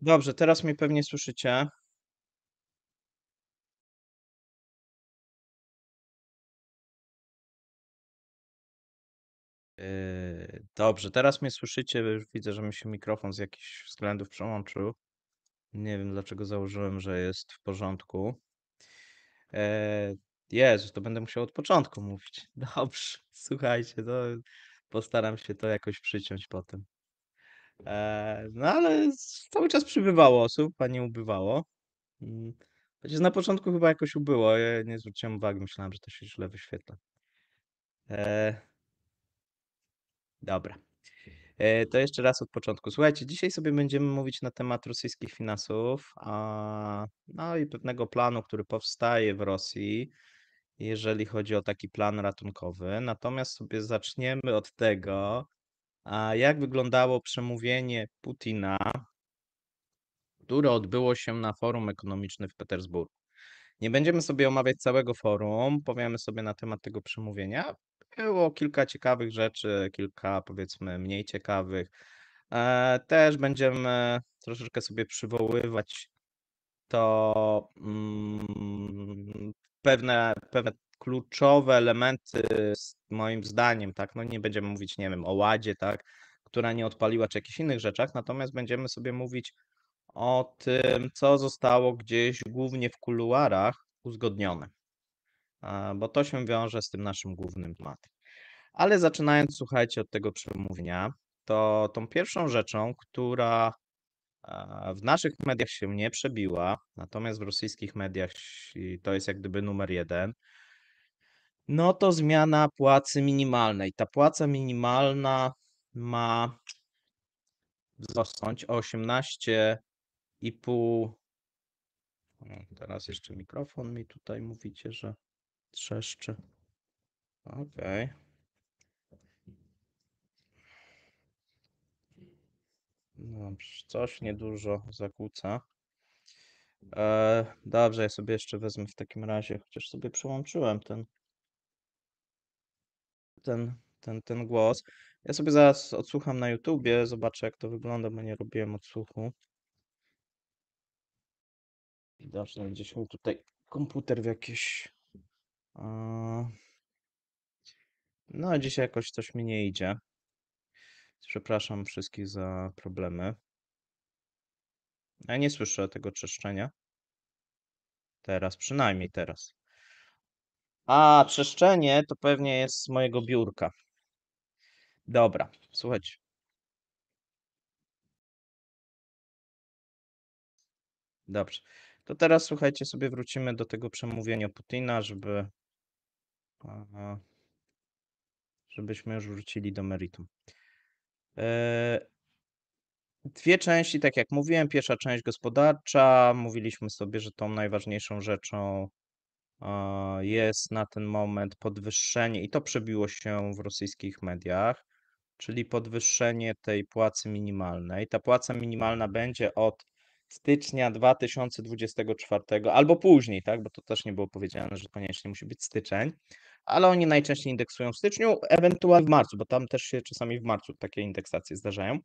Dobrze, teraz mnie pewnie słyszycie. Yy, dobrze, teraz mnie słyszycie. Już widzę, że mi się mikrofon z jakichś względów przełączył. Nie wiem, dlaczego założyłem, że jest w porządku. Eee, Jezus, to będę musiał od początku mówić. Dobrze, słuchajcie, to postaram się to jakoś przyciąć potem. Eee, no ale cały czas przybywało osób, a nie ubywało. Mm, Chociaż na początku chyba jakoś ubyło, ja nie zwróciłem uwagi, myślałem, że to się źle wyświetla. Eee, dobra. E, To jeszcze raz od początku. Słuchajcie, dzisiaj sobie będziemy mówić na temat rosyjskich finansów, a, no i pewnego planu, który powstaje w Rosji, jeżeli chodzi o taki plan ratunkowy. Natomiast sobie zaczniemy od tego, a jak wyglądało przemówienie Putina, które odbyło się na forum ekonomicznym w Petersburgu. Nie będziemy sobie omawiać całego forum, powiemy sobie na temat tego przemówienia. Było kilka ciekawych rzeczy, kilka powiedzmy mniej ciekawych. E, Też będziemy troszeczkę sobie przywoływać to mm, pewne, pewne kluczowe elementy, moim zdaniem, tak, no nie będziemy mówić, nie wiem, o Ładzie, tak, która nie odpaliła, czy jakichś innych rzeczach, natomiast będziemy sobie mówić o tym, co zostało gdzieś głównie w kuluarach uzgodnione, bo to się wiąże z tym naszym głównym tematem. Ale zaczynając, słuchajcie, od tego przemówienia, to tą pierwszą rzeczą, która w naszych mediach się nie przebiła, natomiast w rosyjskich mediach to jest jak gdyby numer jeden, no to zmiana płacy minimalnej. Ta płaca minimalna ma wzrosnąć o 18,5 O, teraz jeszcze mikrofon mi tutaj mówicie, że trzeszczy. Okej. Dobrze, coś niedużo zakłóca. E, dobrze, ja sobie jeszcze wezmę w takim razie, chociaż sobie przełączyłem ten, ten, ten, ten głos. Ja sobie zaraz odsłucham na YouTubie, zobaczę jak to wygląda, bo nie robiłem odsłuchu. Widocznie gdzieś mi tutaj komputer w jakieś... No, dzisiaj jakoś coś mi nie idzie. Przepraszam wszystkich za problemy. Ja nie słyszę tego trzeszczenia. Teraz, przynajmniej teraz. A, trzeszczenie to pewnie jest z mojego biurka. Dobra, słuchajcie. Dobrze. To teraz słuchajcie, sobie wrócimy do tego przemówienia Putina, żeby żebyśmy już wrócili do meritum. E, Dwie części, tak jak mówiłem, pierwsza część gospodarcza, mówiliśmy sobie, że tą najważniejszą rzeczą jest na ten moment podwyższenie, i to przebiło się w rosyjskich mediach, czyli podwyższenie tej płacy minimalnej. Ta płaca minimalna będzie od stycznia 2024 albo później, tak, bo to też nie było powiedziane, że koniecznie musi być styczeń, ale oni najczęściej indeksują w styczniu, ewentualnie w marcu, bo tam też się czasami w marcu takie indeksacje zdarzają.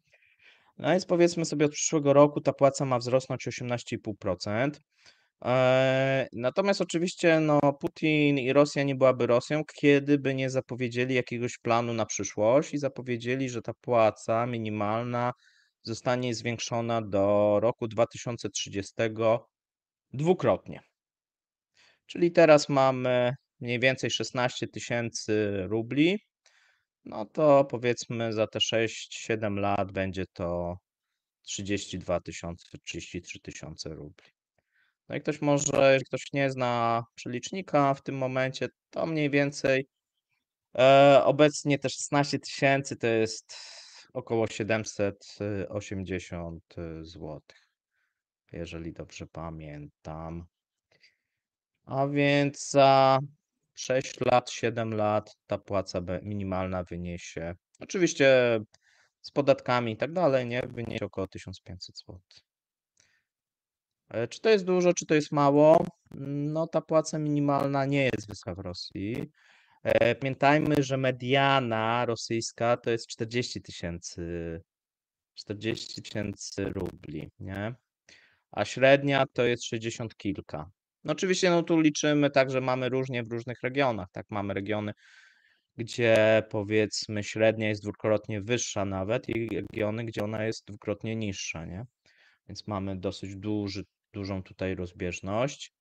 No więc powiedzmy sobie od przyszłego roku ta płaca ma wzrosnąć 18,5%. Eee, natomiast oczywiście no, Putin i Rosja nie byłaby Rosją, kiedy by nie zapowiedzieli jakiegoś planu na przyszłość i zapowiedzieli, że ta płaca minimalna zostanie zwiększona do roku 2030 dwukrotnie. Czyli teraz mamy mniej więcej 16 tysięcy rubli, no to powiedzmy za te 6-7 lat będzie to 32 tysiące, 33 tysiące rubli. No i ktoś może, jeżeli ktoś nie zna przelicznika w tym momencie, to mniej więcej e, obecnie te 16 tysięcy to jest około 780 zł, jeżeli dobrze pamiętam. A więc za 6 lat, 7 lat ta płaca minimalna wyniesie, oczywiście z podatkami i tak dalej, nie, wyniesie około 1500 zł. E, Czy to jest dużo, czy to jest mało? No, ta płaca minimalna nie jest wysoka w Rosji. E, Pamiętajmy, że mediana rosyjska to jest 40 tysięcy 40 tysięcy rubli, nie? a średnia to jest 60 kilka. No oczywiście, no tu liczymy tak, że mamy różnie w różnych regionach, tak? Mamy regiony, gdzie powiedzmy średnia jest dwukrotnie wyższa nawet i regiony, gdzie ona jest dwukrotnie niższa, nie? Więc mamy dosyć duży, dużą tutaj rozbieżność.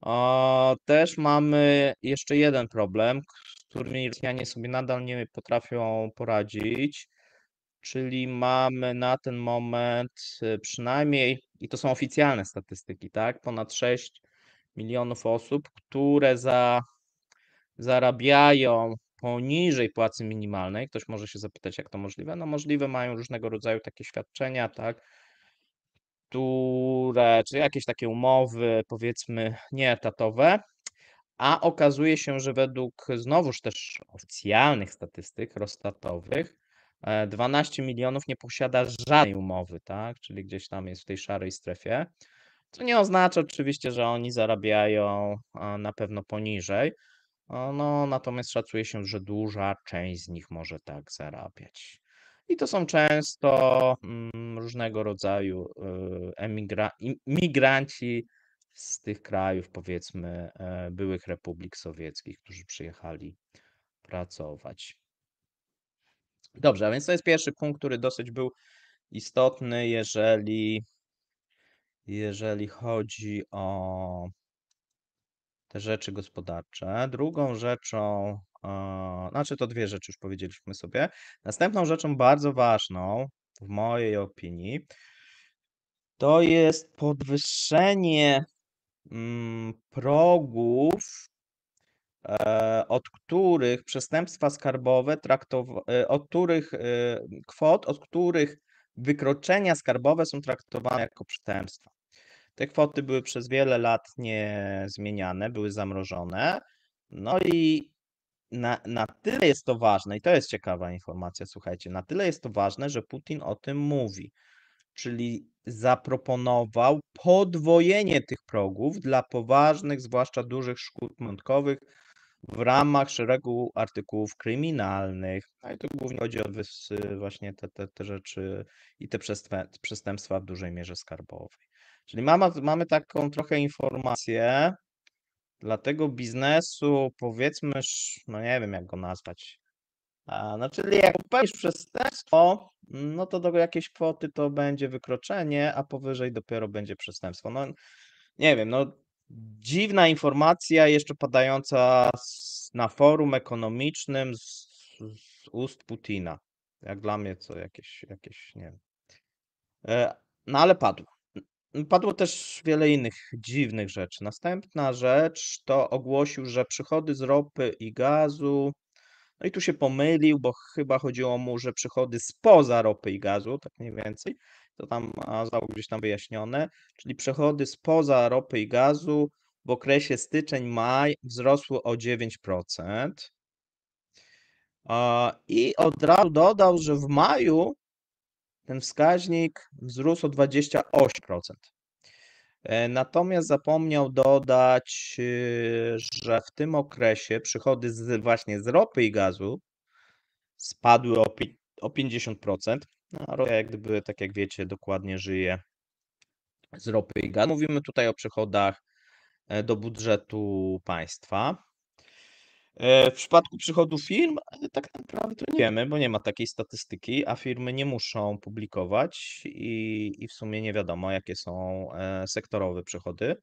O, też mamy jeszcze jeden problem, z którym Rosjanie sobie nadal nie potrafią poradzić, czyli mamy na ten moment y, przynajmniej, i to są oficjalne statystyki, tak, ponad 6 milionów osób, które za, zarabiają poniżej płacy minimalnej. Ktoś może się zapytać, jak to możliwe? No możliwe, mają różnego rodzaju takie świadczenia, tak, które, czy jakieś takie umowy, powiedzmy, nieetatowe, a okazuje się, że według znowuż też oficjalnych statystyk Rostatowych, e, 12 milionów nie posiada żadnej umowy, tak? Czyli gdzieś tam jest w tej szarej strefie. Co nie oznacza oczywiście, że oni zarabiają a, na pewno poniżej. No, natomiast szacuje się, że duża część z nich może tak zarabiać. I to są często mm, różnego rodzaju y, emigra- im- migranci z tych krajów, powiedzmy, e, byłych republik sowieckich, którzy przyjechali pracować. Dobrze, a więc to jest pierwszy punkt, który dosyć był istotny, jeżeli, jeżeli chodzi o te rzeczy gospodarcze. Drugą rzeczą, e, znaczy to dwie rzeczy już powiedzieliśmy sobie. Następną rzeczą bardzo ważną, w mojej opinii, to jest podwyższenie mm, progów, e, od których przestępstwa skarbowe traktowa- e, od których e, kwot, od których wykroczenia skarbowe są traktowane jako przestępstwa. Te kwoty były przez wiele lat niezmieniane, były zamrożone. No i na, na tyle jest to ważne, i to jest ciekawa informacja, słuchajcie, na tyle jest to ważne, że Putin o tym mówi. Czyli zaproponował podwojenie tych progów dla poważnych, zwłaszcza dużych szkód majątkowych w ramach szeregu artykułów kryminalnych. No i tu głównie chodzi o właśnie te, te, te rzeczy i te przestęp- przestępstwa w dużej mierze skarbowej. Czyli mamy, mamy taką trochę informację dla tego biznesu, powiedzmy, no nie wiem jak go nazwać. A, no czyli jak popełnisz przestępstwo, no to do jakiejś kwoty to będzie wykroczenie, a powyżej dopiero będzie przestępstwo. No nie wiem, no dziwna informacja jeszcze padająca na forum ekonomicznym z, z ust Putina. Jak dla mnie to jakieś, jakieś nie wiem. E, No ale padło. Padło też wiele innych dziwnych rzeczy. Następna rzecz to ogłosił, że przychody z ropy i gazu. No i tu się pomylił, bo chyba chodziło mu, że przychody spoza ropy i gazu, tak mniej więcej. To tam zostało gdzieś tam wyjaśnione. Czyli przychody spoza ropy i gazu w okresie styczeń-maj wzrosły o 9%. A, I od razu dodał, że w maju ten wskaźnik wzrósł o 28%. E, Natomiast zapomniał dodać, y, że w tym okresie przychody z, właśnie z ropy i gazu spadły o, o 50%. No, a jak gdyby, tak jak wiecie, dokładnie żyje z ropy i gazu. Mówimy tutaj o przychodach e, do budżetu państwa. E, W przypadku przychodów firm e, tak naprawdę nie wiemy, bo nie ma takiej statystyki, a firmy nie muszą publikować i, i w sumie nie wiadomo, jakie są e, sektorowe przychody.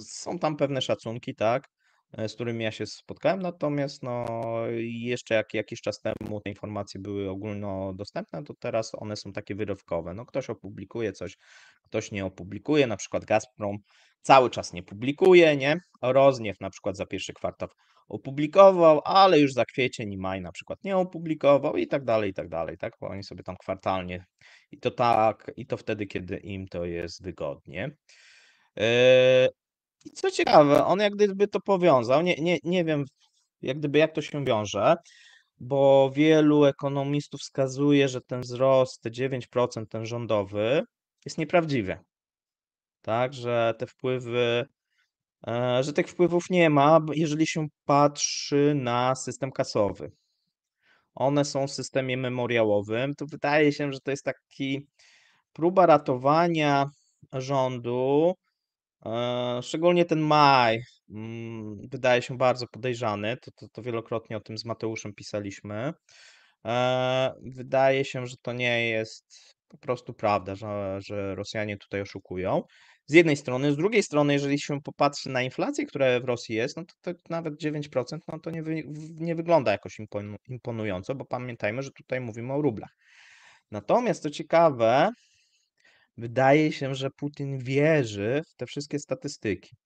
Są tam pewne szacunki, tak, z którymi ja się spotkałem, natomiast no, jeszcze jak, jakiś czas temu te informacje były ogólnodostępne, to teraz one są takie wyrywkowe. No, ktoś opublikuje coś, ktoś nie opublikuje, na przykład Gazprom cały czas nie publikuje, nie? Rozniew na przykład za pierwszy kwartał opublikował, ale już za kwiecień i maj na przykład nie opublikował i tak dalej, i tak dalej, tak? Bo oni sobie tam kwartalnie i to tak, i to wtedy, kiedy im to jest wygodnie. Yy, I co ciekawe, on jak gdyby to powiązał, nie, nie, nie wiem jak gdyby jak to się wiąże, bo wielu ekonomistów wskazuje, że ten wzrost, te 9%, ten rządowy, jest nieprawdziwy. Tak, że te wpływy, e, że tych wpływów nie ma, jeżeli się patrzy na system kasowy. One są w systemie memoriałowym, to wydaje się, że to jest taki próba ratowania rządu, e, szczególnie ten maj, mm, wydaje się bardzo podejrzany. To, to, to wielokrotnie o tym z Mateuszem pisaliśmy. E, wydaje się, że to nie jest po prostu prawda, że, że Rosjanie tutaj oszukują. Z jednej strony, z drugiej strony, jeżeli się popatrzy na inflację, która w Rosji jest, no to, to nawet 9%, no to nie, wy, nie wygląda jakoś imponu- imponująco, bo pamiętajmy, że tutaj mówimy o rublach. Natomiast co ciekawe, wydaje się, że Putin wierzy w te wszystkie statystyki.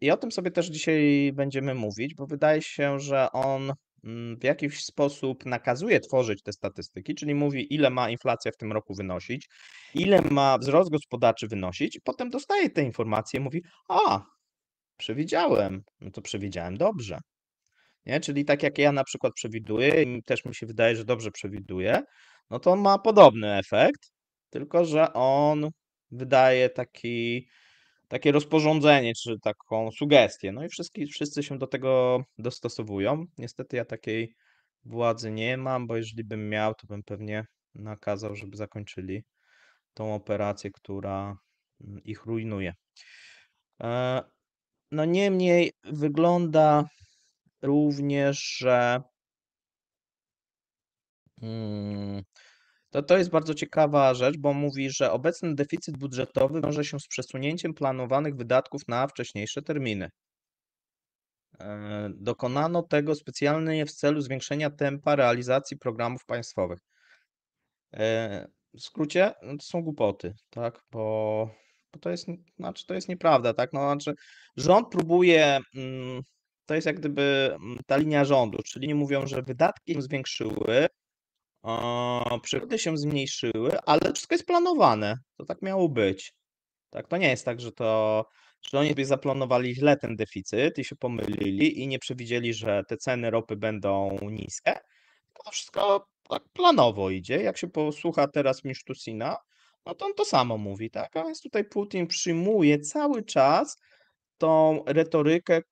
I o tym sobie też dzisiaj będziemy mówić, bo wydaje się, że on w jakiś sposób nakazuje tworzyć te statystyki, czyli mówi, ile ma inflacja w tym roku wynosić, ile ma wzrost gospodarczy wynosić, i potem dostaje te informacje, mówi: A, przewidziałem, no to przewidziałem dobrze. Nie? Czyli tak jak ja na przykład przewiduję, i też mi się wydaje, że dobrze przewiduję, no to on ma podobny efekt, tylko że on wydaje taki, takie rozporządzenie, czy taką sugestię. No i wszyscy, wszyscy się do tego dostosowują. Niestety ja takiej władzy nie mam, bo jeżeli bym miał, to bym pewnie nakazał, żeby zakończyli tą operację, która mm, ich rujnuje. E, No niemniej wygląda również, że mm, to, to jest bardzo ciekawa rzecz, bo mówi, że obecny deficyt budżetowy wiąże się z przesunięciem planowanych wydatków na wcześniejsze terminy. E, Dokonano tego specjalnie w celu zwiększenia tempa realizacji programów państwowych. E, W skrócie, no to są głupoty, tak? Bo, bo to jest, znaczy, to jest nieprawda, tak? No, znaczy, rząd próbuje, mm, to jest jak gdyby mm, ta linia rządu, czyli mówią, że wydatki się zwiększyły, przychody się zmniejszyły, ale wszystko jest planowane. To tak miało być. Tak, to nie jest tak, że to, że oni sobie zaplanowali źle ten deficyt i się pomylili i nie przewidzieli, że te ceny ropy będą niskie. To wszystko tak planowo idzie. Jak się posłucha teraz Misztusina, no to on to samo mówi, tak? A więc tutaj Putin przyjmuje cały czas tą retorykę,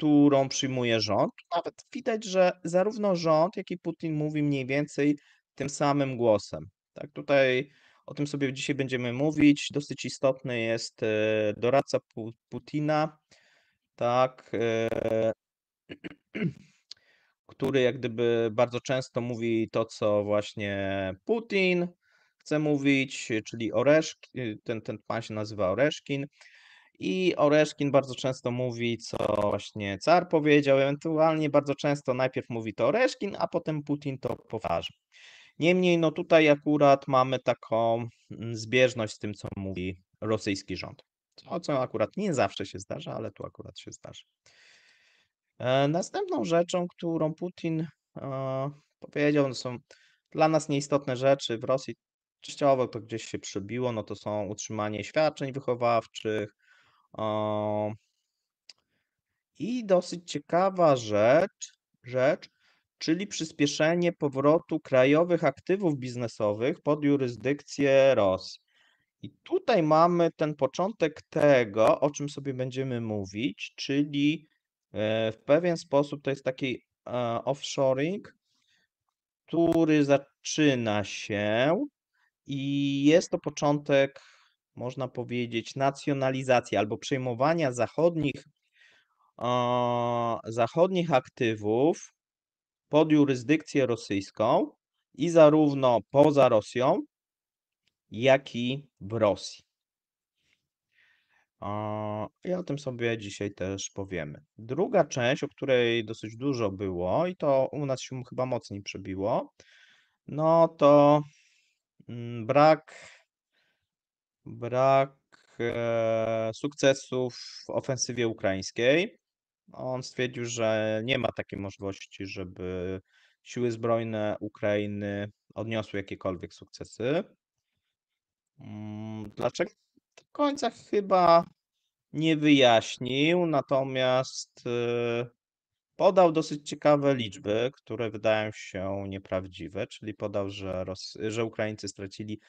którą przyjmuje rząd. Nawet widać, że zarówno rząd, jak i Putin mówi mniej więcej tym samym głosem. Tak, tutaj o tym sobie dzisiaj będziemy mówić. Dosyć istotny jest e, doradca Pu- Putina, tak, e, który jak gdyby bardzo często mówi to, co właśnie Putin chce mówić, czyli Oreszkin, ten, ten pan się nazywa Oreszkin. I Oreszkin bardzo często mówi, co właśnie car powiedział, ewentualnie bardzo często najpierw mówi to Oreszkin, a potem Putin to powtarza. Niemniej, no tutaj akurat mamy taką mm, zbieżność z tym, co mówi rosyjski rząd. Co, co akurat nie zawsze się zdarza, ale tu akurat się zdarza. E, Następną rzeczą, którą Putin e, powiedział, no są dla nas nieistotne rzeczy w Rosji. Częściowo to gdzieś się przebiło, no to są utrzymanie świadczeń wychowawczych, o, I dosyć ciekawa rzecz, rzecz, czyli przyspieszenie powrotu krajowych aktywów biznesowych pod jurysdykcję Rosji. I tutaj mamy ten początek tego, o czym sobie będziemy mówić, czyli e, w pewien sposób to jest taki e, offshoring, który zaczyna się i jest to początek, można powiedzieć, nacjonalizacji albo przejmowania zachodnich, zachodnich aktywów pod jurysdykcję rosyjską i zarówno poza Rosją, jak i w Rosji. I o tym sobie dzisiaj też powiemy. Druga część, o której dosyć dużo było, i to u nas się chyba mocniej przebiło, no to mm, brak, brak e, sukcesów w ofensywie ukraińskiej. On stwierdził, że nie ma takiej możliwości, żeby siły zbrojne Ukrainy odniosły jakiekolwiek sukcesy. Mm, Dlaczego? Do końca chyba nie wyjaśnił, natomiast y, podał dosyć ciekawe liczby, które wydają się nieprawdziwe, czyli podał, że, Ros- że Ukraińcy stracili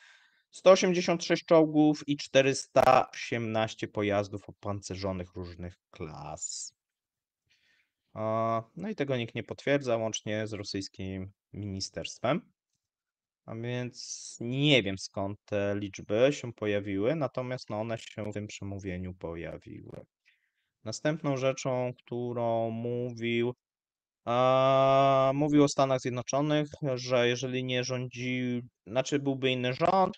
186 czołgów i 418 pojazdów opancerzonych różnych klas. No i tego nikt nie potwierdza, łącznie z rosyjskim ministerstwem. A więc nie wiem skąd te liczby się pojawiły, natomiast no one się w tym przemówieniu pojawiły. Następną rzeczą, którą mówił, a, mówił o Stanach Zjednoczonych, że jeżeli nie rządzi, znaczy byłby inny rząd,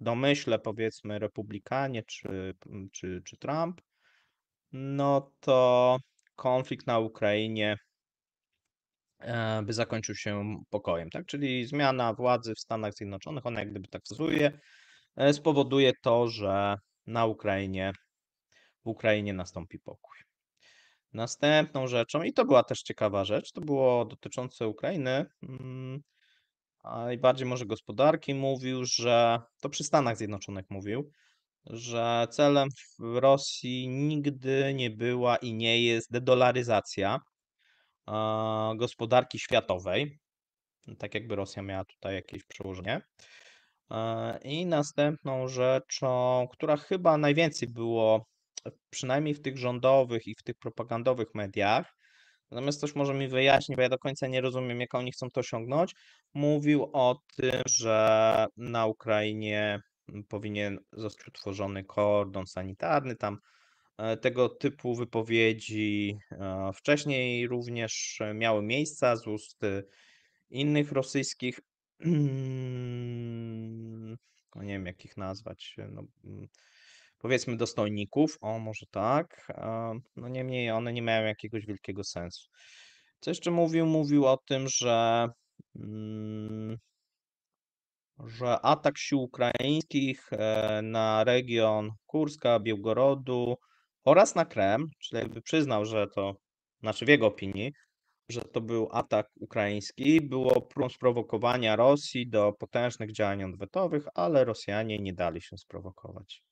domyśle powiedzmy Republikanie czy, czy, czy Trump, no to konflikt na Ukrainie e, by zakończył się pokojem, tak? Czyli zmiana władzy w Stanach Zjednoczonych, ona jak gdyby tak stosuje, e, spowoduje to, że na Ukrainie, w Ukrainie nastąpi pokój. Następną rzeczą, i to była też ciekawa rzecz, to było dotyczące Ukrainy, a najbardziej może gospodarki, mówił, że to przy Stanach Zjednoczonych mówił, że celem w Rosji nigdy nie była i nie jest dedolaryzacja gospodarki światowej, tak jakby Rosja miała tutaj jakieś przełożenie. I następną rzeczą, która chyba najwięcej było, przynajmniej w tych rządowych i w tych propagandowych mediach, natomiast ktoś może mi wyjaśni, bo ja do końca nie rozumiem, jak oni chcą to osiągnąć, mówił o tym, że na Ukrainie powinien zostać utworzony kordon sanitarny, tam e, tego typu wypowiedzi e, wcześniej również miały miejsca z ust e, innych rosyjskich, nie wiem jak ich nazwać, no, mm, powiedzmy dostojników, o może tak, no niemniej one nie mają jakiegoś wielkiego sensu. Co jeszcze mówił? Mówił o tym, że mm, że atak sił ukraińskich e, na region Kurska, Białgorodu oraz na Krem, czyli jakby przyznał, że to, znaczy w jego opinii, że to był atak ukraiński, było próbą sprowokowania Rosji do potężnych działań odwetowych, ale Rosjanie nie dali się sprowokować.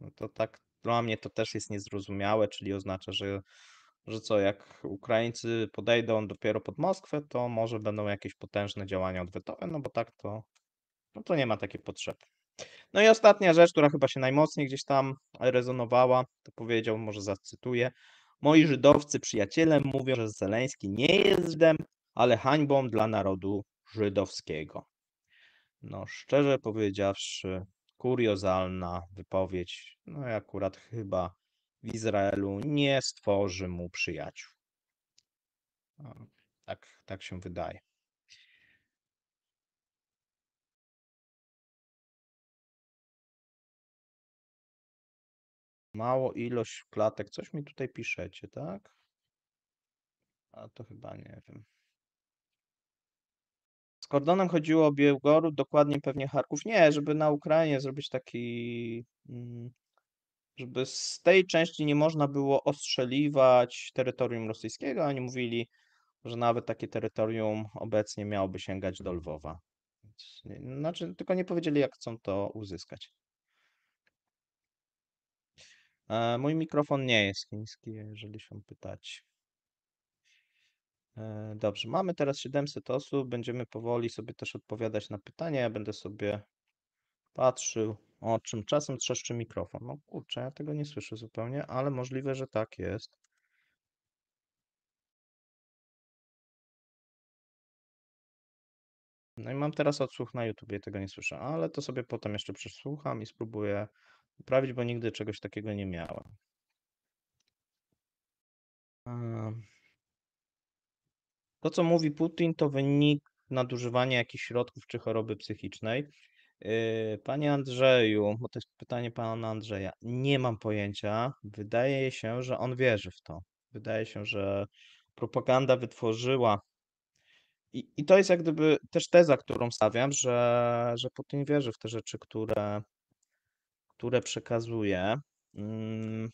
No to tak dla mnie to też jest niezrozumiałe, czyli oznacza, że, że co, jak Ukraińcy podejdą dopiero pod Moskwę, to może będą jakieś potężne działania odwetowe, no bo tak to, no to nie ma takiej potrzeby. No i ostatnia rzecz, która chyba się najmocniej gdzieś tam rezonowała, to powiedział, może zacytuję. Moi żydowscy przyjaciele mówią, że Zeleński nie jest Żydem, ale hańbą dla narodu żydowskiego. No, szczerze powiedziawszy, kuriozalna wypowiedź. No i akurat chyba w Izraelu nie stworzy mu przyjaciół. Tak, tak się wydaje. Mało ilość klatek. Coś mi tutaj piszecie, tak? A to chyba nie wiem. Z kordonem chodziło o Białgorod, dokładnie pewnie Charków. Nie, żeby na Ukrainie zrobić taki. mm, Żeby z tej części nie można było ostrzeliwać terytorium rosyjskiego. Oni mówili, że nawet takie terytorium obecnie miałoby sięgać do Lwowa. Znaczy, tylko nie powiedzieli, jak chcą to uzyskać. E, Mój mikrofon nie jest chiński, jeżeli się pytać. E, Dobrze, mamy teraz 700 osób. Będziemy powoli sobie też odpowiadać na pytania. Ja będę sobie patrzył, o czym czasem trzeszczy mikrofon. No kurczę, ja tego nie słyszę zupełnie, ale możliwe, że tak jest. No i mam teraz odsłuch na YouTube, tego nie słyszę, ale to sobie potem jeszcze przesłucham i spróbuję poprawić, bo nigdy czegoś takiego nie miałem. Em, To, co mówi Putin, to wynik nadużywania jakichś środków czy choroby psychicznej. Yy, Panie Andrzeju, bo to jest pytanie pana Andrzeja. Nie mam pojęcia. Wydaje się, że on wierzy w to. Wydaje się, że propaganda wytworzyła. I, i to jest jak gdyby też teza, którą stawiam, że, że Putin wierzy w te rzeczy, które, które przekazuje. Mm,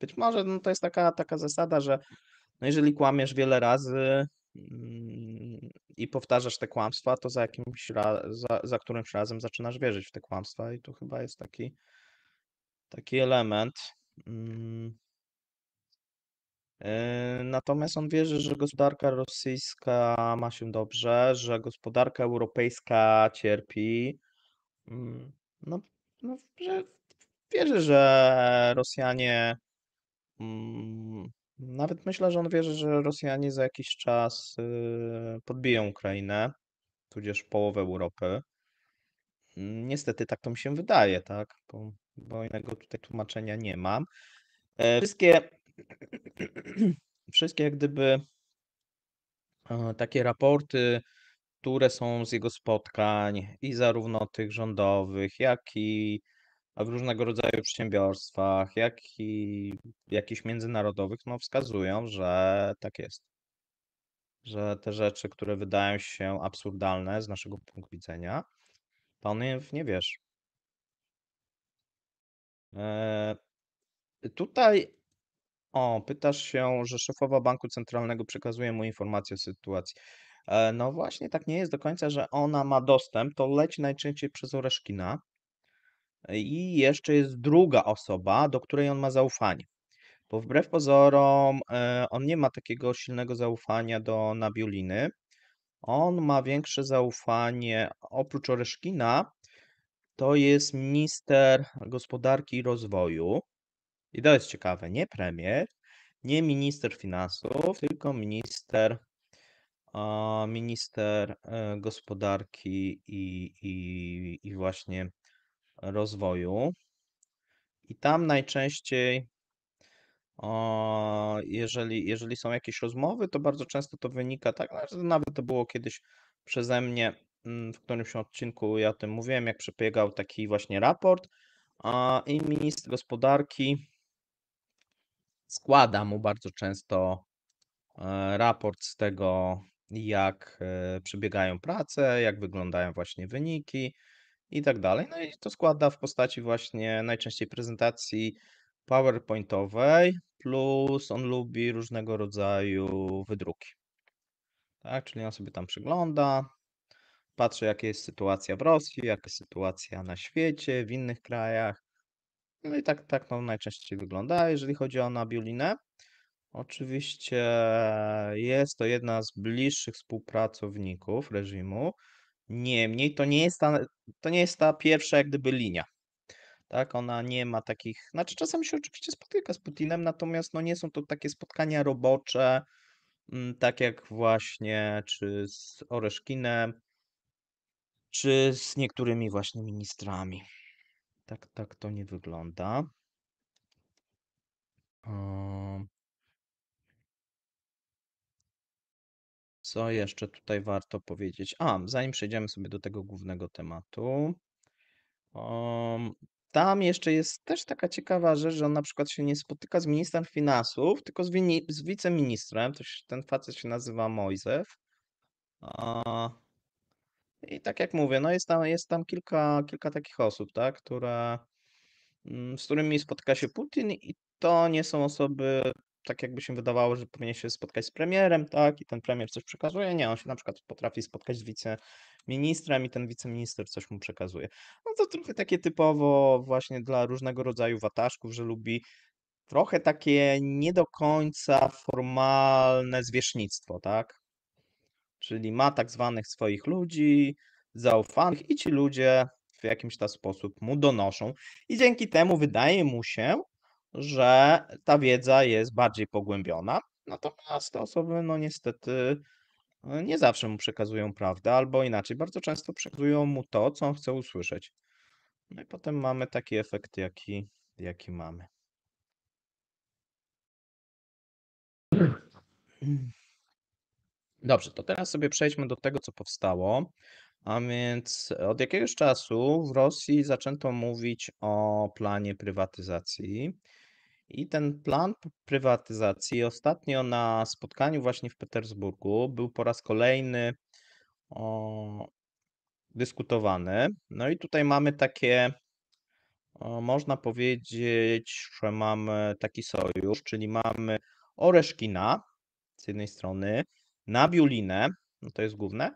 Być może no, to jest taka, taka zasada, że no, jeżeli kłamiesz wiele razy i powtarzasz te kłamstwa, to za jakimś za, za którymś razem zaczynasz wierzyć w te kłamstwa i tu chyba jest taki, taki element. Mm. Yy, Natomiast on wierzy, że gospodarka rosyjska ma się dobrze, że gospodarka europejska cierpi. Mm, No, no że wierzy, że Rosjanie. Nawet myślę, że on wierzy, że Rosjanie za jakiś czas y, podbiją Ukrainę. tudzież połowę Europy. Mm, Niestety tak to mi się wydaje, tak? Bo, bo innego tutaj tłumaczenia nie mam. E, Wszystkie, wszystkie jak gdyby e, takie raporty, które są z jego spotkań, i zarówno tych rządowych, jak i w różnego rodzaju przedsiębiorstwach, jak i jakichś międzynarodowych, no wskazują, że tak jest. Że te rzeczy, które wydają się absurdalne z naszego punktu widzenia, on w nie wierzy. E, Tutaj, o, pytasz się, że szefowa banku centralnego przekazuje mu informacje o sytuacji. E, No właśnie, tak nie jest do końca, że ona ma dostęp, to leci najczęściej przez Oreszkina. I jeszcze jest druga osoba, do której on ma zaufanie. Bo wbrew pozorom, e, on nie ma takiego silnego zaufania do Nabiuliny. On ma większe zaufanie, oprócz Oreszkina, to jest minister gospodarki i rozwoju. I to jest ciekawe, nie premier, nie minister finansów, tylko minister, minister e, gospodarki i, i, i właśnie rozwoju. I tam najczęściej, jeżeli, jeżeli są jakieś rozmowy, to bardzo często to wynika tak, no, nawet to było kiedyś przeze mnie mm, w którymś odcinku, ja o tym mówiłem, jak przebiegał taki właśnie raport, i minister gospodarki składa mu bardzo często e, raport z tego, jak e, przebiegają prace, jak wyglądają właśnie wyniki i tak dalej. No i to składa w postaci właśnie najczęściej prezentacji PowerPointowej, plus on lubi różnego rodzaju wydruki. Tak, czyli on sobie tam przygląda, patrzy, jaka jest sytuacja w Rosji, jaka jest sytuacja na świecie, w innych krajach. No i tak, tak no najczęściej wygląda. Jeżeli chodzi o Nabiulinę, oczywiście jest to jedna z bliższych współpracowników reżimu. Niemniej to nie jest ta, to nie jest ta pierwsza jak gdyby linia. Tak, ona nie ma takich, znaczy czasami się oczywiście spotyka z Putinem, natomiast no nie są to takie spotkania robocze, mm, tak jak właśnie czy z Oreszkinem, czy z niektórymi właśnie ministrami. Tak, tak to nie wygląda. Co jeszcze tutaj warto powiedzieć? A, zanim przejdziemy sobie do tego głównego tematu. Um, tam jeszcze jest też taka ciekawa rzecz, że on na przykład się nie spotyka z ministrem finansów, tylko z, wini- z wiceministrem. To się, ten facet się nazywa Mojzef. A, I tak jak mówię, no jest tam, jest tam kilka, kilka takich osób, tak, które, mm, z którymi spotyka się Putin i to nie są osoby, tak jakby się wydawało, że powinien się spotkać z premierem, tak, i ten premier coś przekazuje. Nie, on się na przykład potrafi spotkać z wiceministrem i ten wiceminister coś mu przekazuje. No to trochę takie typowo właśnie dla różnego rodzaju wataszków, że lubi trochę takie nie do końca formalne zwierzchnictwo, tak? Czyli ma tak zwanych swoich ludzi, zaufanych i ci ludzie w jakimś tam sposób mu donoszą i dzięki temu wydaje mu się, że ta wiedza jest bardziej pogłębiona. Natomiast te osoby, no niestety, e, nie zawsze mu przekazują prawdę, albo inaczej, bardzo często przekazują mu to, co on chce usłyszeć. No i potem mamy taki efekt, jaki, jaki mamy. Dobrze, to teraz sobie przejdźmy do tego, co powstało. A więc od jakiegoś czasu w Rosji zaczęto mówić o planie prywatyzacji. I ten plan prywatyzacji ostatnio na spotkaniu właśnie w Petersburgu był po raz kolejny o, dyskutowany. No i tutaj mamy takie, o, można powiedzieć, że mamy taki sojusz, czyli mamy Oreszkina z jednej strony, Nabiulinę, no to jest główne,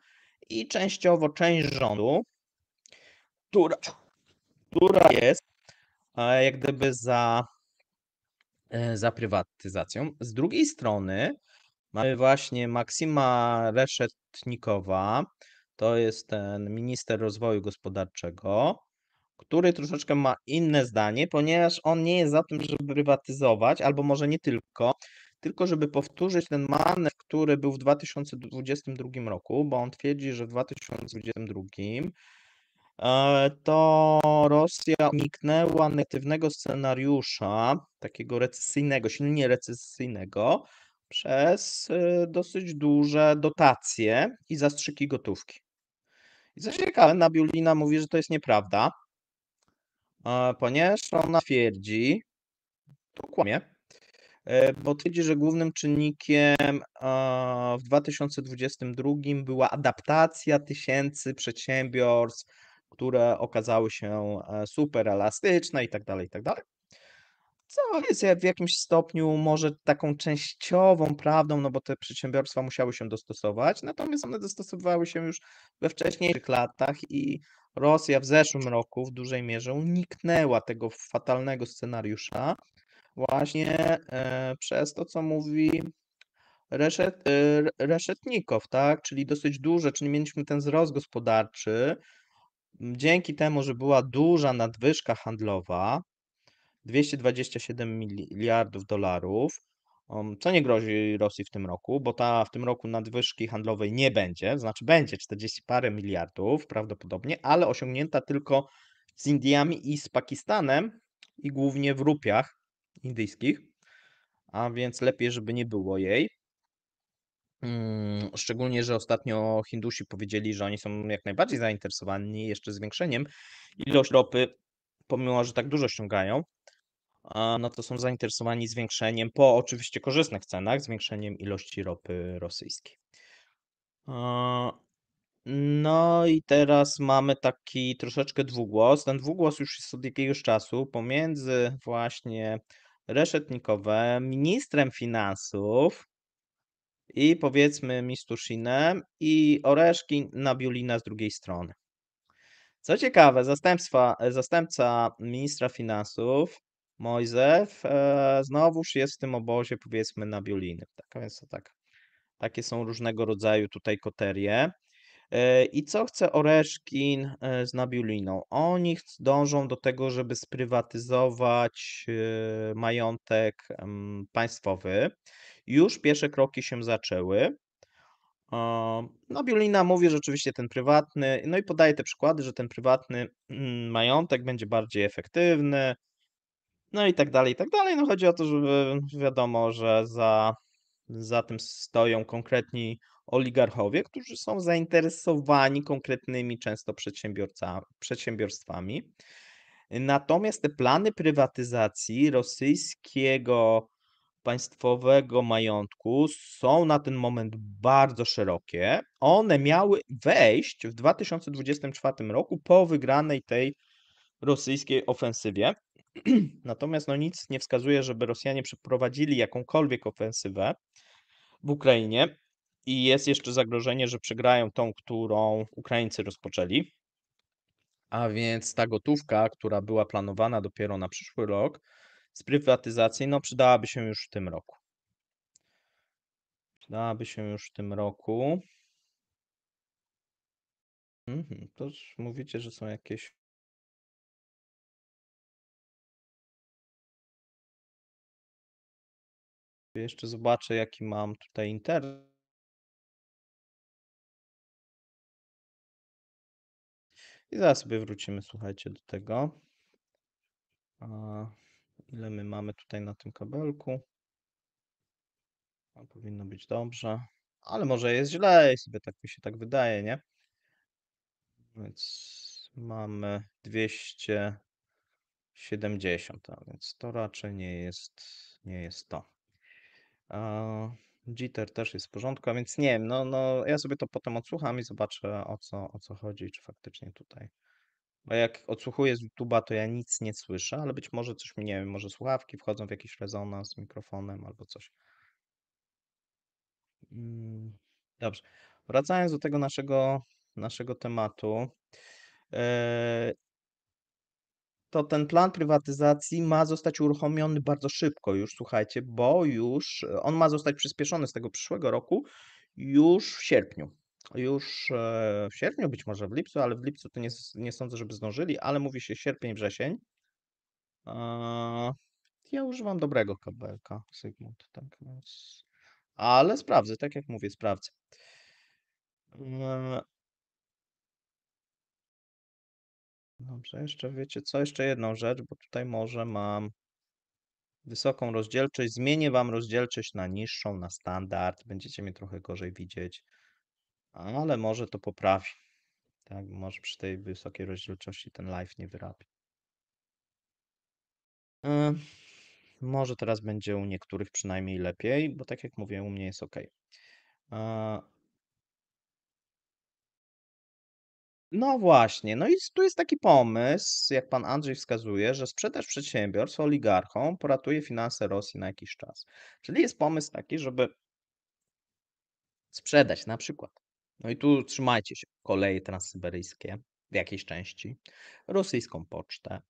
i częściowo część rządu, która, która jest e, jak gdyby za, za prywatyzacją. Z drugiej strony mamy właśnie Maksima Reszetnikowa, to jest ten minister rozwoju gospodarczego, który troszeczkę ma inne zdanie, ponieważ on nie jest za tym, żeby prywatyzować, albo może nie tylko, tylko żeby powtórzyć ten manewr, który był w 2022 roku, bo on twierdzi, że w 2022 e, to Rosja uniknęła negatywnego scenariusza, takiego recesyjnego, silnie recesyjnego, przez e, dosyć duże dotacje i zastrzyki gotówki. I co ciekawe, Nabiulina mówi, że to jest nieprawda, e, ponieważ ona twierdzi, to kłamie, e, bo twierdzi, że głównym czynnikiem e, w 2022 była adaptacja tysięcy przedsiębiorstw, które okazały się super elastyczne i tak dalej, i tak dalej. Co jest w jakimś stopniu może taką częściową prawdą, no bo te przedsiębiorstwa musiały się dostosować, natomiast one dostosowywały się już we wcześniejszych latach i Rosja w zeszłym roku w dużej mierze uniknęła tego fatalnego scenariusza właśnie e, przez to, co mówi Reszet, e, Reszetnikow, tak? Czyli dosyć duże, czyli mieliśmy ten wzrost gospodarczy. Dzięki temu, że była duża nadwyżka handlowa, 227 miliardów dolarów, um, co nie grozi Rosji w tym roku, bo ta w tym roku nadwyżki handlowej nie będzie, znaczy będzie 40 parę miliardów prawdopodobnie, ale osiągnięta tylko z Indiami i z Pakistanem i głównie w rupiach indyjskich, a więc lepiej, żeby nie było jej. Mm, szczególnie, że ostatnio Hindusi powiedzieli, że oni są jak najbardziej zainteresowani jeszcze zwiększeniem ilość ropy, pomimo, że tak dużo ściągają no to są zainteresowani zwiększeniem, po oczywiście korzystnych cenach, zwiększeniem ilości ropy rosyjskiej. No i teraz mamy taki troszeczkę dwugłos. Ten dwugłos już jest od jakiegoś czasu pomiędzy właśnie Reszetnikowem, ministrem finansów i powiedzmy Mistushinem i Oreszkin Nabiulina z drugiej strony. Co ciekawe, zastępstwa, zastępca ministra finansów Mojzef e, znowuż jest w tym obozie, powiedzmy, na bioliny. Tak, więc to tak, takie są różnego rodzaju tutaj koterie. E, I co chce Oreszkin e, z Nabiuliną? Oni dążą do tego, żeby sprywatyzować e, majątek państwowy. Już pierwsze kroki się zaczęły. Nabiulina mówi, że oczywiście ten prywatny, no i podaje te przykłady, że ten prywatny mm, majątek będzie bardziej efektywny, no i tak dalej, i tak dalej. No chodzi o to, żeby wiadomo, że za, za tym stoją konkretni oligarchowie, którzy są zainteresowani konkretnymi często przedsiębiorstwami. Natomiast te plany prywatyzacji rosyjskiego państwowego majątku są na ten moment bardzo szerokie. One miały wejść w 2024 roku po wygranej tej rosyjskiej ofensywie. Natomiast no nic nie wskazuje, żeby Rosjanie przeprowadzili jakąkolwiek ofensywę w Ukrainie i jest jeszcze zagrożenie, że przegrają tą, którą Ukraińcy rozpoczęli. A więc ta gotówka, która była planowana dopiero na przyszły rok z prywatyzacji, no przydałaby się już w tym roku. Przydałaby się już w tym roku. Mhm, to mówicie, że są jakieś Jeszcze zobaczę, jaki mam tutaj internet. I zaraz sobie wrócimy, słuchajcie, do tego. A ile my mamy tutaj na tym kabelku? Powinno być dobrze. Ale może jest źle, sobie tak mi się tak wydaje, nie? Więc mamy 270, a więc to raczej nie jest, nie jest to. Jitter też jest w porządku, a więc nie wiem, no, no ja sobie to potem odsłucham i zobaczę o co, o co chodzi, czy faktycznie tutaj. Bo jak odsłuchuję z YouTube'a, to ja nic nie słyszę, ale być może coś mi, nie wiem, może słuchawki wchodzą w jakiś rezonans z mikrofonem albo coś. Mm, Dobrze. Wracając do tego naszego, naszego tematu. e, to ten plan prywatyzacji ma zostać uruchomiony bardzo szybko już, słuchajcie, bo już e, on ma zostać przyspieszony z tego przyszłego roku już w sierpniu. Już e, w sierpniu, być może w lipcu, ale w lipcu to nie, nie sądzę, żeby zdążyli, ale mówi się sierpień, wrzesień. ja używam dobrego kabelka Sigmund, tak więc ale sprawdzę, tak jak mówię, sprawdzę. Eee Dobrze, jeszcze wiecie co? Jeszcze jedną rzecz, bo tutaj może mam wysoką rozdzielczość. Zmienię wam rozdzielczość na niższą, na standard. Będziecie mnie trochę gorzej widzieć, ale może to poprawi. Tak, może przy tej wysokiej rozdzielczości ten live nie wyrabia. Eee, może teraz będzie u niektórych przynajmniej lepiej, bo tak jak mówię, u mnie jest ok. No właśnie, no i tu jest taki pomysł, jak pan Andrzej wskazuje, że sprzedaż przedsiębiorstw oligarchom poratuje finanse Rosji na jakiś czas. Czyli jest pomysł taki, żeby sprzedać na przykład, no i tu trzymajcie się, koleje transsyberyjskie w jakiejś części, rosyjską pocztę,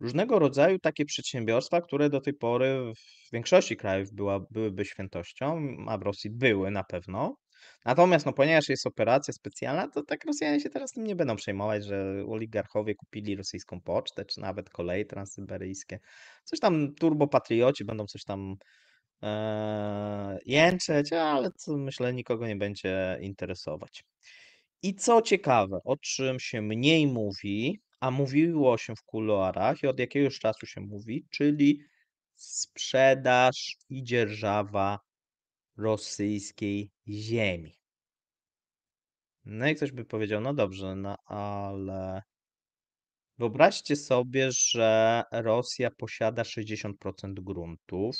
różnego rodzaju takie przedsiębiorstwa, które do tej pory w większości krajów była byłyby świętością, a w Rosji były na pewno. Natomiast, no, ponieważ jest operacja specjalna, to tak Rosjanie się teraz tym nie będą przejmować, że oligarchowie kupili rosyjską pocztę, czy nawet koleje transsyberyjskie. Coś tam turbopatrioci będą coś tam, eee, jęczeć, ale co myślę nikogo nie będzie interesować. I co ciekawe, o czym się mniej mówi, a mówiło się w kuluarach i od jakiegoś czasu się mówi, czyli sprzedaż i dzierżawa rosyjskiej ziemi. No i ktoś by powiedział: "No dobrze, no ale" Wyobraźcie sobie, że Rosja posiada 60% gruntów.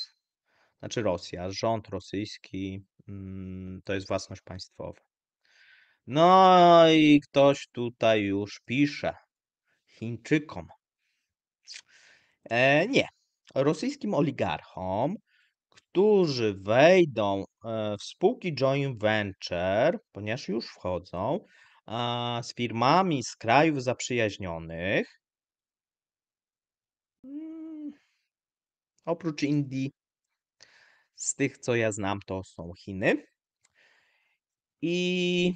Znaczy Rosja, rząd rosyjski, mm, to jest własność państwowa. No i ktoś tutaj już pisze Chińczykom. E, nie. Rosyjskim oligarchom, którzy wejdą e, w spółki joint venture, ponieważ już wchodzą, z firmami z krajów zaprzyjaźnionych. Mm. Oprócz Indii, z tych co ja znam, to są Chiny. I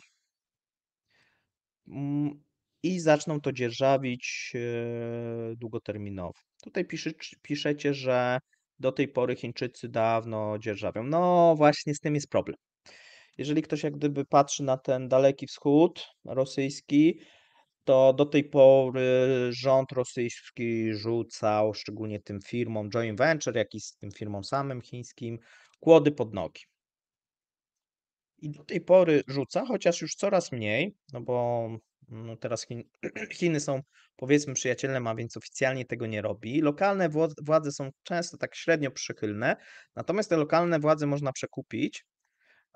i zaczną to dzierżawić e, długoterminowo. Tutaj pisze, piszecie, że do tej pory Chińczycy dawno dzierżawią. No właśnie z tym jest problem. Jeżeli ktoś jak gdyby patrzy na ten Daleki Wschód rosyjski, to do tej pory rząd rosyjski rzucał szczególnie tym firmom joint venture, jak i z tym firmom samym chińskim kłody pod nogi. I do tej pory rzuca, chociaż już coraz mniej, no bo no teraz Chin, Chiny są powiedzmy przyjacielem, a więc oficjalnie tego nie robi. Lokalne władze są często tak średnio przychylne, natomiast te lokalne władze można przekupić,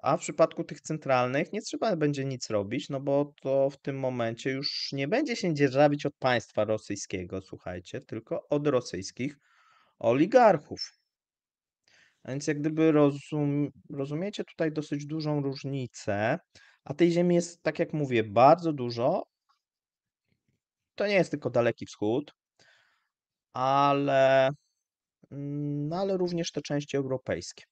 a w przypadku tych centralnych nie trzeba będzie nic robić, no bo to w tym momencie już nie będzie się dzierżawić od państwa rosyjskiego, słuchajcie, tylko od rosyjskich oligarchów. A więc jak gdyby rozum, rozumiecie tutaj dosyć dużą różnicę, a tej ziemi jest, tak jak mówię, bardzo dużo. To nie jest tylko Daleki Wschód, ale, mm, no ale również te części europejskie.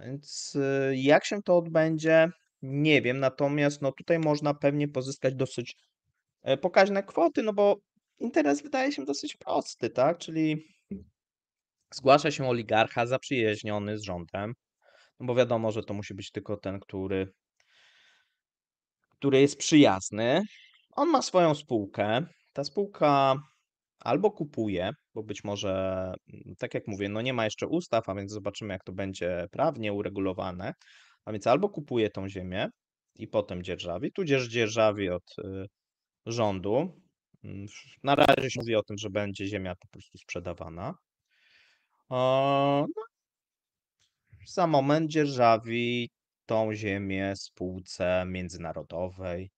Więc y, jak się to odbędzie, nie wiem. Natomiast no tutaj można pewnie pozyskać dosyć e, pokaźne kwoty, no bo interes wydaje się dosyć prosty, tak? Czyli zgłasza się oligarcha zaprzyjaźniony z rządem, no bo wiadomo, że to musi być tylko ten, który, który jest przyjazny. On ma swoją spółkę. Ta spółka albo kupuje, bo być może, mm, tak jak mówię, no nie ma jeszcze ustaw, a więc zobaczymy, jak to będzie prawnie uregulowane. A więc albo kupuje tą ziemię i potem dzierżawi, tudzież dzierżawi od y, rządu. Mm, na razie się mówi o tym, że będzie ziemia po prostu sprzedawana. No, za moment dzierżawi tą ziemię spółce międzynarodowej,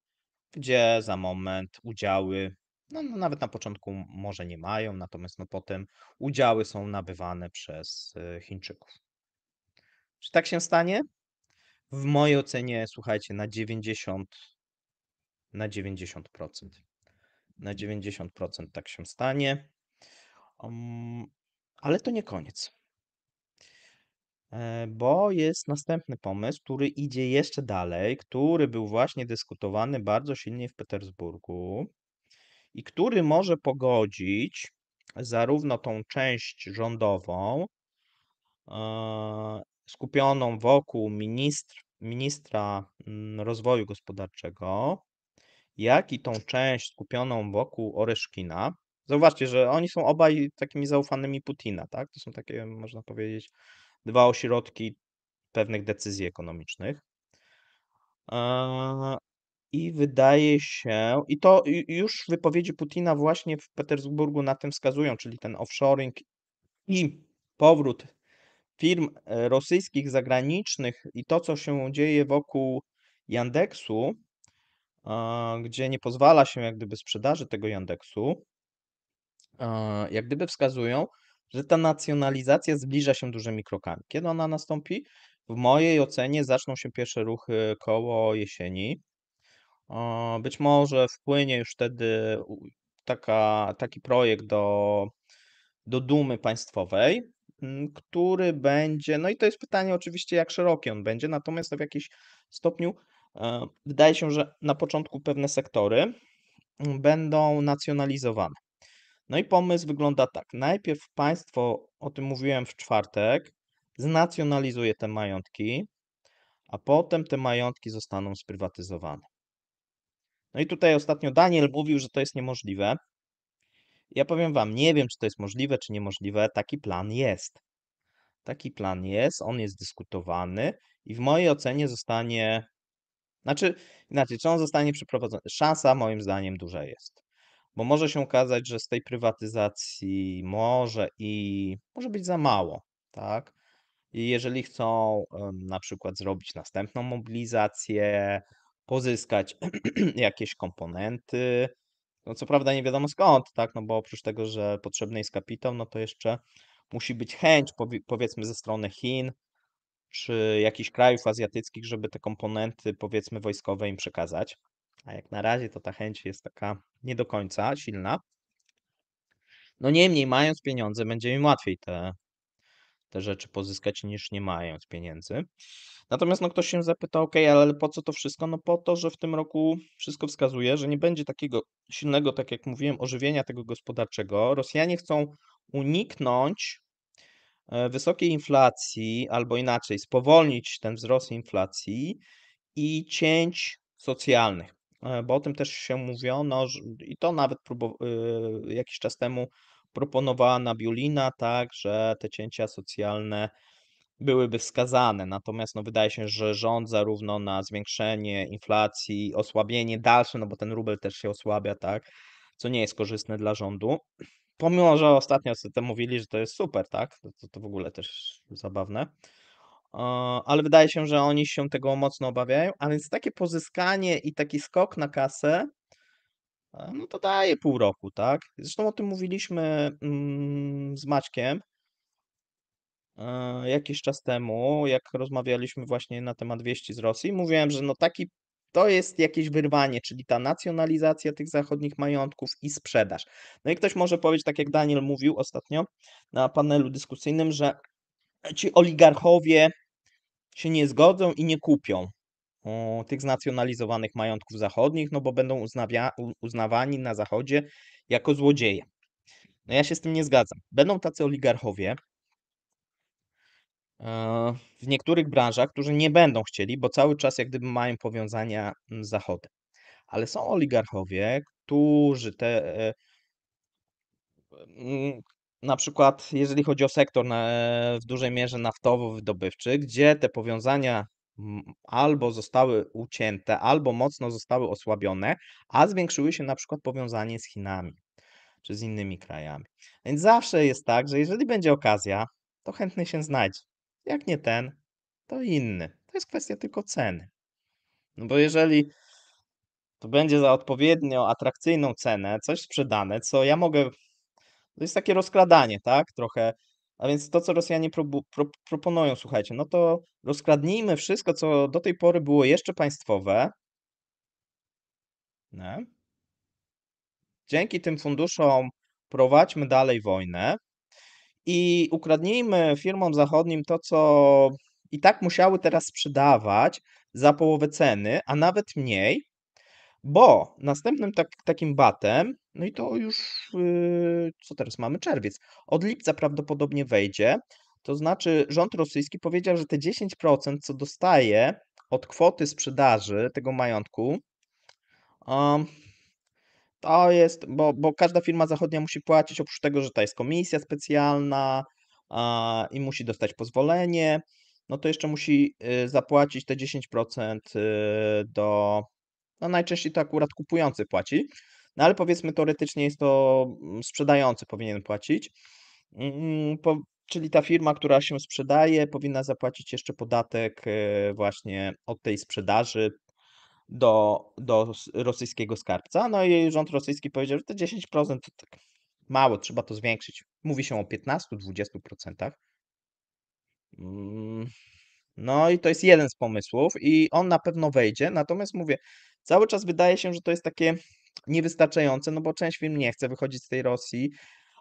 gdzie za moment udziały, no, no nawet na początku może nie mają, natomiast no potem udziały są nabywane przez y, Chińczyków. Czy tak się stanie? W mojej ocenie, słuchajcie, na 90, na 90%. Na 90% tak się stanie. Um, ale to nie koniec. E, bo jest następny pomysł, który idzie jeszcze dalej, który był właśnie dyskutowany bardzo silnie w Petersburgu i który może pogodzić zarówno tą część rządową, e, skupioną wokół ministr ministra, mm, rozwoju gospodarczego, jak i tą część skupioną wokół Oreszkina. Zauważcie, że oni są obaj takimi zaufanymi Putina, tak? To są takie, można powiedzieć, 2 ośrodki pewnych decyzji ekonomicznych. I wydaje się i to ju już wypowiedzi Putina właśnie w Petersburgu na tym wskazują, czyli ten offshoring i powrót firm, e, rosyjskich zagranicznych i to, co się dzieje wokół Yandeksu, a, gdzie nie pozwala się jak gdyby sprzedaży tego Yandeksu, a, jak gdyby wskazują, że ta nacjonalizacja zbliża się dużymi krokami. Kiedy ona nastąpi? W mojej ocenie zaczną się pierwsze ruchy koło jesieni. Być może wpłynie już wtedy taka taki projekt do do Dumy Państwowej, mm, który będzie no i to jest pytanie oczywiście, jak szeroki on będzie, natomiast to w jakimś stopniu, e, wydaje się, że na początku pewne sektory, mm, będą nacjonalizowane. No i pomysł wygląda tak: najpierw państwo, o tym mówiłem w czwartek, znacjonalizuje te majątki, a potem te majątki zostaną sprywatyzowane. No i tutaj ostatnio Daniel mówił, że to jest niemożliwe. Ja powiem wam, nie wiem, czy to jest możliwe, czy niemożliwe. Taki plan jest. Taki plan jest, on jest dyskutowany i w mojej ocenie zostanie znaczy inaczej, czy on zostanie przeprowadzony? Szansa moim zdaniem duża jest. Bo może się okazać, że z tej prywatyzacji może i może być za mało, tak? I jeżeli chcą, na przykład zrobić następną mobilizację, pozyskać jakieś komponenty, no co prawda nie wiadomo skąd, tak, no bo oprócz tego, że potrzebny jest kapitał, no to jeszcze musi być chęć, powi powiedzmy ze strony Chin, czy jakichś krajów azjatyckich, żeby te komponenty, powiedzmy, wojskowe im przekazać. A jak na razie to ta chęć jest taka nie do końca silna. No niemniej, mając pieniądze, będzie im łatwiej te te rzeczy pozyskać, niż nie mając pieniędzy. Natomiast no ktoś się zapyta: "Okej, ale po co to wszystko?" No po to, że w tym roku wszystko wskazuje, że nie będzie takiego silnego, tak jak mówiłem, ożywienia tego gospodarczego. Rosjanie chcą uniknąć, e, wysokiej inflacji, albo inaczej, spowolnić ten wzrost inflacji i cięć socjalnych. E, bo o tym też się mówiono, i to nawet y, jakiś czas temu proponowała Nabiulina, tak, że te cięcia socjalne byłyby wskazane. Natomiast no, wydaje się, że rząd zarówno na zwiększenie inflacji, osłabienie dalsze, no bo ten rubel też się osłabia, tak, co nie jest korzystne dla rządu. Pomimo, że ostatnio sobie mówili, że to jest super, tak, to, to w ogóle też zabawne. Ale wydaje się, że oni się tego mocno obawiają, a więc takie pozyskanie i taki skok na kasę no to daje pół roku, tak. Zresztą o tym mówiliśmy, mm, z Maćkiem e, jakiś czas temu, jak rozmawialiśmy właśnie na temat wieści z Rosji. Mówiłem, że no taki to jest jakieś wyrwanie, czyli ta nacjonalizacja tych zachodnich majątków i sprzedaż. No i ktoś może powiedzieć, tak jak Daniel mówił ostatnio na panelu dyskusyjnym, że ci oligarchowie się nie zgodzą i nie kupią tych znacjonalizowanych majątków zachodnich, no bo będą uznawia uznawani na Zachodzie jako złodzieje. No ja się z tym nie zgadzam. Będą tacy oligarchowie e, w niektórych branżach, którzy nie będą chcieli, bo cały czas jak gdyby mają powiązania z Zachodem. Ale są oligarchowie, którzy te e, na przykład jeżeli chodzi o sektor na, w dużej mierze naftowo-wydobywczy, gdzie te powiązania albo zostały ucięte, albo mocno zostały osłabione, a zwiększyły się na przykład powiązanie z Chinami czy z innymi krajami. Więc zawsze jest tak, że jeżeli będzie okazja, to chętny się znajdzie. Jak nie ten, to inny. To jest kwestia tylko ceny. No bo jeżeli to będzie za odpowiednio atrakcyjną cenę coś sprzedane, co ja mogę to jest takie rozkradanie, tak, trochę a więc to, co Rosjanie pro proponują, słuchajcie, no to rozkradnijmy wszystko, co do tej pory było jeszcze państwowe. Nie? Dzięki tym funduszom prowadźmy dalej wojnę i ukradnijmy firmom zachodnim to, co i tak musiały teraz sprzedawać za połowę ceny, a nawet mniej, Bo następnym tak takim batem, no i to już, yy, co teraz mamy? Czerwiec. Od lipca prawdopodobnie wejdzie. To znaczy rząd rosyjski powiedział, że te 10%, co dostaje od kwoty sprzedaży tego majątku, am, to jest bo bo każda firma zachodnia musi płacić oprócz tego, że to jest komisja specjalna, i musi dostać pozwolenie, no to jeszcze musi, y, zapłacić te 10%, y, do no najczęściej to akurat kupujący płaci, no ale powiedzmy teoretycznie jest to, mm, sprzedający powinien płacić. Mm, po czyli ta firma, która się sprzedaje, powinna zapłacić jeszcze podatek, y, właśnie od tej sprzedaży do do rosyjskiego skarbca. No i rząd rosyjski powiedział, że te 10% to tak mało, trzeba to zwiększyć. Mówi się o 15-20%. Mm, no i to jest jeden z pomysłów i on na pewno wejdzie, natomiast mówię, cały czas wydaje się, że to jest takie niewystarczające, no bo część firm nie chce wychodzić z tej Rosji,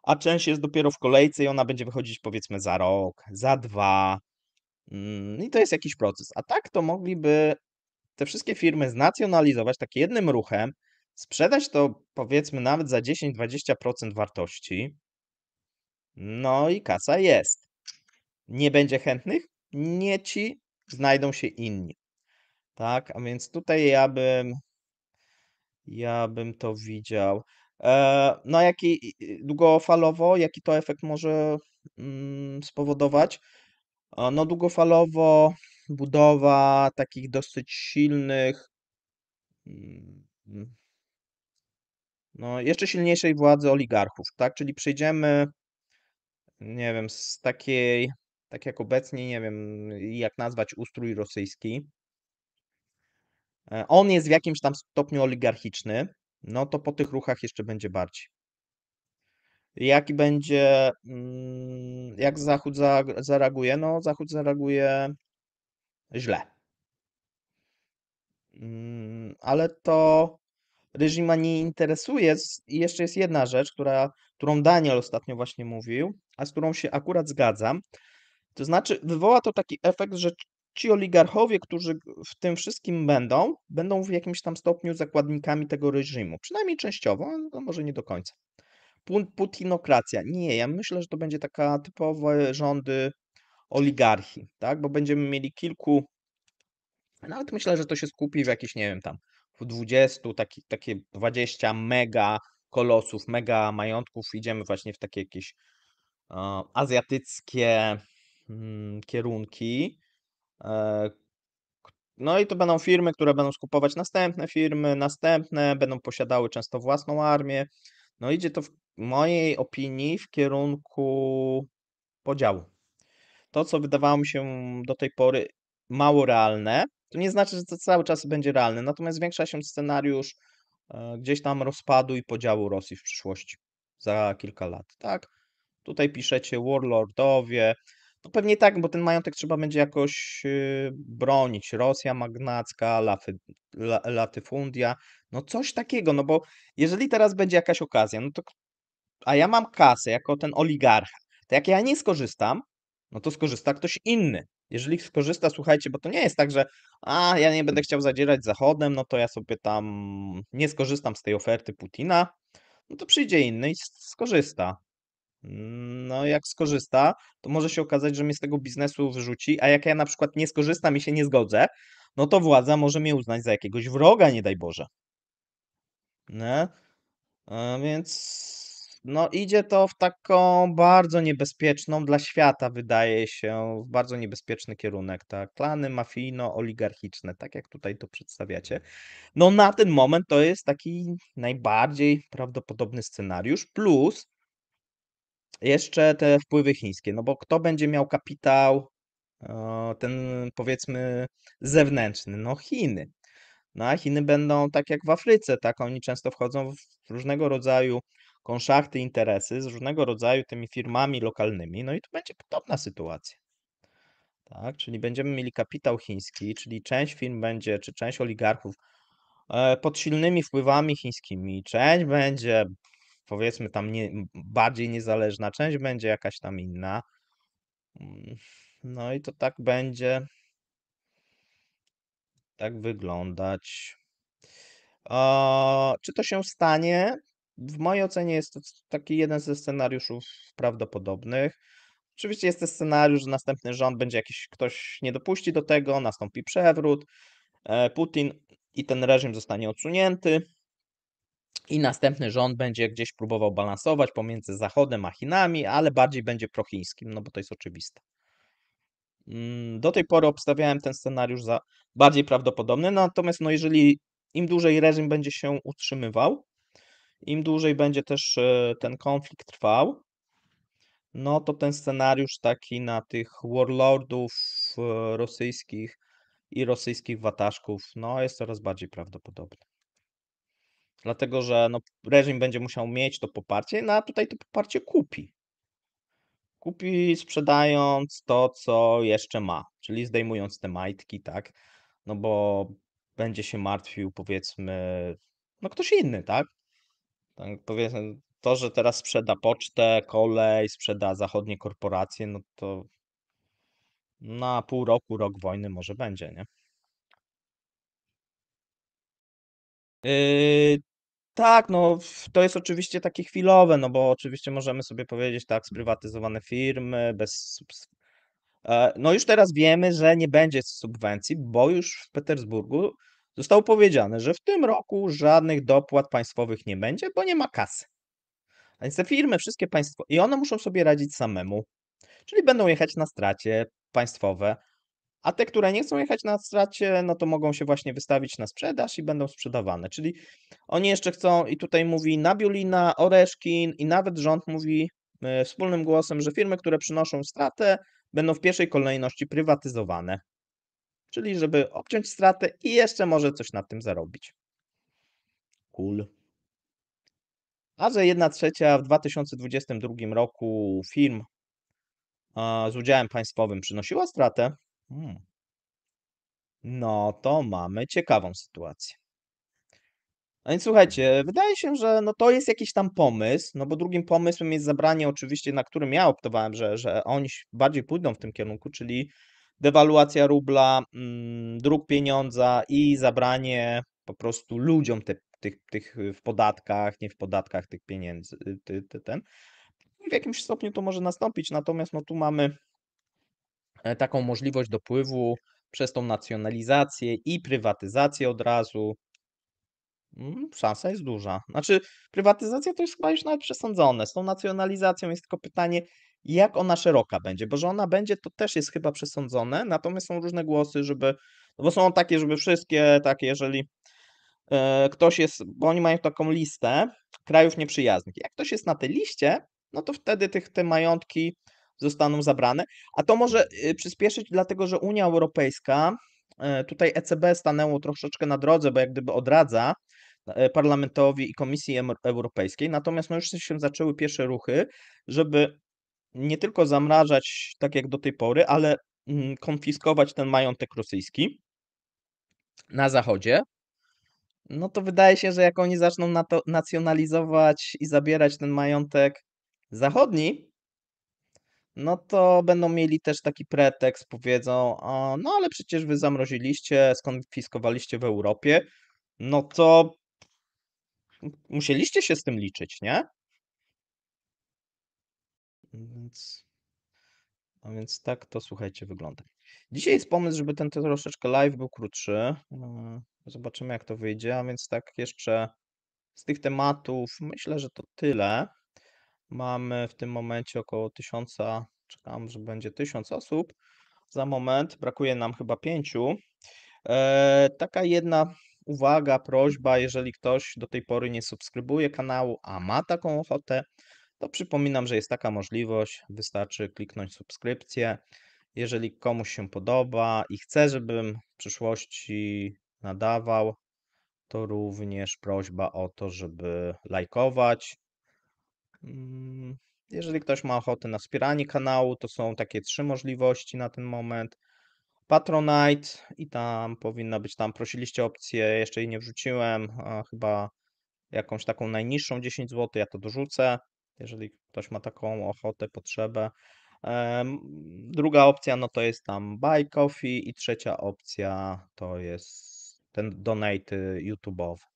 a część jest dopiero w kolejce i ona będzie wychodzić powiedzmy za rok, za 2. Mm, i to jest jakiś proces. A tak to mogliby te wszystkie firmy znacjonalizować tak jednym ruchem, sprzedać to powiedzmy nawet za 10-20% wartości. No i kasa jest. Nie będzie chętnych? Nie ci, znajdą się inni. Tak, a więc tutaj ja bym ja bym to widział. Eee, no jaki długofalowo, jaki to efekt może, mm, spowodować? A, no długofalowo budowa takich dosyć silnych mm, no jeszcze silniejszej władzy oligarchów, tak, czyli przejdziemy nie wiem, z takiej tak jak obecnie, nie wiem, jak nazwać ustrój rosyjski e, on jest w jakimś tam stopniu oligarchiczny, no to po tych ruchach jeszcze będzie bardziej. Jaki będzie, mm, jak Zachód za zareaguje? No Zachód zareaguje źle. Mm, ale to reżima nie interesuje i jeszcze jest jedna rzecz, która którą Daniel ostatnio właśnie mówił, a z którą się akurat zgadzam. To znaczy wywoła to taki efekt, że ci oligarchowie, którzy w tym wszystkim będą, będą w jakimś tam stopniu zakładnikami tego reżimu, przynajmniej częściowo, no może nie do końca. Pu putinokracja. Nie, ja myślę, że to będzie taka typowe rządy oligarchii, tak, bo będziemy mieli kilku nawet myślę, że to się skupi w jakichś, nie wiem, tam w 20 taki takie 20 mega kolosów, mega majątków. Idziemy właśnie w takie jakieś, e, azjatyckie, kierunki. E, no i to będą firmy, które będą skupować następne firmy, następne, będą posiadały często własną armię. No idzie to w mojej opinii w kierunku podziału. To, co wydawało mi się do tej pory mało realne, to nie znaczy, że to cały czas będzie realne, natomiast zwiększa się scenariusz, e, gdzieś tam rozpadu i podziału Rosji w przyszłości, za kilka lat, tak. Tutaj piszecie warlordowie, no pewnie tak, bo ten majątek trzeba będzie jakoś, y, bronić. Rosja magnacka, latyfundia, no coś takiego, no bo jeżeli teraz będzie jakaś okazja, no to a ja mam kasę jako ten oligarcha, to jak ja nie skorzystam, no to skorzysta ktoś inny. Jeżeli skorzysta, słuchajcie, bo to nie jest tak, że a ja nie będę chciał zadzierać Zachodem, no to ja sobie tam nie skorzystam z tej oferty Putina, no to przyjdzie inny i skorzysta. No jak skorzysta, to może się okazać, że mnie z tego biznesu wyrzuci, a jak ja na przykład nie skorzystam i się nie zgodzę, no to władza może mnie uznać za jakiegoś wroga, nie daj Boże. Nie? A więc no idzie to w taką bardzo niebezpieczną dla świata, wydaje się, w bardzo niebezpieczny kierunek, tak. Klany mafijno-oligarchiczne, tak jak tutaj to przedstawiacie. No na ten moment to jest taki najbardziej prawdopodobny scenariusz, plus jeszcze te wpływy chińskie, no bo kto będzie miał kapitał, e, ten powiedzmy zewnętrzny? No Chiny. No a Chiny będą tak jak w Afryce, tak, oni często wchodzą w różnego rodzaju konszachty, interesy z różnego rodzaju tymi firmami lokalnymi, no i tu będzie podobna sytuacja. Tak, czyli będziemy mieli kapitał chiński, czyli część firm będzie, czy część oligarchów, e, pod silnymi wpływami chińskimi, część będzie powiedzmy tam nie bardziej niezależna, część będzie jakaś tam inna. Mm, no i to tak będzie tak wyglądać. A, czy to się stanie? W mojej ocenie jest to taki jeden ze scenariuszów prawdopodobnych. Oczywiście jest też scenariusz, że następny rząd będzie jakiś ktoś nie dopuści do tego, nastąpi przewrót, e, Putin i ten reżim zostanie odsunięty. I następny rząd będzie gdzieś próbował balansować pomiędzy Zachodem a Chinami, ale bardziej będzie prochińskim, no bo to jest oczywiste. Mm, do tej pory obstawiałem ten scenariusz za bardziej prawdopodobny, natomiast no jeżeli im dłużej reżim będzie się utrzymywał, im dłużej będzie też, e, ten konflikt trwał no to ten scenariusz taki na tych warlordów, e, rosyjskich i rosyjskich wataszków, no jest coraz bardziej prawdopodobny. Dlatego, że no reżim będzie musiał mieć to poparcie, no a tutaj to poparcie kupi. Kupi sprzedając to, co jeszcze ma, czyli zdejmując te majtki, tak, no bo będzie się martwił powiedzmy, no ktoś inny, tak? Tak powiedzmy, to, że teraz sprzeda pocztę, kolej, sprzeda zachodnie korporacje, no to na pół roku, rok wojny może będzie, nie? Yy, tak, no to jest oczywiście takie chwilowe, no bo oczywiście możemy sobie powiedzieć, tak, sprywatyzowane firmy bez e, no już teraz wiemy, że nie będzie subwencji, bo już w Petersburgu zostało powiedziane, że w tym roku żadnych dopłat państwowych nie będzie, bo nie ma kasy. Więc te firmy wszystkie państwo i one muszą sobie radzić samemu, czyli będą jechać na stracie państwowe, a te, które nie chcą jechać na stracie, no to mogą się właśnie wystawić na sprzedaż i będą sprzedawane. Czyli oni jeszcze chcą i tutaj mówi Nabiulina, Oreszkin i nawet rząd mówi, e, wspólnym głosem, że firmy, które przynoszą stratę, będą w pierwszej kolejności prywatyzowane. Czyli żeby obciąć stratę i jeszcze może coś na tym zarobić. Cool. A że 1/3 w 2022 roku firm z udziałem państwowym przynosiła stratę, hmm. No to mamy ciekawą sytuację. No więc słuchajcie, wydaje się, że no to jest jakiś tam pomysł, no bo drugim pomysłem jest zabranie oczywiście, na którym ja optowałem, że że oni bardziej pójdą w tym kierunku, czyli dewaluacja rubla, mm, druk pieniądza i zabranie po prostu ludziom te tych tych w podatkach, nie w podatkach tych pieniędzy, y, ty ty ten. W jakimś stopniu to może nastąpić, natomiast no tu mamy taką możliwość dopływu przez tą nacjonalizację i prywatyzację od razu. Mm, szansa jest duża. Znaczy, prywatyzacja to jest chyba już nawet przesądzone. Z tą nacjonalizacją jest tylko pytanie, jak ona szeroka będzie, bo że ona będzie, to też jest chyba przesądzone, natomiast są różne głosy, żeby no bo są takie, żeby wszystkie takie, jeżeli, e, ktoś jest bo oni mają taką listę krajów nieprzyjaznych. Jak ktoś jest na tej liście, no to wtedy tych te majątki zostaną zabrane, a to może, y, przyspieszyć, dlatego że Unia Europejska, e, tutaj ECB stanęło troszeczkę na drodze, bo jak gdyby odradza, e, Parlamentowi i Komisji Europejskiej, natomiast no już się zaczęły pierwsze ruchy, żeby nie tylko zamrażać tak jak do tej pory, ale, mm, konfiskować ten majątek rosyjski na Zachodzie. No to wydaje się, że jak oni zaczną nacjonalizować i zabierać ten majątek zachodni no to będą mieli też taki pretekst, powiedzą: „A, no ale przecież wy zamroziliście, skonfiskowaliście w Europie, no to musieliście się z tym liczyć, nie?” Więc a więc tak to słuchajcie wygląda. Dzisiaj jest pomysł, żeby ten troszeczkę live był krótszy. Yy, zobaczymy jak to wyjdzie, a więc tak jeszcze z tych tematów myślę, że to tyle. Mamy w tym momencie około 1000 czekam, że będzie 1000 osób za moment, brakuje nam chyba 5. Eee, taka jedna uwaga, prośba, jeżeli ktoś do tej pory nie subskrybuje kanału, a ma taką ochotę, to przypominam, że jest taka możliwość, wystarczy kliknąć subskrypcję. Jeżeli komuś się podoba i chce, żebym w przyszłości nadawał, to również prośba o to, żeby lajkować. Mm, jeżeli ktoś ma ochotę na wspieranie kanału, to są takie 3 możliwości na ten moment. Patronite i tam powinna być tam prosiliście opcję, jeszcze jej nie wrzuciłem, chyba jakąś taką najniższą 10 zł, ja to dorzucę, jeżeli ktoś ma taką ochotę, potrzebę. Druga opcja, no to jest tam Buy Coffee i trzecia opcja to jest ten donate YouTube'owy.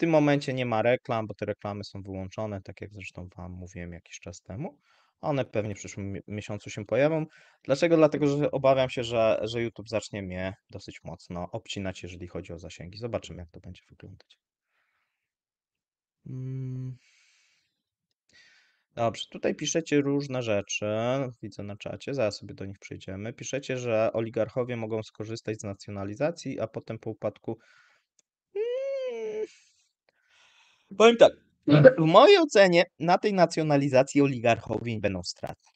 Tym momencie nie ma reklam, bo te reklamy są wyłączone, tak jak zresztą Wam mówiłem jakiś czas temu. One pewnie w przyszłym mi- miesiącu się pojawią. Dlaczego? Dlatego, że obawiam się, że, że YouTube zacznie mnie dosyć mocno obcinać, jeżeli chodzi o zasięgi. Zobaczymy, jak to będzie wyglądać. Mm. Dobrze, tutaj piszecie różne rzeczy, widzę na czacie, zaraz sobie do nich przejdziemy. Piszecie, że oligarchowie mogą skorzystać z nacjonalizacji, a potem po upadku. Mm. Powiem tak, w mojej ocenie na tej nacjonalizacji oligarchowie nie będą stratni.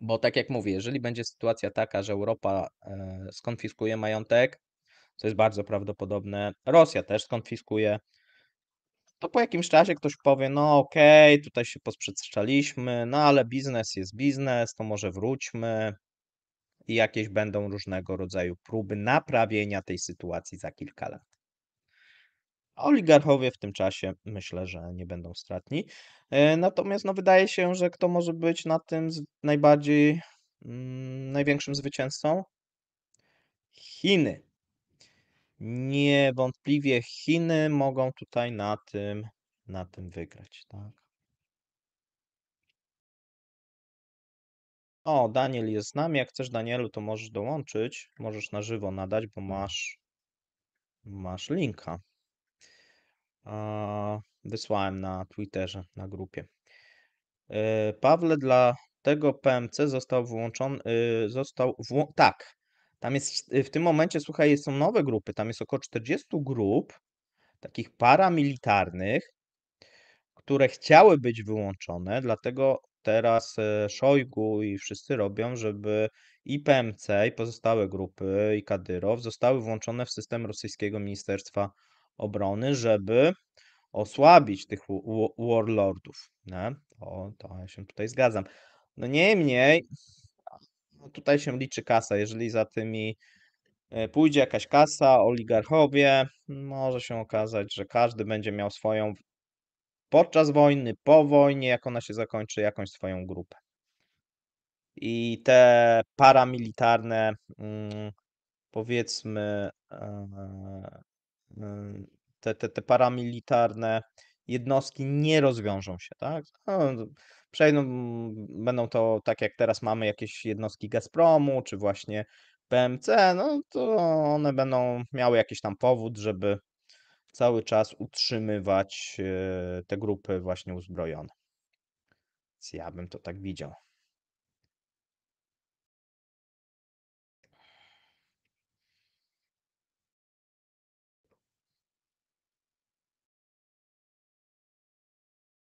Bo tak jak mówię, jeżeli będzie sytuacja taka, że Europa e, skonfiskuje majątek, co jest bardzo prawdopodobne, Rosja też skonfiskuje, to po jakimś czasie ktoś powie, no okej, tutaj się posprzeczaliśmy, no ale biznes jest biznes, to może wróćmy i jakieś będą różnego rodzaju próby naprawienia tej sytuacji za kilka lat. Oligarchowie w tym czasie myślę, że nie będą stratni. E, Natomiast no, wydaje się, że kto może być na tym najbardziej mm, największym zwycięzcą? Chiny. Niewątpliwie Chiny mogą tutaj na tym, na tym wygrać, tak? O, Daniel jest z nami. Jak chcesz, Danielu, to możesz dołączyć. Możesz na żywo nadać, bo masz, masz linka. Wysłałem na Twitterze, na grupie. E, Pawle, dla tego PMC został wyłączony, y, został wło- tak. Tam jest y, w tym momencie, słuchaj, są nowe grupy. Tam jest około 40 grup, takich paramilitarnych, które chciały być wyłączone, dlatego teraz e, Szojgu i wszyscy robią, żeby i PMC, i pozostałe grupy, i Kadyrow zostały włączone w system rosyjskiego Ministerstwa Obrony, żeby osłabić tych wa- wa- warlordów. Nie? To, to ja się tutaj zgadzam. No niemniej, no tutaj się liczy kasa. Jeżeli za tymi e, pójdzie jakaś kasa, oligarchowie, może się okazać, że każdy będzie miał swoją podczas wojny, po wojnie, jak ona się zakończy, jakąś swoją grupę. I te paramilitarne, mm, powiedzmy, e, te, te, te paramilitarne jednostki nie rozwiążą się, tak? No, przejdą, będą to tak jak teraz mamy jakieś jednostki Gazpromu, czy właśnie PMC, no to one będą miały jakiś tam powód, żeby cały czas utrzymywać e, te grupy właśnie uzbrojone. Więc ja bym to tak widział.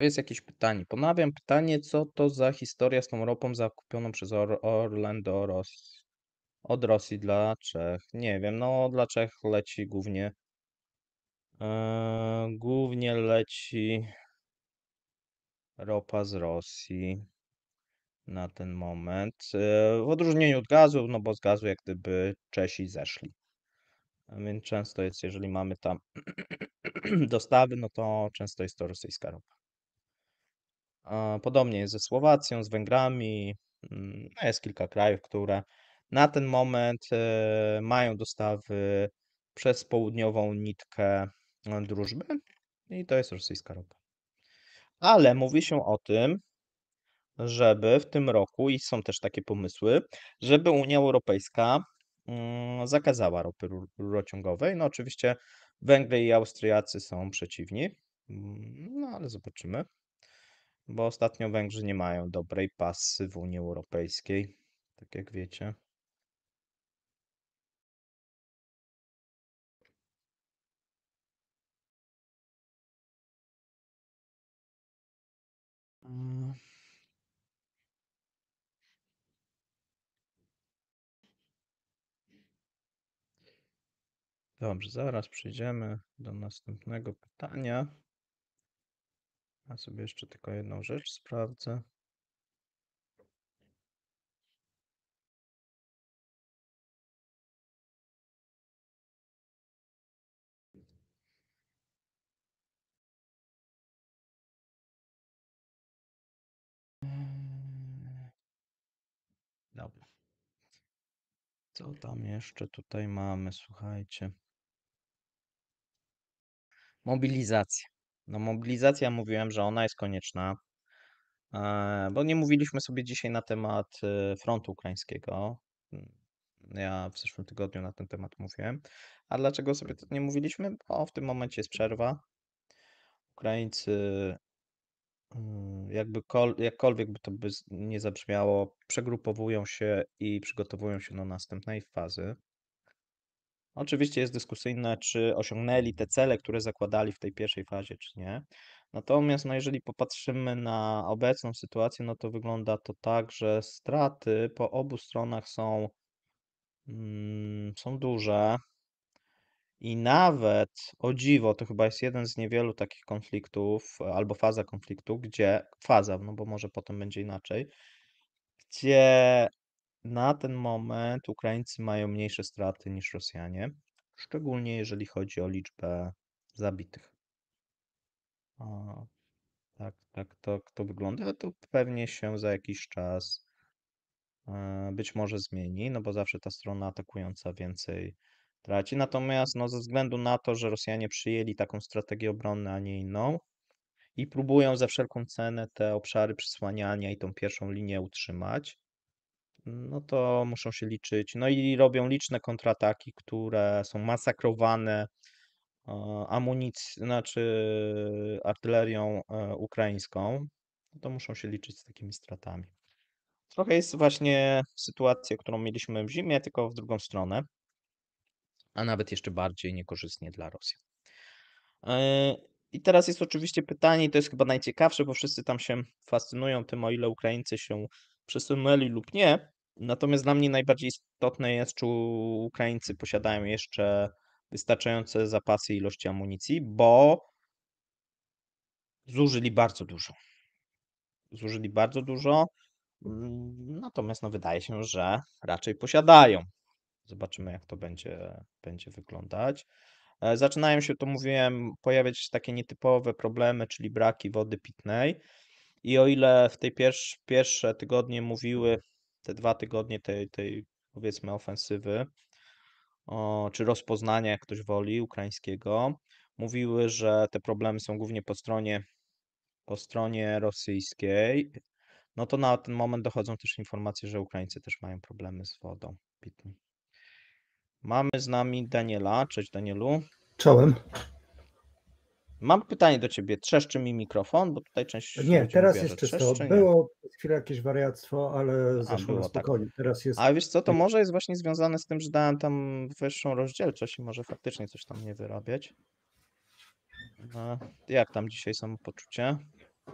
Jest jakieś pytanie. Ponawiam pytanie, co to za historia z tą ropą zakupioną przez Or? Od Rosji dla Czech. Nie wiem, no dla Czech leci głównie. e, głównie leci ropa z Rosji na ten moment. e, w odróżnieniu od gazu, no bo z gazu jak gdyby Czesi zeszli. Więc często jest, jeżeli mamy tam dostawy, no to często jest to rosyjska ropa. Podobnie jest ze Słowacją, z Węgrami. mm, no Jest kilka krajów, które na ten moment e, mają dostawy przez południową nitkę e, drużby i to jest rosyjska ropa. Ale mówi się o tym, żeby w tym roku, i są też takie pomysły, żeby Unia Europejska mm, zakazała ropy ru- rurociągowej. No oczywiście Węgry i Austriacy są przeciwni, mm, no ale zobaczymy, bo ostatnio Węgrzy nie mają dobrej pasy w Unii Europejskiej, tak jak wiecie. Dobrze, zaraz przejdziemy do następnego pytania. Ja sobie jeszcze tylko jedną rzecz sprawdzę. Dobra. Co tam jeszcze tutaj mamy? Słuchajcie. Mobilizacja. No mobilizacja mówiłem, że ona jest konieczna, e, bo nie mówiliśmy sobie dzisiaj na temat e, frontu ukraińskiego. Mm, Ja w zeszłym tygodniu na ten temat mówiłem. A dlaczego sobie to nie mówiliśmy? Bo w tym momencie jest przerwa. Ukraińcy, mm, jakby kol, jakkolwiek by to by nie zabrzmiało, przegrupowują się i przygotowują się do następnej fazy. Oczywiście jest dyskusyjne, czy osiągnęli te cele, które zakładali w tej pierwszej fazie, czy nie. Natomiast no, jeżeli popatrzymy na obecną sytuację, no to wygląda to tak, że straty po obu stronach są, mm, są duże. I nawet, o dziwo, to chyba jest jeden z niewielu takich konfliktów, albo faza konfliktu, gdzie, faza, no bo może potem będzie inaczej, gdzie na ten moment Ukraińcy mają mniejsze straty niż Rosjanie, szczególnie jeżeli chodzi o liczbę zabitych. O, tak, tak to, to wygląda. To pewnie się za jakiś czas e, być może zmieni, no bo zawsze ta strona atakująca więcej traci. Natomiast no, ze względu na to, że Rosjanie przyjęli taką strategię obronną, a nie inną i próbują za wszelką cenę te obszary przysłaniania i tą pierwszą linię utrzymać, no to muszą się liczyć. No i robią liczne kontrataki, które są masakrowane amunicją, znaczy artylerią e, ukraińską. No to muszą się liczyć z takimi stratami. Trochę jest właśnie sytuacja, którą mieliśmy w zimie, tylko w drugą stronę, a nawet jeszcze bardziej niekorzystnie dla Rosji. E, I teraz jest oczywiście pytanie, i to jest chyba najciekawsze, bo wszyscy tam się fascynują tym, o ile Ukraińcy się przesunęli lub nie. Natomiast dla mnie najbardziej istotne jest, czy Ukraińcy posiadają jeszcze wystarczające zapasy ilości amunicji, bo zużyli bardzo dużo. Zużyli bardzo dużo, mm, natomiast no wydaje się, że raczej posiadają. Zobaczymy, jak to będzie, będzie wyglądać. E, Zaczynają się, to mówiłem, pojawiać takie nietypowe problemy, czyli braki wody pitnej. I o ile w tej pierwsz, pierwsze tygodnie mówiły, te dwa tygodnie tej, tej powiedzmy ofensywy, o, czy rozpoznania, jak ktoś woli, ukraińskiego, mówiły, że te problemy są głównie po stronie, po stronie rosyjskiej, no to na ten moment dochodzą też informacje, że Ukraińcy też mają problemy z wodą pitną. Mamy z nami Daniela. Cześć Danielu. Czołem. Mam pytanie do ciebie. Trzeszczy mi mikrofon, bo tutaj część Nie, teraz mówiła, jest czysto. Było chwilę jakieś wariactwo, ale zeszło na tak. spokojnie. Teraz jest. Ale wiesz co, to jak- może jest właśnie związane z tym, że dałem tam wyższą rozdzielczość i może faktycznie coś tam nie wyrabiać. No, jak tam dzisiaj samopoczucie?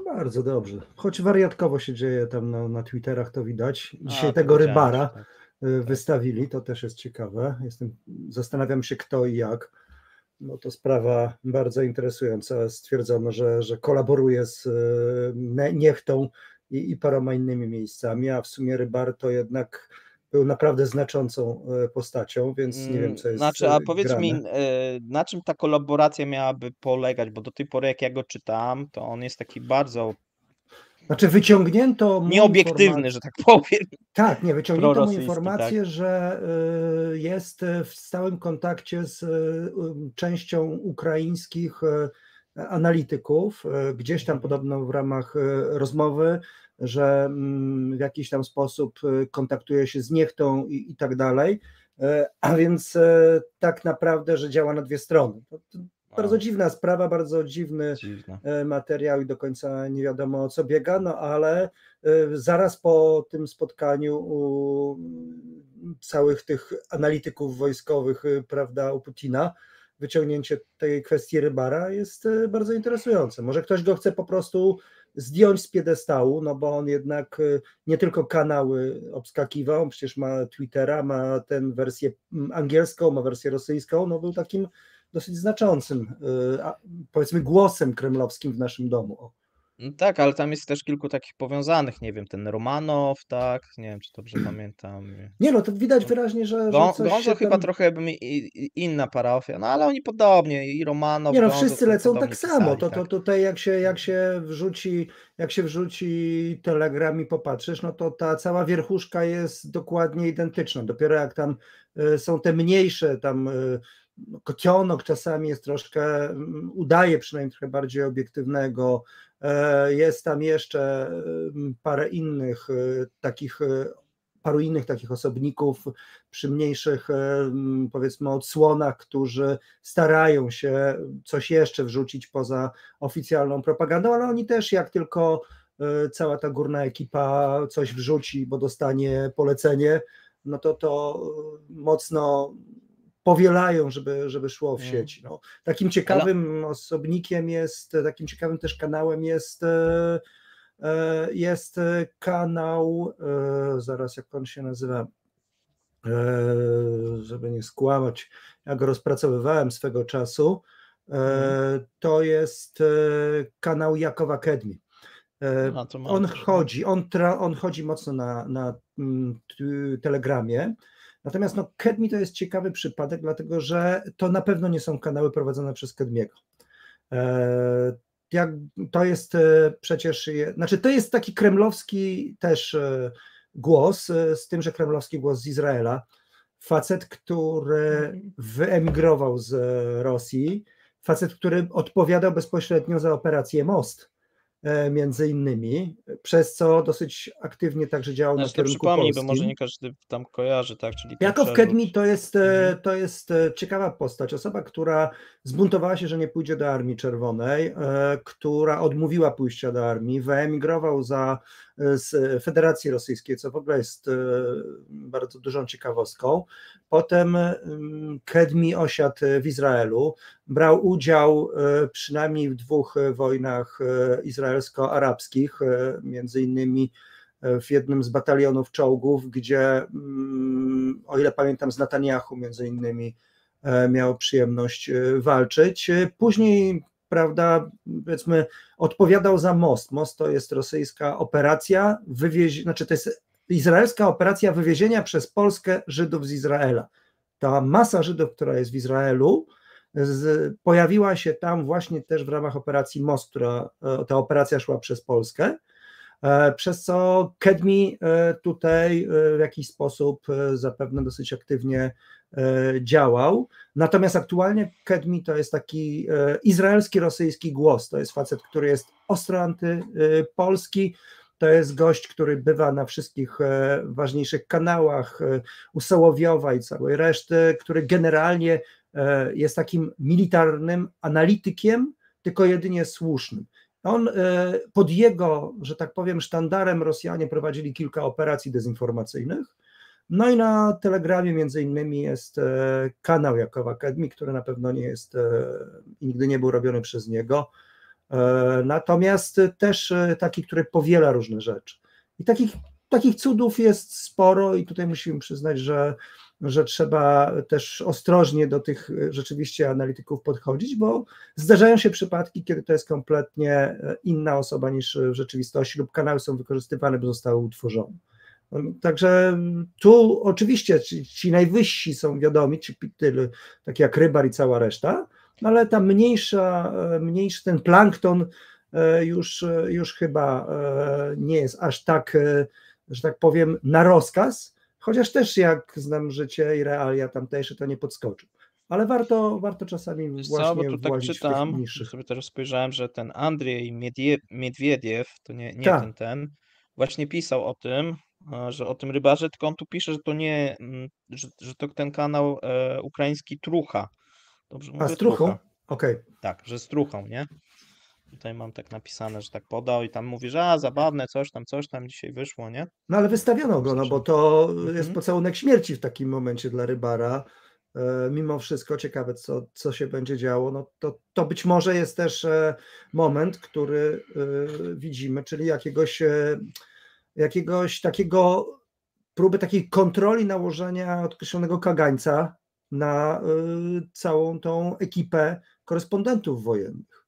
Bardzo dobrze. Choć wariatkowo się dzieje tam na, na Twitterach, to widać. Dzisiaj A, tego rybara tak. y, wystawili, to też jest ciekawe. Jestem, zastanawiam się kto i jak. No to sprawa bardzo interesująca. Stwierdzono, że, że kolaboruje z Ne- Niechtą i, i paroma innymi miejscami, a w sumie rybar to jednak był naprawdę znaczącą y, postacią, więc nie wiem, co jest Znaczy, a y, powiedz mi, grane. e, na czym ta kolaboracja miałaby polegać? Bo do tej pory, jak ja go czytałem, to on jest taki bardzo Znaczy wyciągnięto mu nieobiektywny, że tak powiem. Tak, nie, wyciągnięto mu informację, że y, jest w stałym kontakcie z y, częścią ukraińskich y, analityków, gdzieś tam podobno w ramach rozmowy, że mm, w jakiś tam sposób kontaktuje się z niechtą i, i tak dalej. A więc tak naprawdę, że działa na dwie strony. Bardzo dziwna sprawa, bardzo dziwny dziwne. e, materiał i do końca nie wiadomo o co biega, no ale e, zaraz po tym spotkaniu u mm, całych tych analityków wojskowych, e, prawda, u Putina, wyciągnięcie tej kwestii Rybara jest bardzo interesujące. Może ktoś go chce po prostu zdjąć z piedestału, no bo on jednak nie tylko kanały obskakiwał, przecież ma Twittera, ma tę wersję mm, angielską, ma wersję rosyjską, no był takim dosyć znaczącym, y, powiedzmy, głosem kremlowskim w naszym domu. No tak, ale tam jest też kilku takich powiązanych, nie wiem, ten Romanow, tak, nie wiem, czy dobrze pamiętam. Nie no, to widać wyraźnie, że, że się chyba tam... trochę inna parafia, no ale oni podobnie, i Romanow, Nie no, wszyscy lecą tak samo. pisali, To, to tak. tutaj jak się, jak się wrzuci, jak się wrzuci telegram i popatrzysz, no to ta cała wierchuszka jest dokładnie identyczna. Dopiero jak tam y, są te mniejsze tam y, Kocionok czasami jest troszkę, mm, udaje przynajmniej trochę bardziej obiektywnego. E, jest tam jeszcze mm, parę innych e, takich, e, paru innych takich osobników przy mniejszych mm, powiedzmy odsłonach, którzy starają się coś jeszcze wrzucić poza oficjalną propagandą, ale oni też jak tylko cała ta górna ekipa coś wrzuci, bo dostanie polecenie, no to to mocno powielają, żeby, żeby szło w Mm. sieć. No, takim ciekawym osobnikiem jest, takim ciekawym też kanałem jest, e, e, jest kanał, e, zaraz jak on się nazywa, żeby nie skłamać, ja go rozpracowywałem swego czasu, Mhm. to jest kanał Jakowa Kedmi. On no. chodzi, on, tra, on chodzi mocno na, na mm, Telegramie. Natomiast no, Kedmi to jest ciekawy przypadek, dlatego że to na pewno nie są kanały prowadzone przez Kedmiego. E, jak, to jest e, przecież, znaczy to jest taki kremlowski też e, głos, z tym, że kremlowski głos z Izraela. Facet, który Mhm. wyemigrował z Rosji, facet, który odpowiadał bezpośrednio za operację Most między innymi, przez co dosyć aktywnie także działał Znaczy, na kierunku przypomnij, bo polskim. może nie każdy tam kojarzy, tak? Czyli Jakow. Kedmi to jest, e, Mhm. to jest e, ciekawa postać, osoba, która zbuntowała się, że nie pójdzie do Armii Czerwonej, e, która odmówiła pójścia do armii, wyemigrował za, e, z Federacji Rosyjskiej, co w ogóle jest e, bardzo dużą ciekawostką. Potem mm, Kedmi osiadł w Izraelu, brał udział e, przynajmniej w dwóch wojnach e, izraelsko-arabskich, między innymi w jednym z batalionów czołgów, gdzie, mm, o ile pamiętam, z Netanyahu między innymi miał przyjemność walczyć. Później, prawda, powiedzmy, odpowiadał za most. Most to jest rosyjska operacja, wywiezie, znaczy to jest izraelska operacja wywiezienia przez Polskę Żydów z Izraela. Ta masa Żydów, która jest w Izraelu, z, pojawiła się tam właśnie też w ramach operacji Most, która e, ta operacja szła przez Polskę. E, Przez co Kedmi e, tutaj w jakiś sposób zapewne dosyć aktywnie działał. Natomiast aktualnie Kedmi to jest taki e, izraelski, rosyjski głos. To jest facet, który jest ostro antypolski. To jest gość, który bywa na wszystkich e, ważniejszych kanałach e, u Sołowiowa i całej reszty, który generalnie e, jest takim militarnym analitykiem, tylko jedynie słusznym. On e, pod jego, że tak powiem, sztandarem Rosjanie prowadzili kilka operacji dezinformacyjnych. No i na Telegramie między innymi jest e, kanał Jakowa Kedmi, który na pewno nie jest e, i nigdy nie był robiony przez niego. E, Natomiast też taki, który powiela różne rzeczy. I takich, takich cudów jest sporo, i tutaj musimy przyznać, że, że trzeba też ostrożnie do tych rzeczywiście analityków podchodzić, bo zdarzają się przypadki, kiedy to jest kompletnie inna osoba niż w rzeczywistości, lub kanały są wykorzystywane, bo zostały utworzone. Także tu oczywiście ci, ci najwyżsi są wiadomi, ci tylu, takie jak Rybar i cała reszta, no ale ta mniejsza, e, mniejszy ten plankton e, już, e, już chyba nie jest aż tak, że tak powiem, na rozkaz, chociaż też jak znam życie i realia tamtejsze, to nie podskoczył. Ale warto, warto czasami Wiesz co, bo właśnie tu tak czytam, sobie teraz spojrzałem, że ten Andrzej Miedwiediew, to nie, nie Tak. ten, ten, właśnie pisał o tym, że o tym rybarze, tylko on tu pisze, że to nie, mm, że, że to ten kanał e, ukraiński Trucha. Dobrze A mówię? z truchą? Okej. Tak, że z Truchą, nie? Tutaj mam tak napisane, że tak podał i tam mówi, że a, zabawne, coś tam, coś tam dzisiaj wyszło, nie? No ale wystawiono go, no bo to jest Mhm. pocałunek śmierci w takim momencie dla Rybara. E, Mimo wszystko ciekawe, co, co się będzie działo. No to, to być może jest też e, moment, który e, widzimy, czyli jakiegoś, e, jakiegoś takiego próby takiej kontroli nałożenia określonego kagańca na e, całą tą ekipę korespondentów wojennych.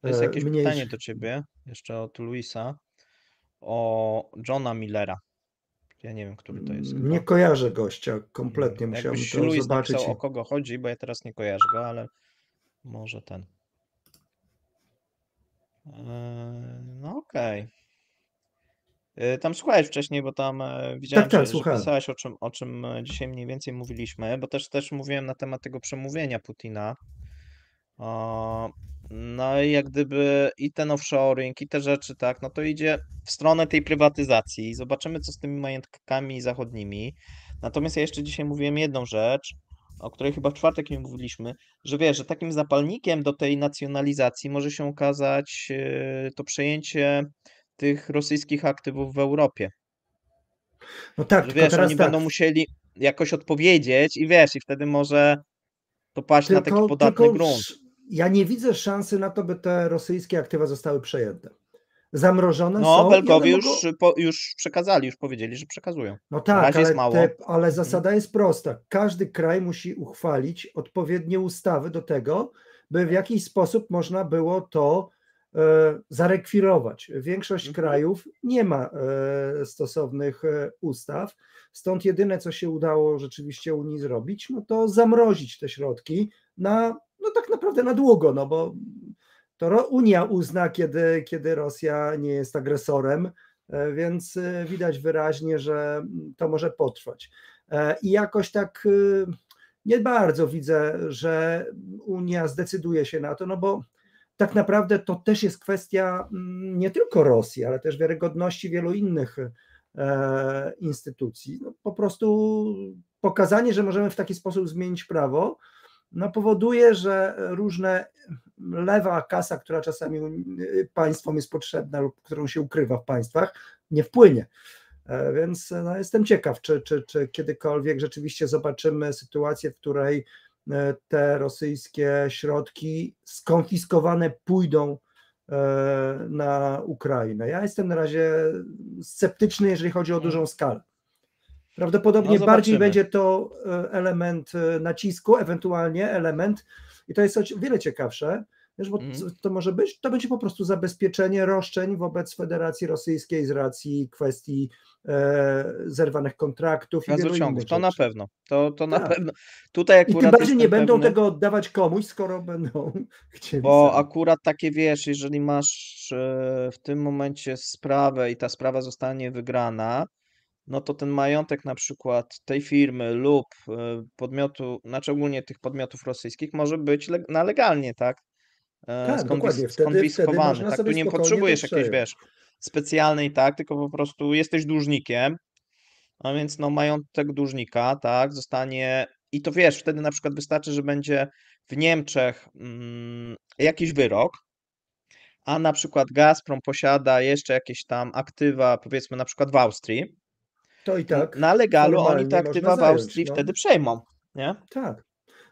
To jest E, jakieś mniej- pytanie do ciebie, jeszcze od Luisa, o Johna Millera. Ja nie wiem, który to jest. Nie chyba. kojarzę gościa kompletnie, Mm, musiałem to Luis zobaczyć. napisał, o kogo chodzi, bo ja teraz nie kojarzę go, ale może ten. Eee, No okej. Y, Tam słuchałeś wcześniej, bo tam e, widziałem, tak, że, że pisałeś o czym, o czym e, dzisiaj mniej więcej mówiliśmy, bo też, też mówiłem na temat tego przemówienia Putina. No i jak gdyby i ten offshoring, i te rzeczy, tak, no to idzie w stronę tej prywatyzacji. Zobaczymy, co z tymi majątkami zachodnimi. Natomiast ja jeszcze dzisiaj mówiłem jedną rzecz, o której chyba w czwartek nie mówiliśmy, że wiesz, że takim zapalnikiem do tej nacjonalizacji może się okazać e, to przejęcie tych rosyjskich aktywów w Europie. No tak, Że tylko wiesz, oni tak, będą musieli jakoś odpowiedzieć i wiesz, i wtedy może to paść na taki tylko, podatny tylko grunt. ja nie widzę szansy na to, by te rosyjskie aktywa zostały przejęte. Zamrożone No, są. one Belgowie mogą- już, po, już przekazali, już powiedzieli, że przekazują. No tak, ale. Mhm. te, ale zasada jest prosta. Każdy kraj musi uchwalić odpowiednie ustawy do tego, by w jakiś sposób można było to zarekwirować. Większość Mhm. krajów nie ma e, stosownych e, ustaw, stąd jedyne, co się udało rzeczywiście Unii zrobić, no to zamrozić te środki na, no tak naprawdę na długo, no bo to Unia uzna, kiedy, kiedy Rosja nie jest agresorem, E, Więc e, widać wyraźnie, że to może potrwać. E, I jakoś tak nie bardzo widzę, że Unia zdecyduje się na to, no bo tak naprawdę to też jest kwestia mm, nie tylko Rosji, ale też wiarygodności wielu innych e, instytucji. No, po prostu pokazanie, że możemy w taki sposób zmienić prawo, no powoduje, że różne lewa kasa, która czasami y, państwom jest potrzebna lub którą się ukrywa w państwach, nie wpłynie. E, Więc no, jestem ciekaw, czy, czy, czy kiedykolwiek rzeczywiście zobaczymy sytuację, w której te rosyjskie środki skonfiskowane pójdą e, na Ukrainę. Ja jestem na razie sceptyczny, jeżeli chodzi o dużą skalę. Prawdopodobnie No, bardziej będzie to e, element e, nacisku, ewentualnie element, i to jest o wiele ciekawsze, wiesz, bo co to może być? To będzie po prostu zabezpieczenie roszczeń wobec Federacji Rosyjskiej z racji kwestii e, zerwanych kontraktów i wielu Gazociągów, to na pewno. To, to na Tak. pewno. Tutaj I tym akurat bardziej nie będą pewny, tego oddawać komuś, skoro będą chcieli Bo sami. akurat takie wiesz, jeżeli masz e, w tym momencie sprawę i ta sprawa zostanie wygrana, no to ten majątek na przykład tej firmy lub e, podmiotu, znaczy ogólnie tych podmiotów rosyjskich może być leg- na legalnie, tak? E, Tak, skonfis- dokładnie. Wtedy, wtedy skonfiskowany, tak? Tu nie potrzebujesz jakiejś, wiesz, specjalnej, tak? Tylko po prostu jesteś dłużnikiem, a więc no majątek dłużnika, tak, zostanie i to wiesz, wtedy na przykład wystarczy, że będzie w Niemczech mm, jakiś wyrok, a na przykład Gazprom posiada jeszcze jakieś tam aktywa, powiedzmy na przykład w Austrii, To i tak na legalu oni te aktywa w zająć, Austrii no. wtedy przejmą, nie? Tak.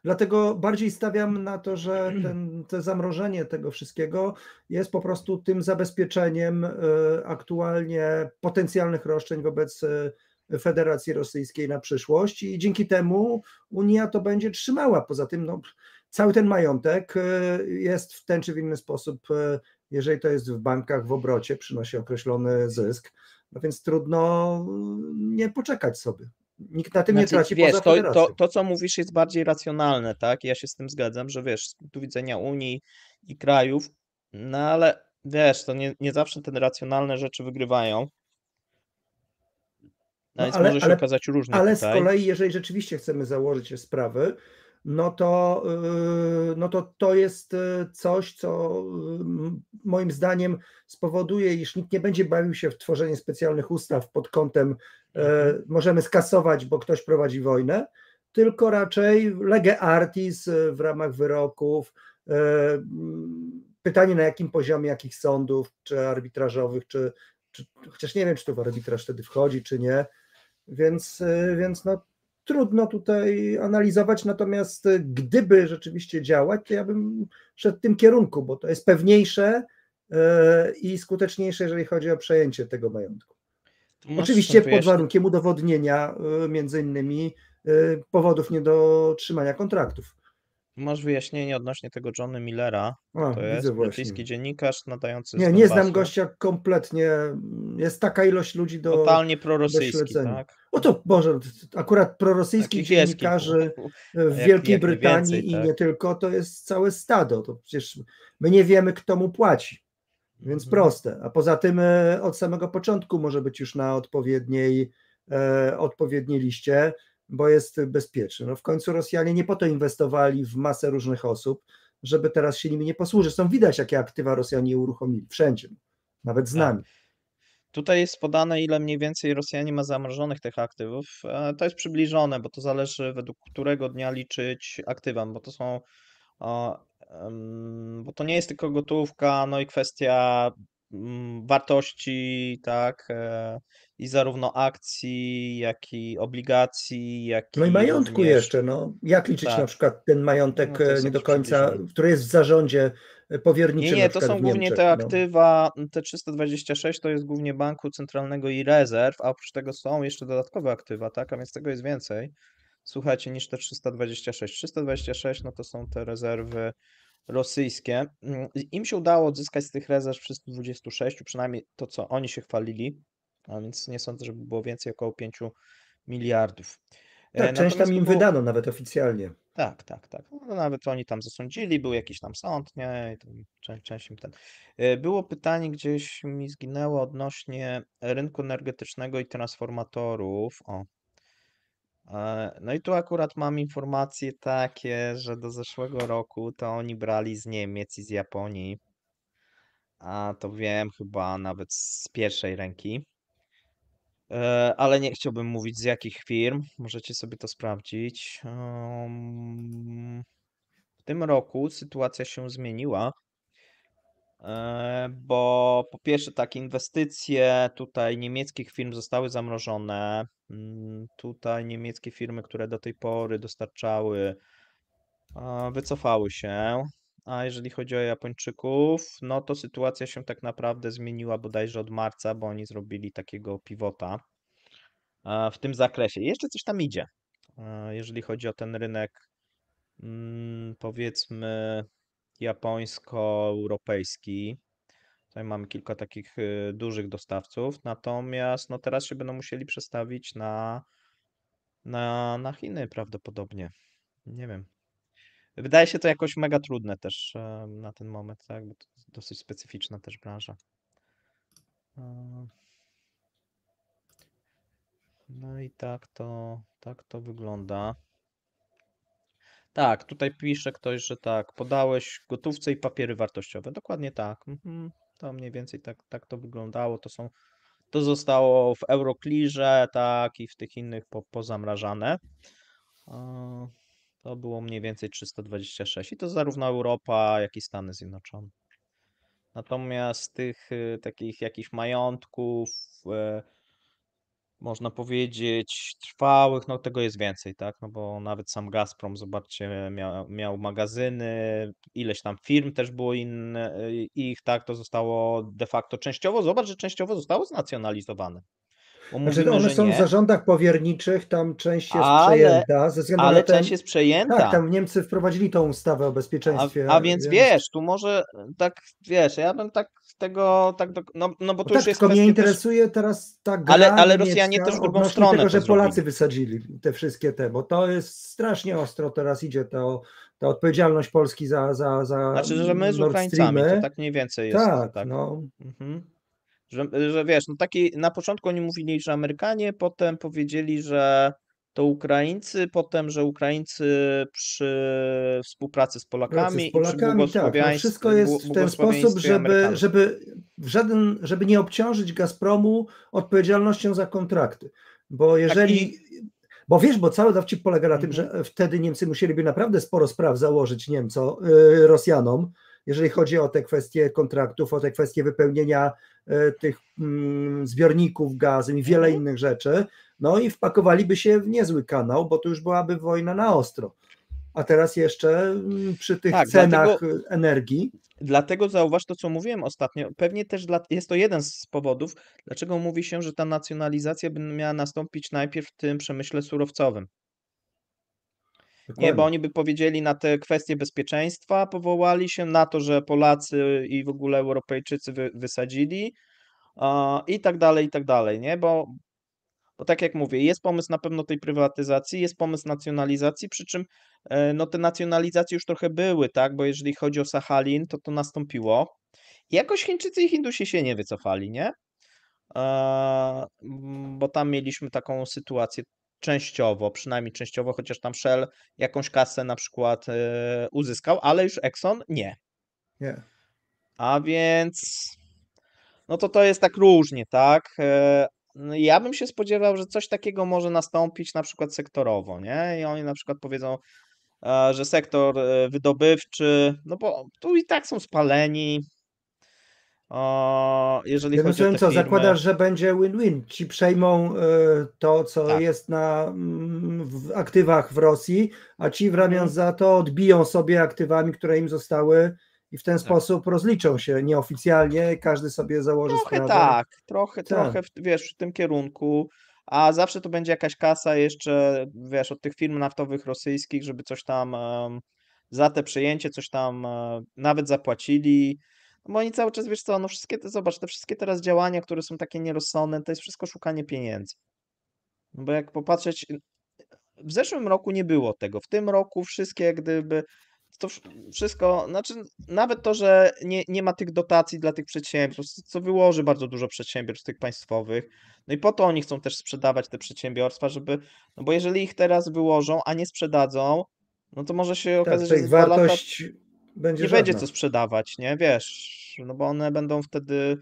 Dlatego bardziej stawiam na to, że ten, to zamrożenie tego wszystkiego jest po prostu tym zabezpieczeniem e, aktualnie potencjalnych roszczeń wobec e, Federacji Rosyjskiej na przyszłość i dzięki temu Unia to będzie trzymała. Poza tym no, cały ten majątek e, jest w ten czy w inny sposób, jeżeli to jest w bankach w obrocie, przynosi określony zysk. No więc trudno mm, nie poczekać sobie. Nikt na tym nie Znaczy, traci wiesz, poza to, to, to, co mówisz, jest bardziej racjonalne, tak? Ja się z tym zgadzam, że wiesz, z punktu widzenia Unii i krajów, no ale wiesz, to nie, nie zawsze te racjonalne rzeczy wygrywają. No, więc ale- może się ale- okazać różnie Ale z tutaj. kolei, jeżeli rzeczywiście chcemy założyć sprawy, no to, yy, no to to jest yy, coś, co yy, moim zdaniem spowoduje, iż nikt nie będzie bawił się w tworzenie specjalnych ustaw pod kątem e, możemy skasować, bo ktoś prowadzi wojnę, tylko raczej lege artis e, w ramach wyroków, e, mm, pytanie na jakim poziomie, jakich sądów, czy arbitrażowych, czy, czy chociaż nie wiem, czy to w arbitraż wtedy wchodzi, czy nie, więc, więc no, trudno tutaj analizować, natomiast gdyby rzeczywiście działać, to ja bym szedł w tym kierunku, bo to jest pewniejsze y, i skuteczniejsze, jeżeli chodzi o przejęcie tego majątku. Oczywiście pod warunkiem udowodnienia y, między innymi y, powodów niedotrzymania kontraktów. Masz wyjaśnienie odnośnie tego Johnny Millera. A, To jest brytyjski dziennikarz nadający Nie, nie znam gościa kompletnie. Jest taka ilość ludzi do. Totalnie do prorosyjski, śledzenia. tak? O to Boże, akurat prorosyjskich Takich dziennikarzy w Wielkiej jak Brytanii więcej, i tak. nie tylko, to jest całe stado. To przecież my nie wiemy, kto mu płaci. Więc Mhm. proste. A poza tym e, od samego początku może być już na odpowiedniej, e, odpowiedniej liście, bo jest bezpieczny. No w końcu Rosjanie nie po to inwestowali w masę różnych osób, żeby teraz się nimi nie posłużyć. Są widać, jakie aktywa Rosjanie uruchomili. Wszędzie. Nawet z Tak. nami. Tutaj jest podane, ile mniej więcej Rosjanie ma zamrożonych tych aktywów. E, To jest przybliżone, bo to zależy według którego dnia liczyć aktywa, bo to są, bo to nie jest tylko gotówka, no i kwestia wartości, tak, e, i zarówno akcji, jak i obligacji, jak No i majątku również, jeszcze. No. Jak liczyć tak, na przykład ten majątek no e, nie do końca, który jest w zarządzie e, Nie, powierniczym na nie, to są głównie te No. aktywa, te 326 to jest głównie Banku Centralnego i rezerw, a oprócz tego są jeszcze dodatkowe aktywa, tak? A więc tego jest więcej, słuchajcie, niż te 326. 326 no to są te rezerwy rosyjskie. Mm, Im się udało odzyskać z tych rezerw 326, przynajmniej to, co oni się chwalili, a więc nie sądzę, żeby było więcej, około 5 miliardów. E, Tak, część Natomiast tam to im było, wydano nawet oficjalnie. tak, tak, tak. No, nawet oni tam zasądzili, był jakiś tam sąd, nie? I tam czę- część im ten. E, Było pytanie gdzieś mi zginęło odnośnie rynku energetycznego i transformatorów. O. E, No i tu akurat mam informacje takie, że do zeszłego roku to oni brali z Niemiec i z Japonii. A to wiem chyba nawet z pierwszej ręki. E, Ale nie chciałbym mówić z jakich firm. Możecie sobie to sprawdzić. W tym roku sytuacja się zmieniła, bo po pierwsze tak, inwestycje tutaj niemieckich firm zostały zamrożone. Mm, Tutaj niemieckie firmy, które do tej pory dostarczały, wycofały się. A jeżeli chodzi o Japończyków, no to sytuacja się tak naprawdę zmieniła bodajże od marca, bo oni zrobili takiego pivota a, w tym zakresie. Jeszcze coś tam idzie, e, jeżeli chodzi o ten rynek, mm, powiedzmy japońsko-europejski. Tutaj mamy kilka takich y, dużych dostawców, natomiast no teraz się będą musieli przestawić na, na, na Chiny prawdopodobnie. Nie wiem. Wydaje się to jakoś mega trudne też e, na ten moment, tak? Bo to jest dosyć specyficzna też branża. E, No i tak to, tak to wygląda. Tak, tutaj pisze ktoś, że tak, podałeś gotówce i papiery wartościowe. Dokładnie tak. Mhm. To mniej więcej tak, tak to wyglądało. To są, to zostało w Euroclearze, tak, i w tych innych po, pozamrażane. To było mniej więcej 326 i to zarówno Europa, jak i Stany Zjednoczone. Natomiast tych y, takich jakichś majątków, e, można powiedzieć, trwałych, no tego jest więcej, tak? No bo nawet sam Gazprom, zobaczcie, miał, miał magazyny, ileś tam firm też było inne, y, ich, tak, to zostało de facto częściowo, zobacz, że częściowo zostało znacjonalizowane. Znaczy, mówimy, one że są w nie, zarządach powierniczych, tam część jest ale, przejęta ze względu ale na ten. część jest Tak, przejęta. tam Niemcy wprowadzili tą ustawę o A, bezpieczeństwie. a więc wiesz, tu może tak, wiesz, ja bym tak tego, tak, do, no, no bo No tu już tak, jest tylko mnie kwestia też, interesuje teraz ta gra ale, ale Rosjanie też drugą stronę tego, że Polacy zrobili. wysadzili te wszystkie te, bo to jest strasznie ostro teraz idzie to, ta odpowiedzialność Polski za, za, za Znaczy, że my z Ukraińcami, to tak mniej więcej jest, Tak, tak. no. Mhm. Że, że wiesz, no taki, na początku oni mówili, że Amerykanie, potem powiedzieli, że to Ukraińcy, potem, że Ukraińcy przy współpracy z Polakami z i Polakami, tak. No wszystko jest w ten sposób, żeby, żeby, w żaden, żeby nie obciążyć Gazpromu odpowiedzialnością za kontrakty. Bo jeżeli. Bo wiesz, bo cały dowcip polega na tym, Tak Mhm. że wtedy Niemcy musieliby naprawdę sporo spraw założyć Niemco, y, Rosjanom, jeżeli chodzi o te kwestie kontraktów, o te kwestie wypełnienia y, tych mm, zbiorników gazu i wiele Mhm. innych rzeczy. No i wpakowaliby się w niezły kanał, bo to już byłaby wojna na ostro. A teraz jeszcze mm, przy tych Tak, cenach dlatego- energii. Dlatego zauważ to, co mówiłem ostatnio. Pewnie też dla, jest to jeden z powodów, dlaczego mówi się, że ta nacjonalizacja by miała nastąpić najpierw w tym przemyśle surowcowym. Nie, bo Dokładnie. oni by powiedzieli na te kwestie bezpieczeństwa, powołali się na to, że Polacy i w ogóle Europejczycy wy, wysadzili i tak dalej, i tak dalej, nie? Bo, bo tak jak mówię, jest pomysł na pewno tej prywatyzacji, jest pomysł nacjonalizacji, przy czym e, no te nacjonalizacje już trochę były, tak? Bo jeżeli chodzi o Sachalin, to to nastąpiło. Jakoś Chińczycy i Hindusi się nie wycofali, nie? Mm, bo tam mieliśmy taką sytuację częściowo, przynajmniej częściowo, chociaż tam Shell jakąś kasę na przykład e, uzyskał, ale już Exxon nie. Nie. A więc no to to jest tak różnie, tak? E, no ja bym się spodziewał, że coś takiego może nastąpić na przykład sektorowo, nie? I oni na przykład powiedzą, e, że sektor wydobywczy, no bo tu i tak są spaleni. O, jeżeli Ja chodzi o myślałem, te co, firmy. zakładasz, że będzie win-win. Ci przejmą e, to, co Tak. jest na mm, w aktywach w Rosji, a ci w ramian Mhm. za to odbiją sobie aktywami, które im zostały i w ten Tak. sposób rozliczą się nieoficjalnie, każdy sobie założy Trochę sprawę. tak, trochę, Tak. trochę, w, wiesz, w tym kierunku, a zawsze to będzie jakaś kasa jeszcze, wiesz, od tych firm naftowych rosyjskich, żeby coś tam em, za te przejęcie coś tam e, nawet zapłacili. Bo oni cały czas, wiesz co, no wszystkie te, zobacz, te wszystkie teraz działania, które są takie nierozsądne, to jest wszystko szukanie pieniędzy. No bo jak popatrzeć, w zeszłym roku nie było tego, w tym roku wszystkie gdyby to wsz- wszystko, znaczy nawet to, że nie, nie ma tych dotacji dla tych przedsiębiorstw, co wyłoży bardzo dużo przedsiębiorstw tych państwowych, no i po to oni chcą też sprzedawać te przedsiębiorstwa, żeby, no bo jeżeli ich teraz wyłożą, a nie sprzedadzą, no to może się Tak, okazać, to że za dwa lata wartość będzie nie będzie co sprzedawać, nie, wiesz, no bo one będą wtedy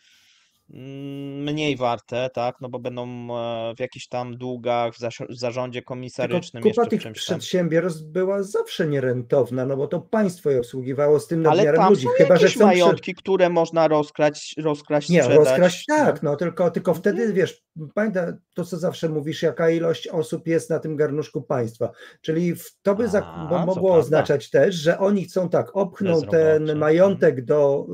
mniej warte, tak, no bo będą e, w jakichś tam długach, w, zarządzie Tylko komisarycznym, kupa jeszcze w tych przedsiębiorstw była zawsze nierentowna, no bo to państwo je obsługiwało z tym Ale nadmiarem tam ludzi. są Chyba, że prze... majątki, które można rozkraść, rozkraść, Nie, sprzedać. rozkraść no. tak, no tylko, tylko wtedy, Mhm. wiesz, pamiętaj to, co zawsze mówisz, jaka ilość osób jest na tym garnuszku państwa. Czyli to by A, bo mogło oznaczać też, że oni chcą tak, opchną ten majątek do,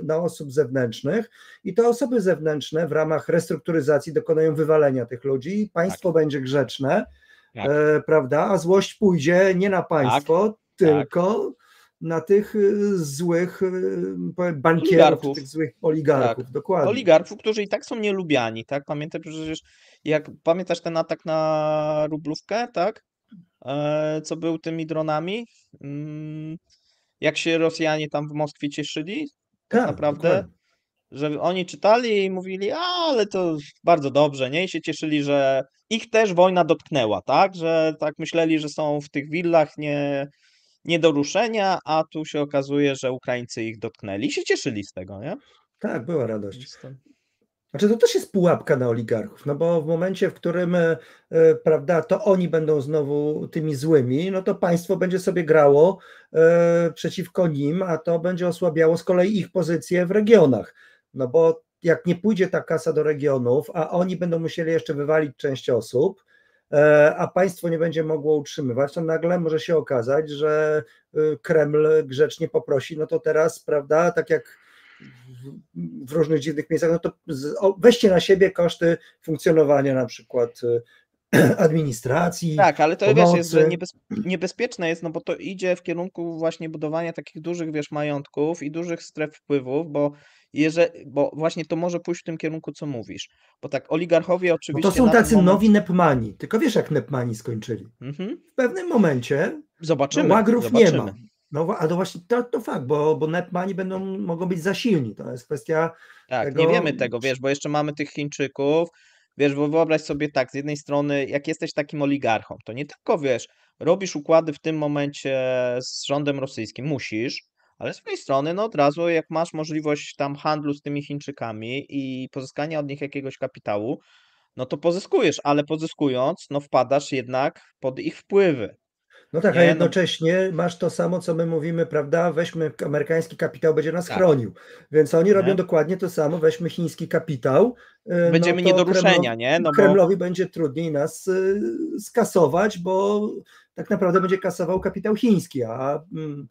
y, na osób zewnętrznych i te osoby zewnętrzne w ramach restrukturyzacji dokonają wywalenia tych ludzi i państwo będzie grzeczne, Tak. e, prawda, a złość pójdzie nie na państwo, tylko na tych y, złych powiem, bankierów, Oligarchów. tych złych oligarchów, dokładnie. Oligarchów, którzy i tak są nielubiani, tak? Pamiętaj przecież, jak pamiętasz ten atak na rublówkę, tak? E, co był tymi dronami? Mm, jak się Rosjanie tam w Moskwie cieszyli, tak, Tak, naprawdę, dokładnie. Że oni czytali i mówili, a, ale to bardzo dobrze, nie? I się cieszyli, że ich też wojna dotknęła, tak? Że tak myśleli, że są w tych willach nie, nie do ruszenia, a tu się okazuje, że Ukraińcy ich dotknęli i się cieszyli z tego, nie? Tak, była radość. Znaczy to też jest pułapka na oligarchów, no bo w momencie, w którym e, e, prawda, to oni będą znowu tymi złymi, no to państwo będzie sobie grało e, przeciwko nim, a to będzie osłabiało z kolei ich pozycję w regionach. No bo jak nie pójdzie ta kasa do regionów, a oni będą musieli jeszcze wywalić część osób, e, a państwo nie będzie mogło utrzymywać, to nagle może się okazać, że e, Kreml grzecznie poprosi, no to teraz, prawda, tak jak w, różnych dziwnych miejscach, no to weźcie na siebie koszty funkcjonowania na przykład e, administracji. Tak, ale to wiesz, jest, że niebez, niebezpieczne jest, no bo to idzie w kierunku właśnie budowania takich dużych, wiesz, majątków i dużych stref wpływów, bo jeżeli, bo właśnie to może pójść w tym kierunku, co mówisz. Bo tak, oligarchowie oczywiście to są tacy moment... nowi nepmani, tylko wiesz jak nepmani skończyli. Mhm. W pewnym momencie Zobaczymy, no, łagrów zobaczymy. nie ma. No wa- a to właśnie to, to fakt, bo, bo nepmani będą, mogą być za silni, to jest kwestia Tak, tego- nie wiemy tego, wiesz, bo jeszcze mamy tych Chińczyków, wiesz, bo wyobraź sobie tak, z jednej strony, jak jesteś takim oligarchą, to nie tylko, wiesz, robisz układy w tym momencie z rządem rosyjskim, musisz, ale z drugiej strony, no od razu, jak masz możliwość tam handlu z tymi Chińczykami i pozyskania od nich jakiegoś kapitału, no to pozyskujesz, ale pozyskując, no wpadasz jednak pod ich wpływy. No tak, Nie, a no- jednocześnie masz to samo, co my mówimy, prawda? Weźmy amerykański kapitał, będzie nas Tak. chronił. Więc oni robią Nie? dokładnie to samo, weźmy chiński kapitał. y, Będziemy no nie do ruszenia, nie? No bo Kremlowi będzie trudniej nas y, skasować, bo tak naprawdę będzie kasował kapitał chiński, a mm,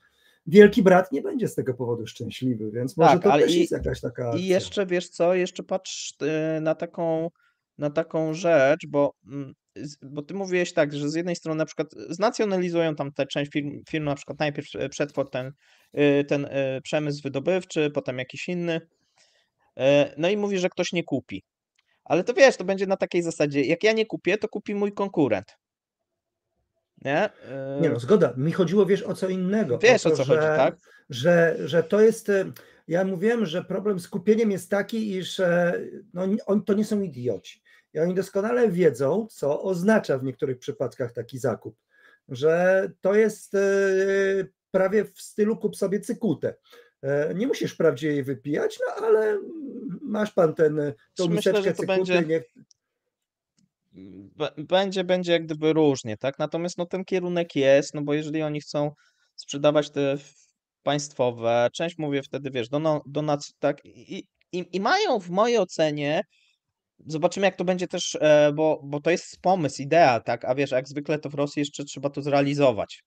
Wielki Brat nie będzie z tego powodu szczęśliwy, więc może Tak, to też i- jest jakaś taka akcja. I jeszcze wiesz co, jeszcze patrz y, na taką, na taką rzecz, bo, mm, bo ty mówiłeś tak, że z jednej strony na przykład znacjonalizują tam tę część firm, firm na przykład najpierw e, przetwór ten, y, ten przemysł wydobywczy, potem jakiś inny. E, No i mówi, że ktoś nie kupi. Ale to wiesz, to będzie na takiej zasadzie, jak ja nie kupię, to kupi mój konkurent. Nie? Nie no, zgoda. Mi chodziło, wiesz, o co innego. Wiesz, o to, co chodzi, że, tak? Że, że to jest, e, Ja mówiłem, że problem z kupieniem jest taki, iż e, no, oni to nie są idioci. I oni doskonale wiedzą, co oznacza w niektórych przypadkach taki zakup. Że to jest e, prawie w stylu kup sobie cykutę. E, Nie musisz wprawdzie jej wypijać, no ale masz pan ten, tą Myślę, miseczkę cykuty, będzie- niech, B- Będzie, będzie jak gdyby różnie, tak? Natomiast no ten kierunek jest, no bo jeżeli oni chcą sprzedawać te państwowe, część mówię wtedy, wiesz, do, no- donacji, tak? I, i, I mają w mojej ocenie, zobaczymy jak to będzie też, e, bo, bo to jest pomysł, idea, tak? A wiesz, jak zwykle to w Rosji jeszcze trzeba to zrealizować.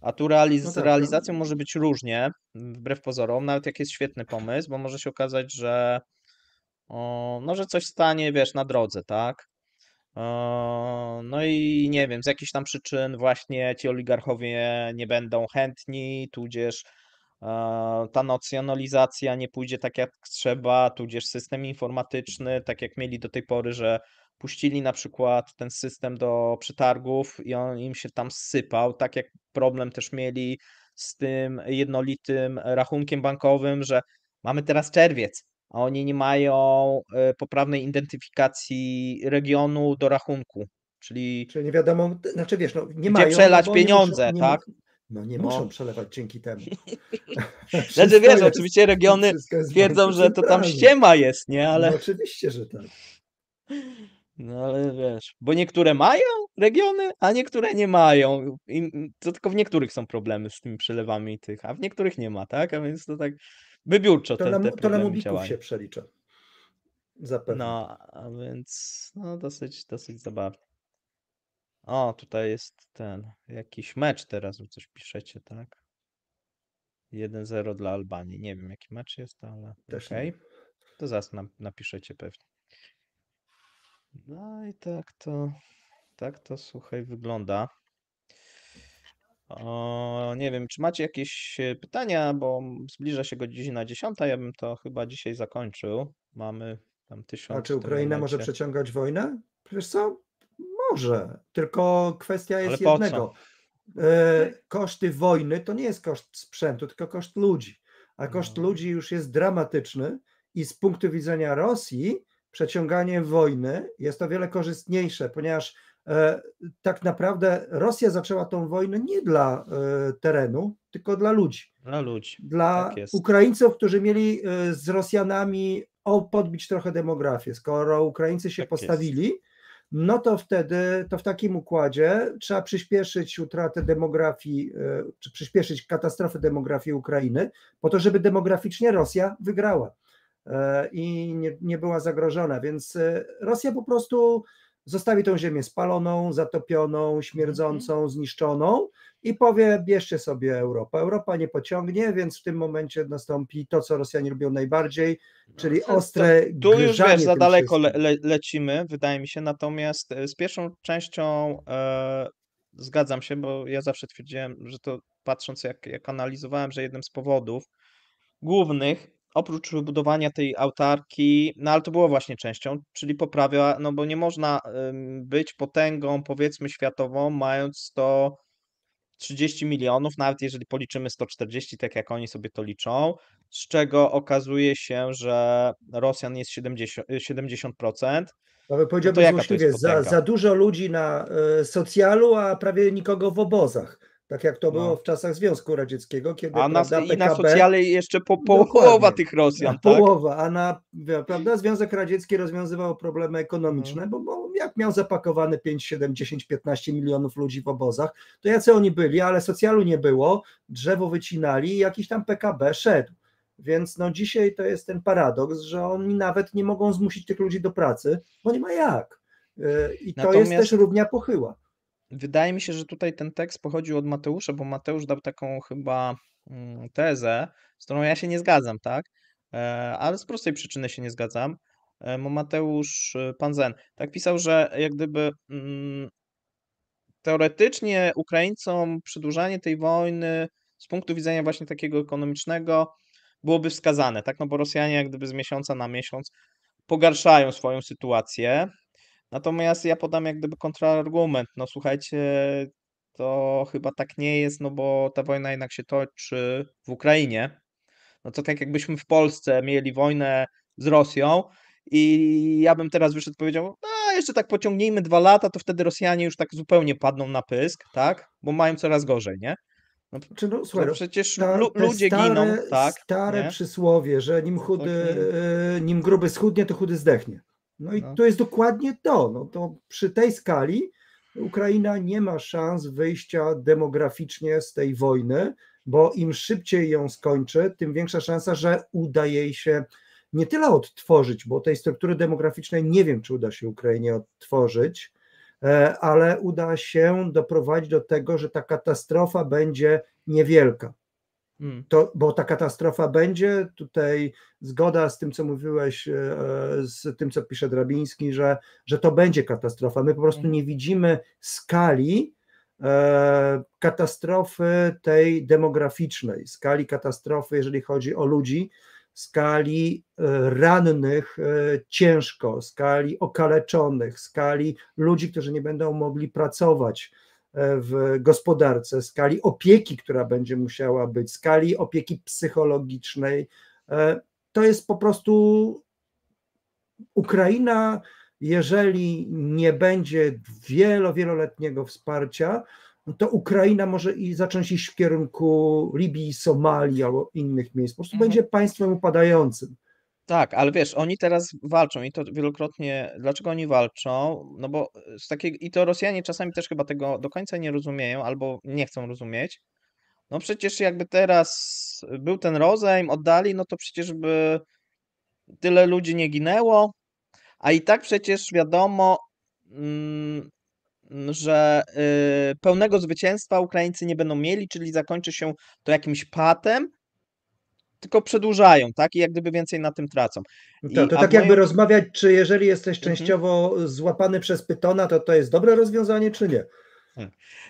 A tu realiz- No z tak, realizacją no. może być różnie, wbrew pozorom, nawet jak jest świetny pomysł, bo może się okazać, że o, no, że coś stanie, wiesz, na drodze, tak? O, No i nie wiem, z jakichś tam przyczyn właśnie ci oligarchowie nie będą chętni, tudzież ta nacjonalizacja nie pójdzie tak jak trzeba, tudzież system informatyczny, tak jak mieli do tej pory, że puścili na przykład ten system do przetargów i on im się tam zsypał, tak jak problem też mieli z tym jednolitym rachunkiem bankowym, że mamy teraz czerwiec, a oni nie mają e, poprawnej identyfikacji regionu do rachunku, czyli Czyli nie wiadomo, znaczy wiesz, no nie Gdzie mają, przelać no pieniądze, nie tak? No nie No. muszą przelewać dzięki temu. Znaczy wiesz, jest- oczywiście regiony twierdzą, że to tam ściema jest, nie? Ale No oczywiście, że tak. no ale wiesz, bo niektóre mają regiony, a niektóre nie mają. I to tylko w niektórych są problemy z tymi przelewami tych, a w niektórych nie ma, tak? A więc to tak wybiórczo To te, na, te to na mubików się przelicza. Zapewne. No, a więc no dosyć, dosyć zabawnie. O, tutaj jest ten, jakiś mecz teraz, coś piszecie, tak? 1-0 dla Albanii. Nie wiem, jaki mecz jest, ale Też okej. wiem. To zaraz nam, napiszecie pewnie. No i tak to, tak to słuchaj wygląda. O, nie wiem, czy macie jakieś e, pytania, bo zbliża się godzina 10. Ja bym to chyba dzisiaj zakończył. Mamy tam tysiąc A czy Ukraina może przeciągać wojnę? Przecież co? Może. Tylko kwestia jest jednego. E, koszty wojny to nie jest koszt sprzętu, tylko koszt ludzi. A koszt No. ludzi już jest dramatyczny i z punktu widzenia Rosji przeciąganie wojny jest o wiele korzystniejsze, ponieważ e, tak naprawdę Rosja zaczęła tą wojnę nie dla e, terenu, tylko dla ludzi Dla ludzi. dla Tak. Ukraińców, którzy mieli z Rosjanami o, podbić trochę demografię. Skoro Ukraińcy się Tak jest. No to wtedy to w takim układzie trzeba przyspieszyć utratę demografii, y, czy przyspieszyć katastrofę demografii Ukrainy, po to, żeby demograficznie Rosja wygrała e, i nie, nie była zagrożona. Więc y, Rosja po prostu zostawi tą ziemię spaloną, zatopioną, śmierdzącą, zniszczoną i powie: bierzcie sobie Europę. Europa nie pociągnie, więc w tym momencie nastąpi to, co Rosjanie lubią najbardziej, czyli No, to- ostre Tu już wiesz, za daleko le, le, lecimy, wydaje mi się. Natomiast e, z pierwszą częścią e, zgadzam się, bo ja zawsze twierdziłem, że to patrząc jak, jak analizowałem, że jednym z powodów głównych, oprócz wybudowania tej autarki, no ale to było właśnie częścią, czyli poprawia, no bo nie można być potęgą, powiedzmy, światową, mając 130 milionów, nawet jeżeli policzymy 140, tak jak oni sobie to liczą, z czego okazuje się, że Rosjan jest 70, 70%. Paweł No to powiedziałbym to złośliwie, za, za dużo ludzi na e, socjalu, a prawie nikogo w obozach. Tak jak to było No. w czasach Związku Radzieckiego, kiedy A na, prawda, i na PKB socjale jeszcze po, połowa tych Rosjan, tak? Połowa, a na, prawda, Związek Radziecki rozwiązywał problemy ekonomiczne, Mhm. bo, bo jak miał zapakowane 5, 7, 10, 15 milionów ludzi w obozach, to jacy oni byli, ale socjalu nie było, drzewo wycinali i jakiś tam PKB szedł. Więc no dzisiaj to jest ten paradoks, że oni nawet nie mogą zmusić tych ludzi do pracy, bo nie ma jak. Yy, I to jest Natomiast- też równia pochyła. Wydaje mi się, że tutaj ten tekst pochodził od Mateusza, bo Mateusz dał taką chyba mm, tezę, z którą ja się nie zgadzam, tak? E, ale z prostej przyczyny się nie zgadzam. E, Bo Mateusz e, Panzen tak pisał, że jak gdyby mm, teoretycznie Ukraińcom przedłużanie tej wojny z punktu widzenia właśnie takiego ekonomicznego byłoby wskazane, tak? No bo Rosjanie jak gdyby z miesiąca na miesiąc pogarszają swoją sytuację. Natomiast ja podam jak gdyby kontrargument. No słuchajcie, to chyba tak nie jest, no bo ta wojna jednak się toczy w Ukrainie. No to tak jakbyśmy w Polsce mieli wojnę z Rosją i ja bym teraz wyszedł i powiedział, a jeszcze tak pociągnijmy dwa lata, to wtedy Rosjanie już tak zupełnie padną na pysk, tak? Bo mają coraz gorzej, nie? No, Czy no, słuchaj, no, przecież ta, ludzie stare, giną, tak? Stare nie? przysłowie, że nim chudy, e, nim gruby schudnie, to chudy zdechnie. No i No. to jest dokładnie to. No to przy tej skali Ukraina nie ma szans wyjścia demograficznie z tej wojny, bo im szybciej ją skończy, tym większa szansa, że uda jej się nie tyle odtworzyć, bo tej struktury demograficznej nie wiem, czy uda się Ukrainie odtworzyć, e, ale uda się doprowadzić do tego, że ta katastrofa będzie niewielka. To, bo ta katastrofa będzie, tutaj zgoda z tym, co mówiłeś, e, z tym, co pisze Drabiński, że, że to będzie katastrofa. My po prostu Mhm. nie widzimy skali e, katastrofy tej demograficznej, skali katastrofy, jeżeli chodzi o ludzi, skali e, rannych ciężko, skali okaleczonych, skali ludzi, którzy nie będą mogli pracować w gospodarce, skali opieki, która będzie musiała być, skali opieki psychologicznej. E, To jest po prostu Ukraina, jeżeli nie będzie wielo, wieloletniego wsparcia, no to Ukraina może i zacząć iść w kierunku Libii, Somalii albo innych miejsc. Po prostu Mhm. będzie państwem upadającym. Tak, ale wiesz, oni teraz walczą i to wielokrotnie. Dlaczego oni walczą? No bo z takiego, i to Rosjanie czasami też chyba tego do końca nie rozumieją albo nie chcą rozumieć. No przecież jakby teraz był ten rozejm, oddali, no to przecież by tyle ludzi nie ginęło, a i tak przecież wiadomo, mm, że y, pełnego zwycięstwa Ukraińcy nie będą mieli, czyli zakończy się to jakimś patem, tylko przedłużają, tak? I jak gdyby więcej na tym tracą. I- To, to tak jakby moją- rozmawiać, czy jeżeli jesteś Mhm. częściowo złapany przez pytona, to to jest dobre rozwiązanie, czy nie?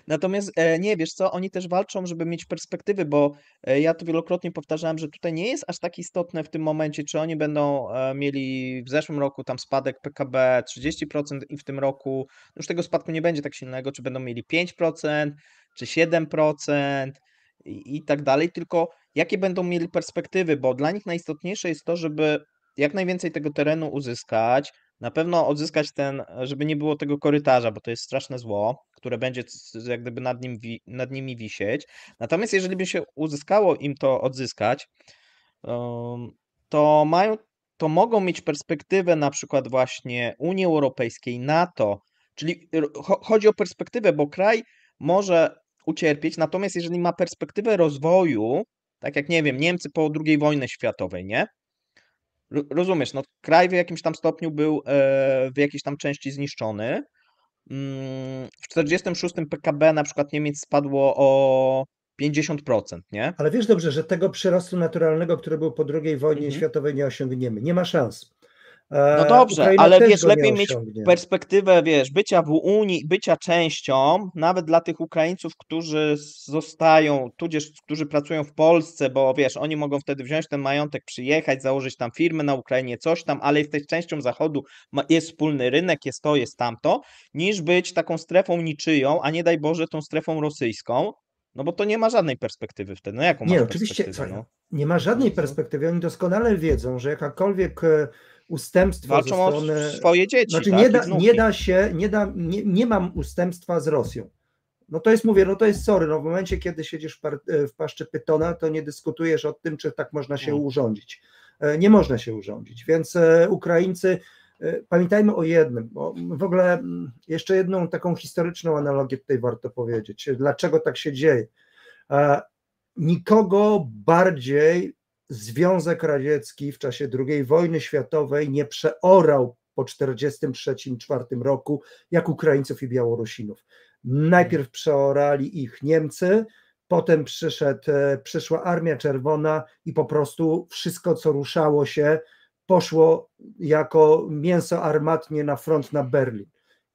Natomiast e, nie, wiesz co, oni też walczą, żeby mieć perspektywy, bo e, ja to wielokrotnie powtarzałem, że tutaj nie jest aż tak istotne w tym momencie, czy oni będą e, mieli w zeszłym roku tam spadek PKB 30% i w tym roku już tego spadku nie będzie tak silnego, czy będą mieli 5%, czy 7% i, i tak dalej, tylko jakie będą mieli perspektywy, bo dla nich najistotniejsze jest to, żeby jak najwięcej tego terenu uzyskać, na pewno odzyskać ten, żeby nie było tego korytarza, bo to jest straszne zło, które będzie jak gdyby nad, nim nad nimi wisieć. Natomiast jeżeli by się uzyskało im to odzyskać, to mają, to mogą mieć perspektywę na przykład właśnie Unii Europejskiej, NATO, czyli chodzi o perspektywę, bo kraj może ucierpieć, natomiast jeżeli ma perspektywę rozwoju, tak jak nie wiem, Niemcy po II wojnie światowej, nie? Ro- Rozumiesz, no kraj w jakimś tam stopniu był e, w jakiejś tam części zniszczony. Mm, W 46 PKB na przykład Niemiec spadło o 50%, nie? Ale wiesz dobrze, że tego przyrostu naturalnego, który był po II wojnie Mhm. światowej, nie osiągniemy. Nie ma szans. E, No dobrze, Ukraina ale wiesz, lepiej mieć perspektywę, wiesz, bycia w Unii, bycia częścią, nawet dla tych Ukraińców, którzy zostają, tudzież którzy pracują w Polsce, bo wiesz, oni mogą wtedy wziąć ten majątek, przyjechać, założyć tam firmę na Ukrainie, coś tam, ale jesteś częścią Zachodu, jest wspólny rynek, jest to, jest tamto, niż być taką strefą niczyją, a nie daj Boże tą strefą rosyjską, no bo to nie ma żadnej perspektywy wtedy. No jaką Nie, masz oczywiście, no? Nie ma żadnej No perspektywy. Oni doskonale wiedzą, że jakakolwiek ustępstwo Walczą ze strony. swoje dzieci, Znaczy tak? nie da, nie da się, nie, da, nie, nie mam ustępstwa z Rosją. No to jest, mówię, no to jest sorry, no w momencie, kiedy siedzisz w, e, paszczy pytona, to nie dyskutujesz o tym, czy tak można się No. urządzić. E, Nie można się urządzić, więc e, Ukraińcy, pamiętajmy o jednym, bo w ogóle mm, jeszcze jedną taką historyczną analogię tutaj warto powiedzieć, dlaczego tak się dzieje. Nikogo bardziej Związek Radziecki w czasie II wojny światowej nie przeorał po 1943-1944 roku jak Ukraińców i Białorusinów. Najpierw przeorali ich Niemcy, potem przyszedł, e, przyszła Armia Czerwona i po prostu wszystko, co ruszało się, poszło jako mięso armatnie na front na Berlin.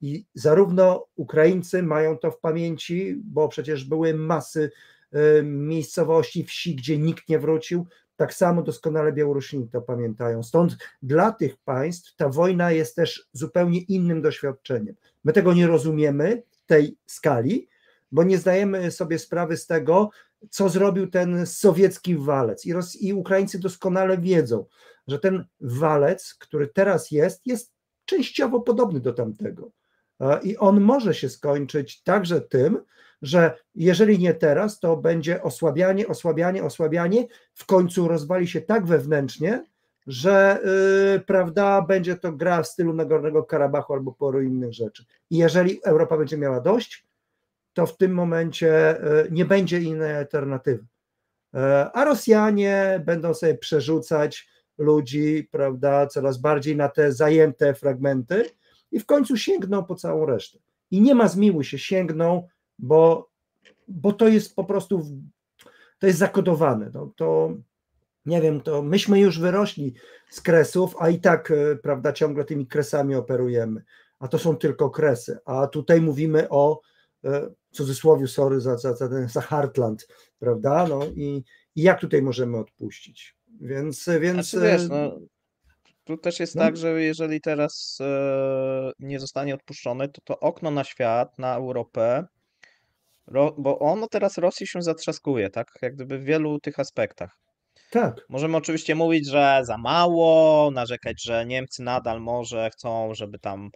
I zarówno Ukraińcy mają to w pamięci, bo przecież były masy e, miejscowości, wsi, gdzie nikt nie wrócił, tak samo doskonale Białorusini to pamiętają. Stąd dla tych państw ta wojna jest też zupełnie innym doświadczeniem. My tego nie rozumiemy tej skali, bo nie zdajemy sobie sprawy z tego, co zrobił ten sowiecki walec. I, Ros- I Ukraińcy doskonale wiedzą, że ten walec, który teraz jest, jest częściowo podobny do tamtego. E, I on może się skończyć także tym, że jeżeli nie teraz, to będzie osłabianie, osłabianie, osłabianie, w końcu rozwali się tak wewnętrznie, że yy, prawda, będzie to gra w stylu Nagornego Karabachu albo paru innych rzeczy. I jeżeli Europa będzie miała dość, to w tym momencie yy, nie będzie innej alternatywy. Yy, a Rosjanie będą sobie przerzucać ludzi, prawda, coraz bardziej na te zajęte fragmenty i w końcu sięgną po całą resztę. I nie ma zmiłuj się, sięgną, bo, bo to jest po prostu, to jest zakodowane. No, to nie wiem, to myśmy już wyrośli z kresów, a i tak, e, prawda, ciągle tymi kresami operujemy. A to są tylko kresy. A tutaj mówimy o e, w cudzysłowie, sorry za, za, za, ten, za Heartland, prawda? No i, i jak tutaj możemy odpuścić? Więc, więc Znaczy wiesz, e, no, tu też jest no. tak, że jeżeli teraz nie zostanie odpuszczone, to to okno na świat, na Europę, ro, bo ono teraz Rosji się zatrzaskuje, tak? Jak gdyby w wielu tych aspektach. tak, Możemy oczywiście mówić, że za mało, narzekać, że Niemcy nadal może chcą, żeby tam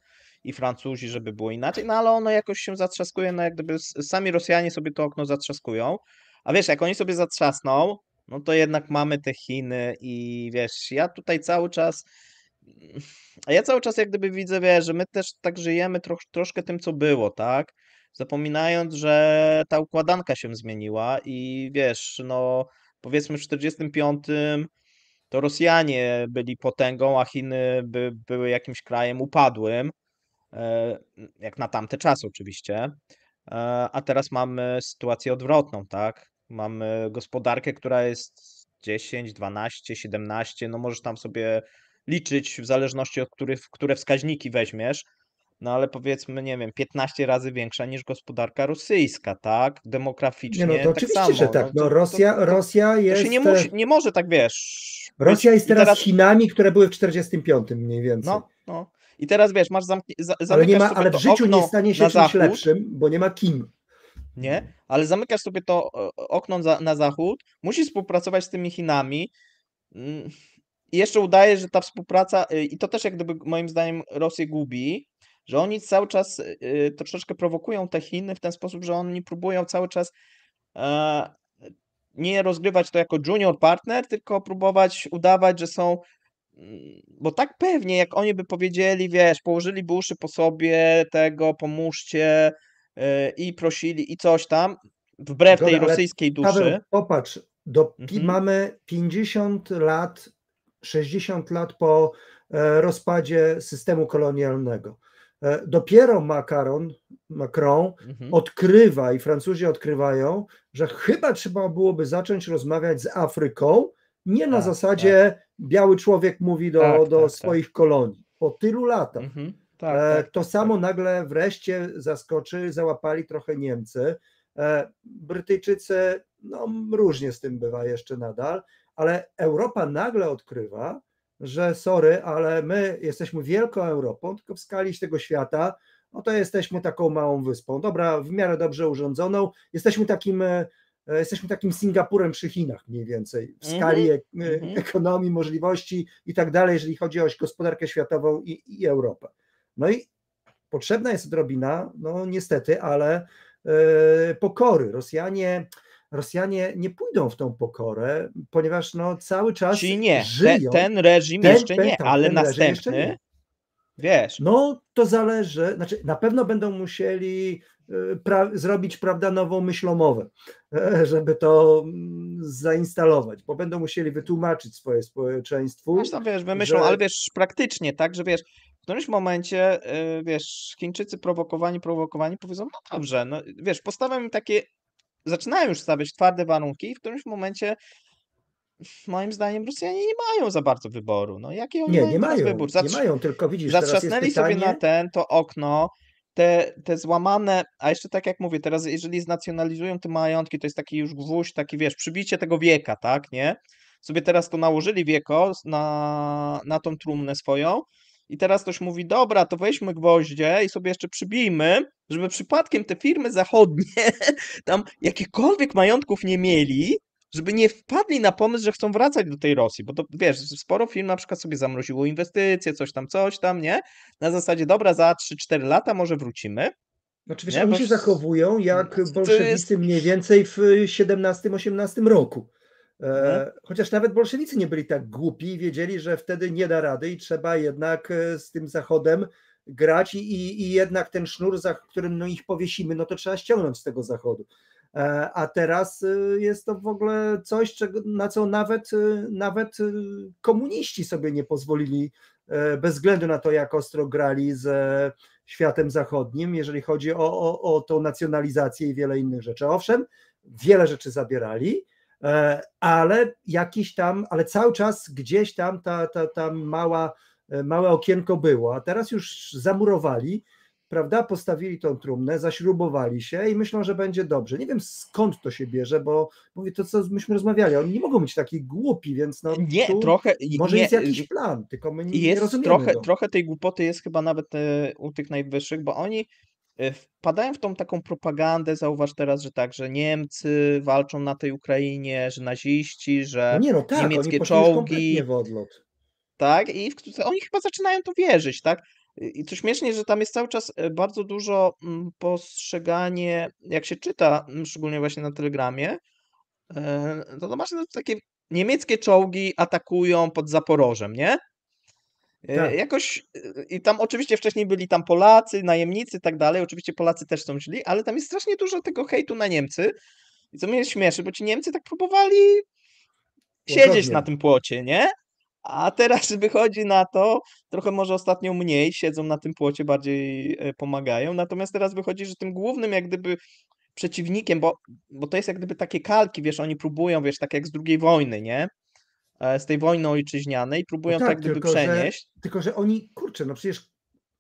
i Francuzi, żeby było inaczej, no ale ono jakoś się zatrzaskuje, no jak gdyby sami Rosjanie sobie to okno zatrzaskują. A wiesz, jak oni sobie zatrzasną, no to jednak mamy te Chiny i wiesz, ja tutaj cały czas, a ja cały czas jak gdyby widzę, wiesz, że my też tak żyjemy trosz, troszkę tym, co było, tak? Zapominając, że ta układanka się zmieniła i wiesz, no powiedzmy w 45 to Rosjanie byli potęgą, a Chiny by, były jakimś krajem upadłym, e, jak na tamte czasy oczywiście. E, A teraz mamy sytuację odwrotną, tak? Mamy gospodarkę, która jest 10, 12, 17, no możesz tam sobie liczyć w zależności od których, które wskaźniki weźmiesz, no ale powiedzmy, nie wiem, 15 razy większa niż gospodarka rosyjska, tak? nie Demograficznie no to tak oczywiście, samo. że tak. No, No to, to, Rosja, Rosja to jest. się nie, musi, nie może tak, wiesz, Rosja jest i teraz, Chinami, które były w 45 mniej więcej. No, no. I teraz wiesz, masz zamknie, za, ale nie ma, ale w życiu nie stanie się czymś zachód, lepszym, bo nie ma kim. nie? Ale zamykasz sobie to e, okno za, na zachód, musisz współpracować z tymi Chinami mm, i jeszcze udaje, że ta współpraca, y, i to też jak gdyby moim zdaniem Rosję gubi, że oni cały czas y, y, troszeczkę prowokują te Chiny w ten sposób, że oni próbują cały czas e, nie rozgrywać to jako junior partner, tylko próbować udawać, że są Mm, Bo tak pewnie, jak oni by powiedzieli, wiesz, położyliby uszy po sobie, tego, pomóżcie yy, i prosili i coś tam, wbrew tej Zgoda, ale rosyjskiej duszy. Paweł, popatrz, do, Mhm. mamy 50 lat, 60 lat po e, rozpadzie systemu kolonialnego. E, dopiero Macron, Macron Mhm. odkrywa i Francuzi odkrywają, że chyba trzeba byłoby zacząć rozmawiać z Afryką, nie na Tak, zasadzie biały człowiek mówi do, Tak, do tak, tak. swoich kolonii. Po tylu latach. Mhm. Tak, E, tak, to tak, samo tak. nagle wreszcie zaskoczy, załapali trochę Niemcy. E, Brytyjczycy, no różnie z tym bywa jeszcze nadal, ale Europa nagle odkrywa, że sorry, ale my jesteśmy wielką Europą, tylko w skali tego świata, no to jesteśmy taką małą wyspą. Dobra, w miarę dobrze urządzoną. Jesteśmy takim, e, jesteśmy takim Singapurem przy Chinach mniej więcej w Mhm, skali e, mhm. ekonomii, możliwości i tak dalej, jeżeli chodzi o gospodarkę światową i, i Europę. No i potrzebna jest odrobina, no niestety, ale e, pokory. Rosjanie, Rosjanie nie pójdą w tą pokorę, ponieważ no cały czas Czyli nie, te, żyją. ten reżim Ten- jeszcze nie, ale ten następny, nie. wiesz, No to zależy, znaczy na pewno będą musieli e, pra, zrobić prawda, nową myślomowę, żeby to mm, zainstalować, bo będą musieli wytłumaczyć swoje społeczeństwu. Masz tam, wiesz, wymyślą, że- ale wiesz, praktycznie, tak, że wiesz, w którymś momencie, y, wiesz, Chińczycy prowokowani, prowokowani powiedzą, no dobrze, no wiesz, postawiam im takie, zaczynają już stawiać twarde warunki i w którymś momencie, moim zdaniem, Rosjanie nie mają za bardzo wyboru. No jaki oni Nie, mają nie mają, wybór? nie mają, tylko widzisz, Zatrzasnęli sobie na pytanie, ten, to okno, te, te złamane, a jeszcze tak jak mówię, teraz jeżeli znacjonalizują te majątki, to jest taki już gwóźdź, taki wiesz, przybicie tego wieka, tak, nie? Sobie teraz to nałożyli wieko na, na tą trumnę swoją I teraz ktoś mówi, dobra, to weźmy gwoździe i sobie jeszcze przybijmy, żeby przypadkiem te firmy zachodnie tam jakichkolwiek majątków nie mieli, żeby nie wpadli na pomysł, że chcą wracać do tej Rosji, bo to wiesz, sporo firm na przykład sobie zamroziło inwestycje, coś tam, coś tam, nie? Na zasadzie, dobra, za 3-4 lata może wrócimy. Znaczy, wiesz, Nie, oni bo się zachowują jak jest- bolszewicy mniej więcej w XVII-XVIII roku. E, Mhm. chociaż nawet bolszewicy nie byli tak głupi i wiedzieli, że wtedy nie da rady i trzeba jednak e, z tym zachodem grać i, i, i jednak ten sznur, za którym no, ich powiesimy, no to trzeba ściągnąć z tego zachodu. E, a teraz jest to w ogóle coś, czego, na co nawet, nawet komuniści sobie nie pozwolili, bez względu na to, jak ostro grali ze światem zachodnim, jeżeli chodzi o, o, o tą nacjonalizację i wiele innych rzeczy. Owszem, wiele rzeczy zabierali, ale jakiś tam, ale cały czas gdzieś tam ta, ta, ta mała, e, małe okienko było, a teraz już zamurowali, prawda, postawili tą trumnę, zaśrubowali się i myślą, że będzie dobrze. Nie wiem skąd to się bierze, bo mówię to, co myśmy rozmawiali, oni nie mogą być taki głupi, więc no Nie, trochę. może nie, jest jakiś plan, tylko my nie, nie jest rozumiemy trochę, go. trochę tej głupoty jest chyba nawet e, u tych najwyższych, bo oni e, wpadają w tą taką propagandę, zauważ teraz, że tak, że Niemcy walczą na tej Ukrainie, że naziści, No że nie, no tak, niemieckie czołgi, w odlot. tak, i w, oni chyba zaczynają to wierzyć, tak? I co śmiesznie, że tam jest cały czas e, bardzo dużo mm, postrzeganie, jak się czyta, mm, szczególnie właśnie na Telegramie, e, to zobaczcie, to takie niemieckie czołgi atakują pod Zaporożem, nie? E, Tak. Jakoś, e, i tam oczywiście wcześniej byli tam Polacy, najemnicy i tak dalej, oczywiście Polacy też są źli, ale tam jest strasznie dużo tego hejtu na Niemcy, i co mnie śmieszy, bo ci Niemcy tak próbowali siedzieć Łagodnie. na tym płocie, nie? A teraz wychodzi na to, trochę może ostatnio mniej, siedzą na tym płocie, bardziej e, pomagają, natomiast teraz wychodzi, że tym głównym jak gdyby przeciwnikiem, bo, bo to jest jak gdyby takie kalki, wiesz, oni próbują, wiesz, tak jak z drugiej wojny, nie? E, Z tej wojny ojczyźnianej, próbują to tak, jak gdyby tylko, że- przenieść. Tylko, że oni, kurczę, no przecież,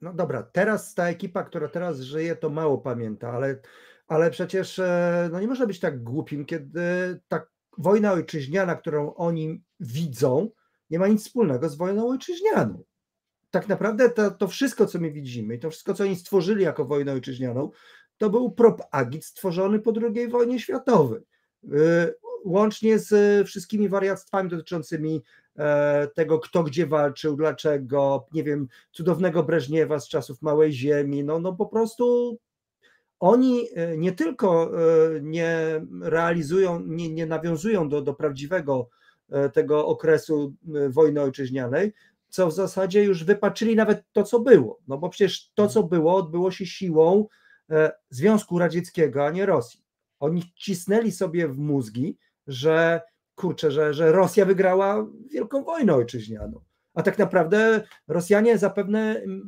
no dobra, teraz ta ekipa, która teraz żyje, to mało pamięta, ale, ale przecież e, no nie można być tak głupim, kiedy ta wojna ojczyźniana, którą oni widzą, nie ma nic wspólnego z wojną ojczyźnianą. Tak naprawdę to, to wszystko, co my widzimy i to wszystko, co oni stworzyli jako wojnę ojczyźnianą, to był propagit stworzony po II wojnie światowej. Łącznie z wszystkimi wariactwami dotyczącymi e, tego, kto gdzie walczył, dlaczego, nie wiem, cudownego Breżniewa z czasów Małej Ziemi, no, no po prostu oni e, nie tylko e, nie realizują, nie, nie nawiązują do, do prawdziwego e, tego okresu e, wojny ojczyźnianej, co w zasadzie już wypaczyli nawet to, co było. No bo przecież to, co było, odbyło się siłą e, Związku Radzieckiego, a nie Rosji. Oni cisnęli sobie w mózgi, że kurczę, że, że Rosja wygrała Wielką Wojnę Ojczyźnianą. A tak naprawdę Rosjanie zapewne mm,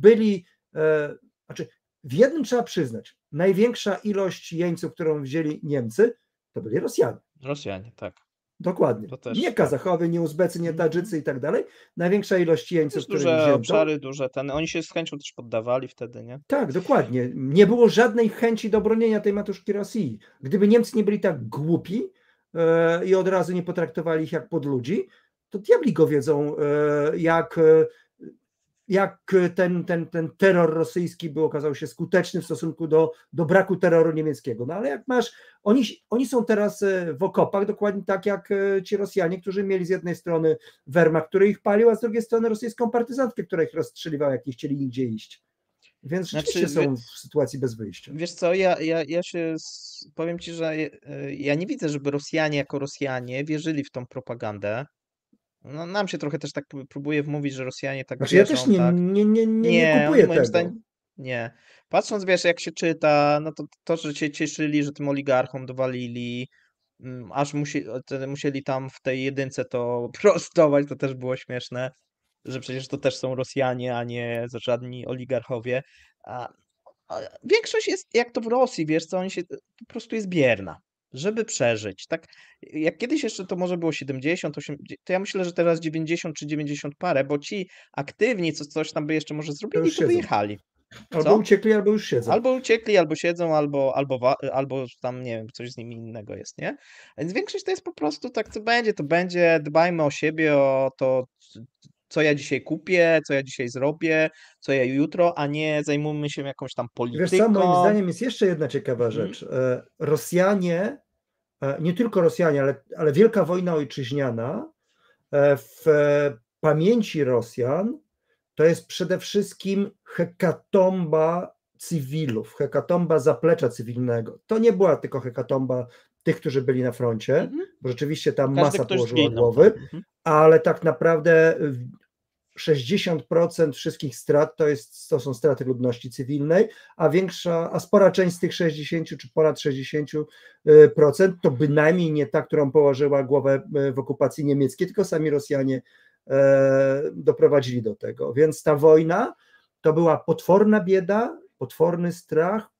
byli, e, znaczy w jednym trzeba przyznać, największa ilość jeńców, którą wzięli Niemcy, to byli Rosjanie. Rosjanie, tak. Dokładnie. Też nie tak. Kazachowie, nie Uzbecy, nie Mhm. Tadżycy i tak dalej. Największa ilość jeńców, których duże wzięto. obszary, duże ten. Oni się z chęcią też poddawali wtedy, nie? Tak, dokładnie. Nie było żadnej chęci do bronienia tej matuszki Rosji. Gdyby Niemcy nie byli tak głupi i od razu nie potraktowali ich jak podludzi, to diabli go wiedzą, e, jak, e, jak ten, ten, ten terror rosyjski był, okazał się skuteczny w stosunku do, do braku terroru niemieckiego. No ale jak masz, oni, oni są teraz e, w okopach dokładnie tak jak e, ci Rosjanie, którzy mieli z jednej strony Wehrmacht, który ich palił, a z drugiej strony rosyjską partyzantkę, która ich rozstrzeliwała, jak nie chcieli nigdzie iść. Więc Znaczy, rzeczywiście wy- są w sytuacji bez wyjścia. Wiesz co, ja, ja, ja się powiem ci, że e, ja nie widzę, żeby Rosjanie jako Rosjanie wierzyli w tą propagandę. No, nam się trochę też tak pró- próbuje wmówić, że Rosjanie tak Znaczy ja wierzą, też nie, tak. nie, nie, nie, nie Nie, kupuję tego. zdaniem nie. Patrząc, wiesz, jak się czyta, no to to, że się cieszyli, że tym oligarchom dowalili, mm, aż musi, te- musieli tam w tej jedynce to prostować, to też było śmieszne, że przecież to też są Rosjanie, a nie żadni oligarchowie. A, a większość jest jak to w Rosji, wiesz co, oni się po prostu jest bierna, żeby przeżyć. Tak, jak kiedyś jeszcze to może było 70, 80, to ja myślę, że teraz 90 czy 90 parę, bo ci aktywni, co, coś tam by jeszcze może zrobili, to siedzą. wyjechali. Albo Co? uciekli, albo już siedzą. Albo uciekli, albo siedzą, albo, albo, albo tam, nie wiem, coś z nimi innego jest, nie? Więc większość to jest po prostu tak, co będzie, to będzie, dbajmy o siebie, o to, co ja dzisiaj kupię, co ja dzisiaj zrobię, co ja jutro, a nie zajmujmy się jakąś tam Wiesz co, moim polityką. zdaniem jest jeszcze jedna ciekawa Mhm. rzecz. E, Rosjanie, e, nie tylko Rosjanie, ale, ale Wielka Wojna Ojczyźniana e, w pamięci Rosjan to jest przede wszystkim hekatomba cywilów, hekatomba zaplecza cywilnego. To nie była tylko hekatomba tych, którzy byli na froncie, Mhm. bo rzeczywiście tam Każdy masa położyła głowy, Mhm. ale tak naprawdę 60% wszystkich strat to, jest, to są straty ludności cywilnej, a większa, a spora część z tych 60 czy ponad 60% to bynajmniej nie ta, którą położyła głowę y, w okupacji niemieckiej, tylko sami Rosjanie e, doprowadzili do tego. Więc ta wojna to była potworna bieda, potworny strach,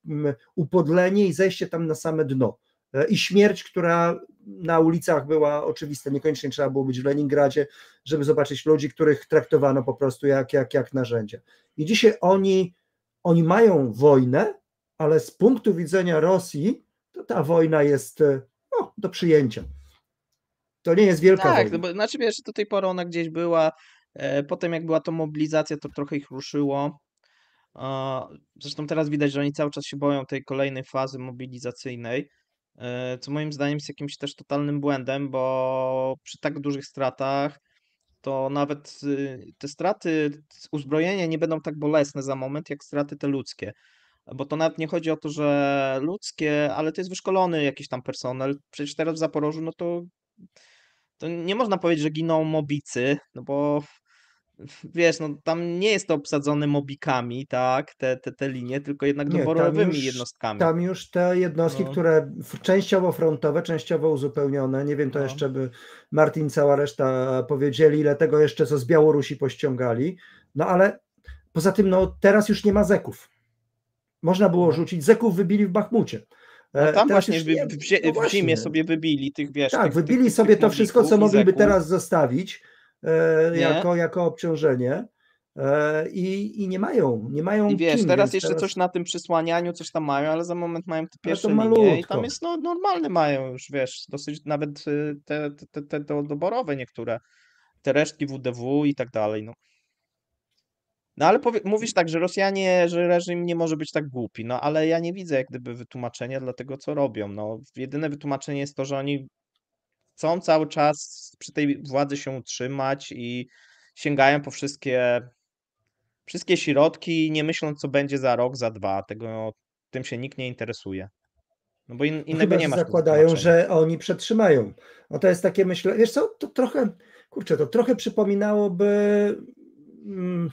upodlenie i zejście tam na same dno. E, I śmierć, która na ulicach była oczywista, niekoniecznie trzeba było być w Leningradzie, żeby zobaczyć ludzi, których traktowano po prostu jak, jak, jak narzędzia. I dzisiaj oni, oni mają wojnę, ale z punktu widzenia Rosji, to ta wojna jest e, no, do przyjęcia. To nie jest wielka Tak, wojna. no bo, znaczy wiesz, do tej pory ona gdzieś była, e, potem jak była to mobilizacja, to trochę ich ruszyło. Zresztą teraz widać, że oni cały czas się boją tej kolejnej fazy mobilizacyjnej, co moim zdaniem jest jakimś też totalnym błędem, bo przy tak dużych stratach to nawet y, te straty uzbrojenia nie będą tak bolesne za moment, jak straty te ludzkie. Bo to nawet nie chodzi o to, że ludzkie, ale to jest wyszkolony jakiś tam personel. Przecież teraz w Zaporożu, no to, to nie można powiedzieć, że giną mobicy, no bo wiesz, no tam nie jest to obsadzone mobikami, tak, te, te, te linie, tylko jednak doborowymi jednostkami. Tam już te jednostki, No. które częściowo frontowe, częściowo uzupełnione, nie wiem, to No. jeszcze by Martin, cała reszta powiedzieli, ile tego jeszcze co z Białorusi pościągali, no ale poza tym, no teraz już nie ma zeków. Można było No. rzucić, zeków wybili w Bachmucie. No E, tam teraz właśnie w, zie- no w zimie właśnie. sobie wybili tych, wiesz, Tak, tych, wybili tych, sobie tych to wszystko, co mogliby zeków. teraz zostawić Nie? jako, jako obciążenie e, i, i nie mają, nie mają I wiesz, kim, teraz jeszcze teraz- coś na tym przysłanianiu, coś tam mają, ale za moment mają te pierwsze linie i tam jest, no, normalne mają już, wiesz, dosyć nawet y, te, te, te, te do- doborowe niektóre, te resztki WDW i tak dalej, no. No ale powie, mówisz tak, że Rosjanie, że reżim nie może być tak głupi, no ale ja nie widzę jak gdyby wytłumaczenia dla tego, co robią, no. Jedyne wytłumaczenie jest to, że oni chcą cały czas przy tej władzy się utrzymać i sięgają po wszystkie wszystkie środki, nie myśląc, co będzie za rok, za dwa. Tego, tym się nikt nie interesuje. No bo in, No innego chyba, nie ma. zakładają, że oni przetrzymają. No to jest takie myślę, wiesz co, to trochę, kurczę, to trochę przypominałoby mm,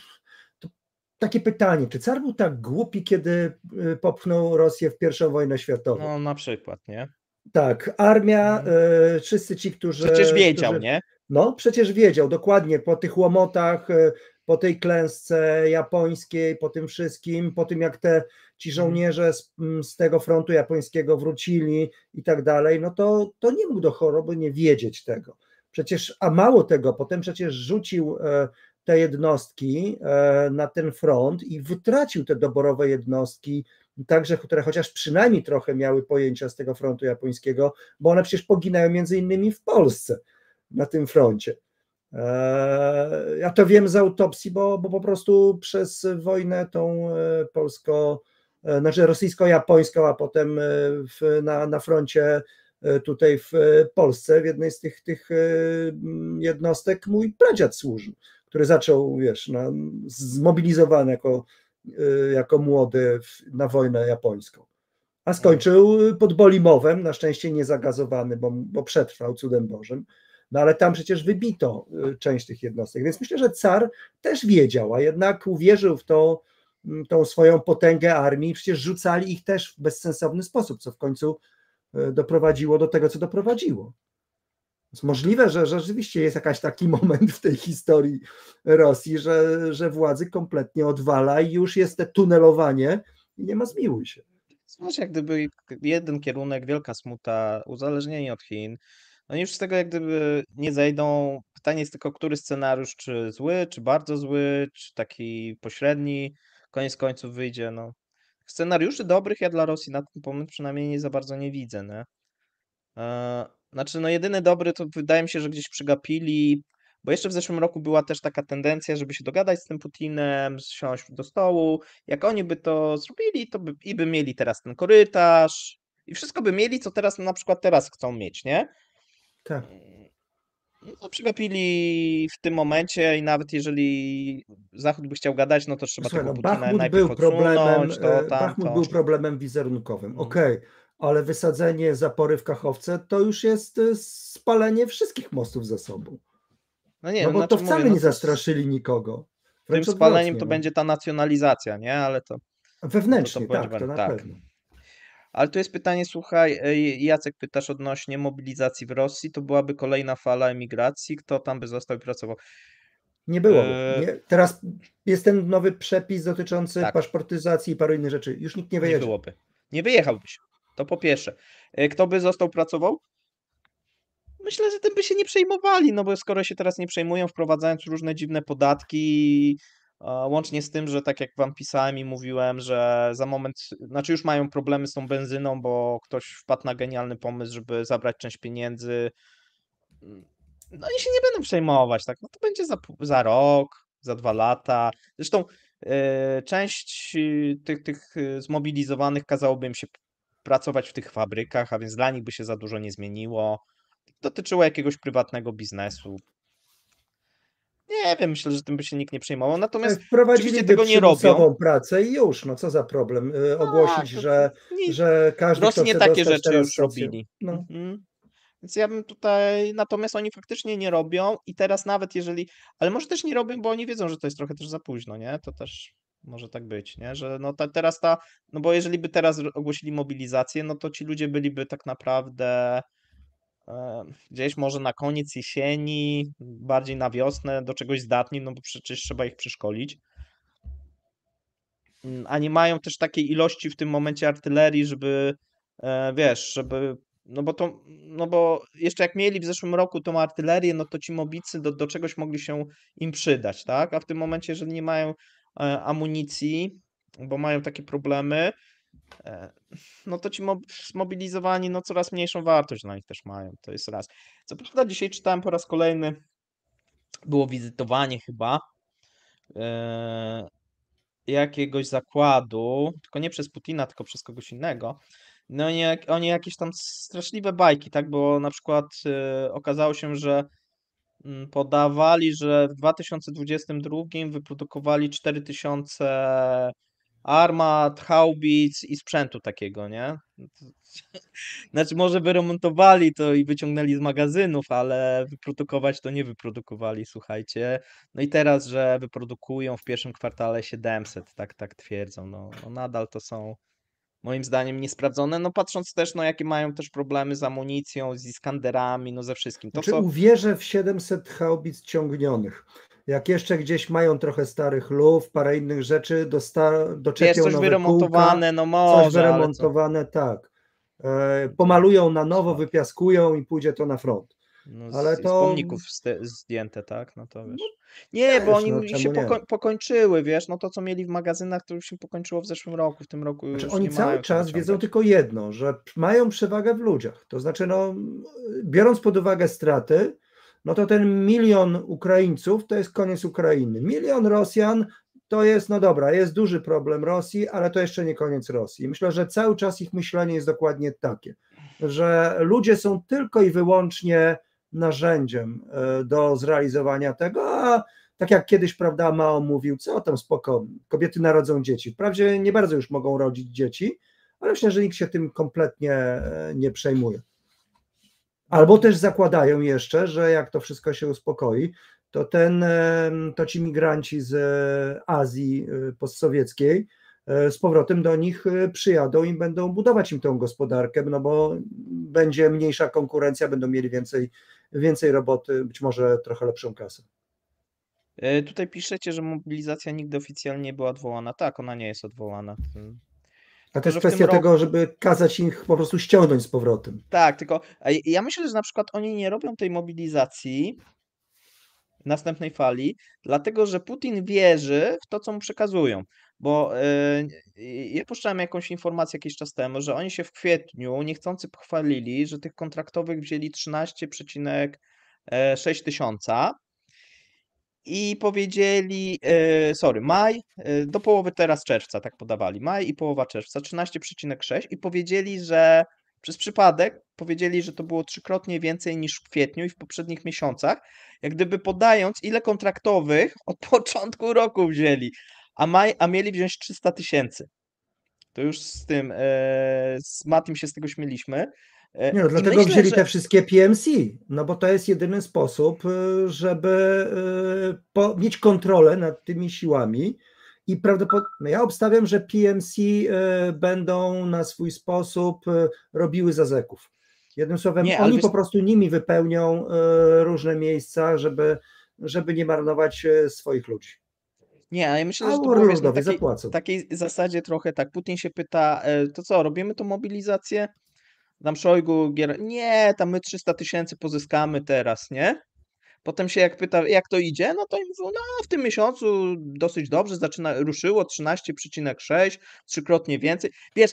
takie pytanie, czy car był tak głupi, kiedy y, popchnął Rosję w pierwszą wojnę światową? No na przykład, nie? Tak, armia, Mhm. y, wszyscy ci, którzy... Przecież wiedział, którzy, nie? No, przecież wiedział, dokładnie, po tych łomotach, y, po tej klęsce japońskiej, po tym wszystkim, po tym jak te ci żołnierze z, z tego frontu japońskiego wrócili i tak dalej, no to, to nie mógł do choroby nie wiedzieć tego. Przecież, a mało tego, potem przecież rzucił e, te jednostki e, na ten front i wytracił te doborowe jednostki, także, które chociaż przynajmniej trochę miały pojęcia z tego frontu japońskiego, bo one przecież poginęły między innymi w Polsce na tym froncie. E, Ja to wiem z autopsji, bo, bo po prostu przez wojnę tą e, polsko, znaczy rosyjsko-japońską, a potem w, na, na froncie tutaj w Polsce, w jednej z tych, tych jednostek mój pradziad służył, który zaczął, wiesz, na, zmobilizowany jako, e, jako młody na wojnę japońską. A skończył pod Bolimowem, na szczęście nie zagazowany, bo, bo przetrwał cudem Bożym. No ale tam przecież wybito y, część tych jednostek, więc myślę, że car też wiedział, a jednak uwierzył w tą, m, tą swoją potęgę armii, przecież rzucali ich też w bezsensowny sposób, co w końcu y, doprowadziło do tego, co doprowadziło. Jest możliwe, że, rzeczywiście jest jakiś taki moment w tej historii Rosji, że, że władzy kompletnie odwala i już jest te tunelowanie i nie ma zmiłuj się. Zobacz, jak gdyby jeden kierunek, wielka smuta, uzależnieni od Chin. Oni już z tego jak gdyby nie zejdą. Pytanie jest tylko, który scenariusz, czy zły, czy bardzo zły, czy taki pośredni, koniec końców wyjdzie. No. Scenariuszy dobrych ja dla Rosji na ten moment przynajmniej nie za bardzo nie widzę. Nie? Znaczy, no jedyny dobry to wydaje mi się, że gdzieś przegapili Bo jeszcze w zeszłym roku była też taka tendencja, żeby się dogadać z tym Putinem, siąść do stołu. Jak oni by to zrobili, to by, i by mieli teraz ten korytarz i wszystko by mieli, co teraz na przykład teraz chcą mieć, nie? Tak. No, przegapili w tym momencie i nawet jeżeli Zachód by chciał gadać, no to trzeba Słuchaj, tego no, Putina Bachmut najpierw był problemem, to e, Bachmut tamto. był problemem wizerunkowym, Mhm. okej, ale wysadzenie zapory w Kachowce to już jest e, spalenie wszystkich mostów za sobą. No nie, No no bo to mówię, wcale no nie to zastraszyli nikogo. Tym Wręcz spaleniem odwrotnie, to no. będzie ta nacjonalizacja, nie? Ale to, Wewnętrznie, będzie tak, to na tak. pewno. ale tu jest pytanie, słuchaj, ej, Jacek pytasz odnośnie mobilizacji w Rosji, to byłaby kolejna fala emigracji, kto tam by został i pracował? Nie. Eee, Nie, teraz jest ten nowy przepis dotyczący Tak. paszportyzacji i paru innych rzeczy. Już nikt nie Nie wyjedzie. byłoby. Nie wyjechałbyś. To po pierwsze. E, Kto by został pracował? Myślę, że tym by się nie przejmowali, no bo skoro się teraz nie przejmują, wprowadzając różne dziwne podatki, łącznie z tym, że tak jak wam pisałem i mówiłem, że za moment, znaczy już mają problemy z tą benzyną, bo ktoś wpadł na genialny pomysł, żeby zabrać część pieniędzy. No i się nie będą przejmować, tak? No to będzie za, za rok, za dwa lata. Zresztą e, część e, tych, tych e, zmobilizowanych kazałoby im się pracować w tych fabrykach, a więc dla nich by się za dużo nie zmieniło. Dotyczyło jakiegoś prywatnego biznesu. Nie wiem, myślę, że tym by się nikt nie przejmował. Natomiast oczywiście Wprowadziliby tego nie robią. pracę i już, no co za problem y, ogłosić, Tak, to- że, nie, że każdy, Rosjanie chce takie rzeczy już robili. No. Mhm. Więc ja bym tutaj, natomiast oni faktycznie nie robią i teraz nawet jeżeli, ale może też nie robią, bo oni wiedzą, że to jest trochę też za późno, nie? To też może tak być, nie? Że no ta, teraz ta, no bo jeżeli by teraz ogłosili mobilizację, no to ci ludzie byliby tak naprawdę e, gdzieś może na koniec jesieni, bardziej na wiosnę do czegoś zdatni, no bo przecież trzeba ich przeszkolić. Mm, A nie mają też takiej ilości w tym momencie artylerii, żeby e, wiesz, żeby no bo to, no bo jeszcze jak mieli w zeszłym roku tą artylerię, no to ci mobicy do, do czegoś mogli się im przydać, tak? A w tym momencie, jeżeli nie mają amunicji, bo mają takie problemy, e, no to ci mob- zmobilizowani no coraz mniejszą wartość dla nich też mają, to jest raz. Co prawda dzisiaj czytałem po raz kolejny, było wizytowanie chyba e, jakiegoś zakładu, tylko nie przez Putina, tylko przez kogoś innego. No oni, oni jakieś tam straszliwe bajki, tak? Bo na przykład e, okazało się, że podawali, że w 2022 wyprodukowali 4000 armat, haubic i sprzętu takiego, nie? Znaczy może wyremontowali to i wyciągnęli z magazynów, ale wyprodukować to nie wyprodukowali, słuchajcie. No i teraz, że wyprodukują w pierwszym kwartale 700, tak, tak twierdzą. No, no nadal to są moim zdaniem niesprawdzone. No patrząc też, no jakie mają też problemy z amunicją, z Iskanderami, no ze wszystkim. To Znaczy co, uwierzę w 700 haubic ciągnionych. Jak jeszcze gdzieś mają trochę starych luf, parę innych rzeczy, dosta- jest doczepią coś nowe kółka, wyremontowane, no coś może, ale co? wyremontowane, tak. E, pomalują na nowo, wypiaskują i pójdzie to na front. No, z, Ale z to- pomników zde- zdjęte, tak? No to wiesz. Nie, bo oni no, się nie? poko- pokończyły, wiesz, no to co mieli w magazynach, to już się pokończyło w zeszłym roku, w tym roku Znaczy, już oni cały czas wiedzą wyciągać. tylko jedno, że mają przewagę w ludziach. To znaczy, no, biorąc pod uwagę straty, no to ten milion Ukraińców to jest koniec Ukrainy. Milion Rosjan to jest, no dobra, jest duży problem Rosji, ale to jeszcze nie koniec Rosji. Myślę, że cały czas ich myślenie jest dokładnie takie, że ludzie są tylko i wyłącznie narzędziem e, do zrealizowania tego, a tak jak kiedyś, prawda, Mao mówił, co tam spoko, kobiety narodzą dzieci. Wprawdzie nie bardzo już mogą rodzić dzieci, ale myślę, że nikt się tym kompletnie e, nie przejmuje. Albo też zakładają jeszcze, że jak to wszystko się uspokoi, to ten, e, to ci migranci z Azji postsowieckiej z powrotem do nich przyjadą i będą budować im tą gospodarkę, no bo będzie mniejsza konkurencja, będą mieli więcej, więcej roboty, być może trochę lepszą kasę. E, Tutaj piszecie, że mobilizacja nigdy oficjalnie nie była odwołana. Tak, ona nie jest odwołana. Mm. A jest kwestia roku- tego, żeby kazać ich po prostu ściągnąć z powrotem. Tak, tylko ja myślę, że na przykład oni nie robią tej mobilizacji następnej fali, dlatego że Putin wierzy w to, co mu przekazują. Bo yy, ja puszczałem jakąś informację jakiś czas temu, że oni się w kwietniu niechcący pochwalili, że tych kontraktowych wzięli 13,6 tysiąca. i powiedzieli, e, sorry, maj, e, do połowy teraz czerwca tak podawali, maj i połowa czerwca 13,6 i powiedzieli, że przez przypadek powiedzieli, że to było trzykrotnie więcej niż w kwietniu i w poprzednich miesiącach, jak gdyby podając ile kontraktowych od początku roku wzięli, a, maj, a mieli wziąć 300 tysięcy. To już z tym, e, z Matim się z tego śmieliśmy. E, Nie no, dlatego myślę, wzięli że- te wszystkie PMC, no bo to jest jedyny sposób, y, żeby po, mieć kontrolę nad tymi siłami i prawdopodobnie, no ja obstawiam, że PMC będą na swój sposób robiły zazeków. Jednym słowem, Nie, oni wiesz- po prostu nimi wypełnią różne miejsca, żeby, żeby nie marnować swoich ludzi. Nie, ale ja myślę, że to było wiesz, na takiej, zapłacą. takiej zasadzie trochę tak. Putin się pyta, e, to co, robimy tą mobilizację? Tam Szojgu, Gier... nie, tam my 300 tysięcy pozyskamy teraz, nie? Potem się jak pyta, jak to idzie, no to im mówią, no w tym miesiącu dosyć dobrze, zaczyna, ruszyło 13,6, trzykrotnie więcej. Wiesz,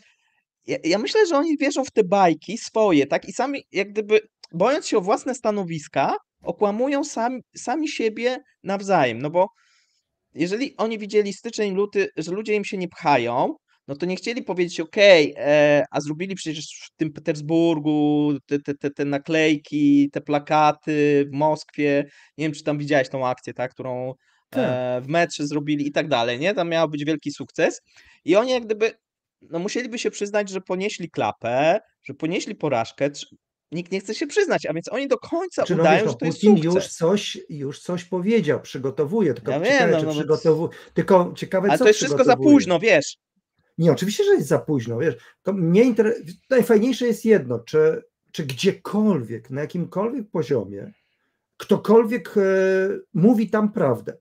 ja, ja myślę, że oni wierzą w te bajki swoje, tak? I sami jak gdyby, bojąc się o własne stanowiska, okłamują sami, sami siebie nawzajem, no bo jeżeli oni widzieli styczeń, luty, że ludzie im się nie pchają, no to nie chcieli powiedzieć, okej, e, a zrobili przecież w tym Petersburgu te, te, te, te naklejki, te plakaty w Moskwie, nie wiem, czy tam widziałeś tą akcję, tak, którą Tak. e, w metrze zrobili i tak dalej, nie? Tam miał być wielki sukces i oni jak gdyby, no musieliby się przyznać, że ponieśli klapę, że ponieśli porażkę, nikt nie chce się przyznać, a więc oni do końca Czy no udają, wiesz, no, że to jest Putin sukces. już coś, już coś powiedział, przygotowuje, tylko Ja ciekawe, wiem, no, no bo- przygotowu... tylko ciekawe, Ale co to jest wszystko za przygotowuje. późno, wiesz. Nie, oczywiście, że jest za późno, wiesz, to mnie inter... najfajniejsze jest jedno, czy, czy gdziekolwiek, na jakimkolwiek poziomie, ktokolwiek e, mówi tam prawdę,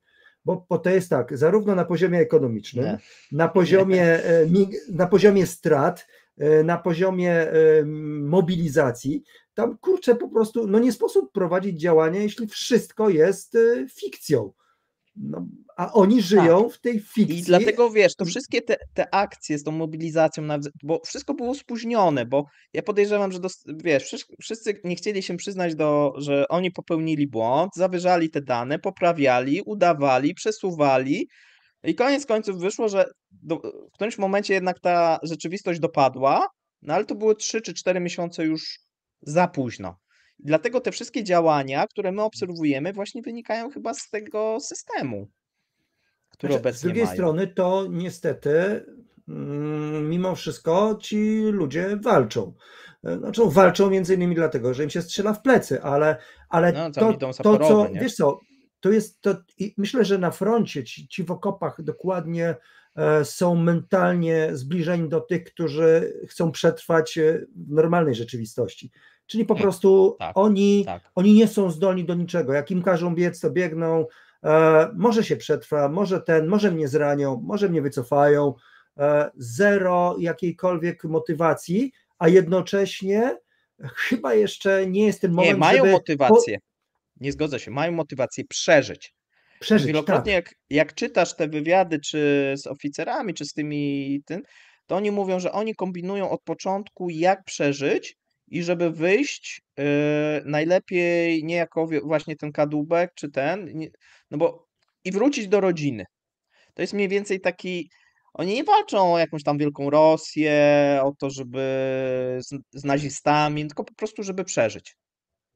bo, bo to jest tak, zarówno na poziomie ekonomicznym, Nie. na poziomie, e, na poziomie strat, na poziomie e, mobilizacji, tam kurczę po prostu, no nie sposób prowadzić działania, jeśli wszystko jest e, fikcją. No, a oni żyją w tej fikcji. I dlatego wiesz, to wszystkie te, te akcje z tą mobilizacją, bo wszystko było spóźnione, bo ja podejrzewam, że wiesz, wszyscy nie chcieli się przyznać do, że oni popełnili błąd, zawyżali te dane, poprawiali, udawali, przesuwali i koniec końców wyszło, że do, w którymś momencie jednak ta rzeczywistość dopadła, no ale to były 3 czy 4 miesiące już za późno. Dlatego te wszystkie działania, które my obserwujemy, właśnie wynikają chyba z tego systemu, który Znaczy, obecnie z drugiej mają. strony to niestety mm, mimo wszystko ci ludzie walczą. Znaczy walczą między innymi dlatego, że im się strzela w plecy, ale, ale No, to, to zaporowe, co, nie? wiesz co, to jest to, i myślę, że na froncie ci, ci w okopach dokładnie e, są mentalnie zbliżeni do tych, którzy chcą przetrwać e, w normalnej rzeczywistości. Czyli po prostu tak, oni, tak. oni nie są zdolni do niczego. Jak im każą biec, to biegną, E, może się przetrwa, może ten, może mnie zranią, może mnie wycofają. E, zero jakiejkolwiek motywacji, a jednocześnie chyba jeszcze nie jest ten moment, Nie, mają żeby motywację. Nie zgodzę się, mają motywację przeżyć. Przeżyć. Wielokrotnie Tak. jak, jak czytasz te wywiady, czy z oficerami, czy z tymi tym, to oni mówią, że oni kombinują od początku, jak przeżyć i żeby wyjść yy, najlepiej nie jako właśnie ten kadłubek, czy ten, nie, no bo i wrócić do rodziny. To jest mniej więcej taki. Oni nie walczą o jakąś tam wielką Rosję, o to, żeby z, z nazistami, tylko po prostu, żeby przeżyć.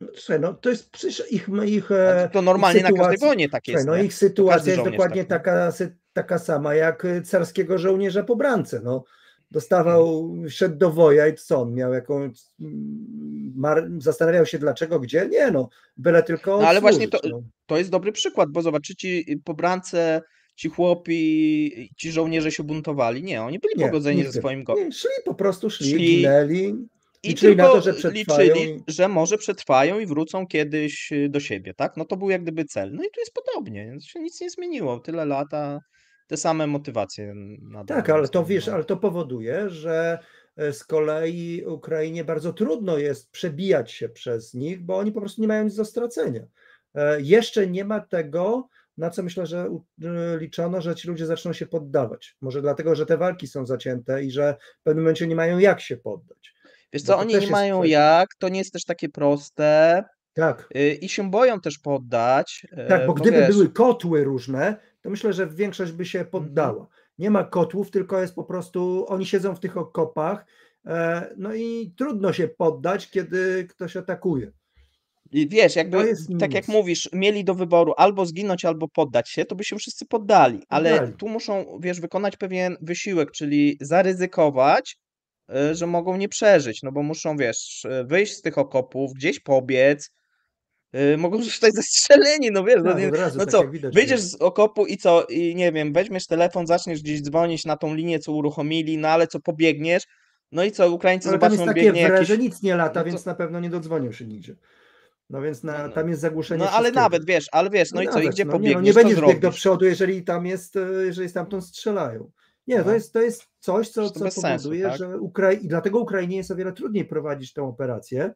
No, Słuchaj, no to jest przecież ich, ich A e, to, to normalnie na każdej wojnie tak Słuchaj, jest. no ich sytuacja jest dokładnie tak, taka, taka sama jak y, carskiego żołnierza po brance. No. Dostawał, szedł do woja i co on miał jakąś. mm, Mar- zastanawiał się dlaczego, gdzie? Nie no, byle tylko. No, ale właśnie odsłużyć, to- no. To jest dobry przykład, bo zobaczycie po brance ci chłopi, ci żołnierze się buntowali. Nie, oni byli Nie, pogodzeni ze nigdy. swoim go. Nie, szli po prostu, szli, Szli ginęli. I liczyli na tylko to, że przetrwają liczyli, że może przetrwają i wrócą kiedyś y, do siebie, tak? No to był jak gdyby cel. No i tu jest podobnie, więc się nic nie zmieniło. Tyle lata, te same motywacje nadal Tak, ale to wiesz, ale to powoduje, że e, z kolei Ukrainie bardzo trudno jest przebijać się przez nich, bo oni po prostu nie mają nic do stracenia. E, Jeszcze nie ma tego, na co myślę, że e, liczono, że ci ludzie zaczną się poddawać. Może dlatego, że te walki są zacięte i że w pewnym momencie nie mają jak się poddać. Wiesz Bo co, oni nie jest mają kwestia. jak, to nie jest też takie proste. Tak, y, i się boją też poddać. tak, e, bo bo gdyby wiesz, były kotły różne, to myślę, że większość by się Mhm. poddała. Nie ma kotłów, tylko jest po prostu, oni siedzą w tych okopach, e, no i trudno się poddać, kiedy ktoś atakuje. I wiesz, jakby, jest tak jak mówisz, mieli do wyboru albo zginąć, albo poddać się, to by się wszyscy poddali, ale Poddali. tu muszą, wiesz, wykonać pewien wysiłek, czyli zaryzykować, y, że mogą nie przeżyć, no bo muszą, wiesz, y, wyjść z tych okopów, gdzieś pobiec, y, mogą zostać zastrzeleni, no wiesz, no, Tak, nie, no tak co, widać wyjdziesz z okopu i co, i nie wiem, weźmiesz telefon, zaczniesz gdzieś dzwonić na tą linię, co uruchomili, no ale co, pobiegniesz, no i co, Ukraińcy Ale jest zobaczą, takie biegnie wre, jakiś... że nic nie lata, no to- więc na pewno nie dodzwonią się nigdzie. No więc No, na, no. tam jest zagłuszenie No ale wszystkiego. nawet, wiesz, ale wiesz, no i co, i nawet, gdzie no, nie, no, pobiegniesz, nie co będziesz biegł do przodu, jeżeli tam jest, jeżeli stamtąd strzelają. Nie, to No. jest, to jest coś, co, co bez sensu, powoduje, tak? że Ukrai... i dlatego Ukrainie jest o wiele trudniej prowadzić tę operację,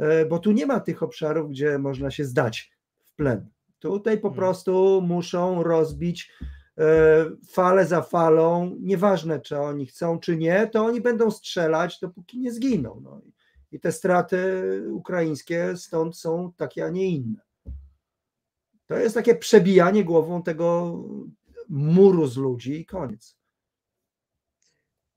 e, bo tu nie ma tych obszarów, gdzie można się zdać w plen. Tutaj po Mm. prostu muszą rozbić e, falę za falą, nieważne czy oni chcą czy nie, to oni będą strzelać, dopóki nie zginą. No. I te straty ukraińskie stąd są takie, a nie inne. To jest takie przebijanie głową tego muru z ludzi i koniec.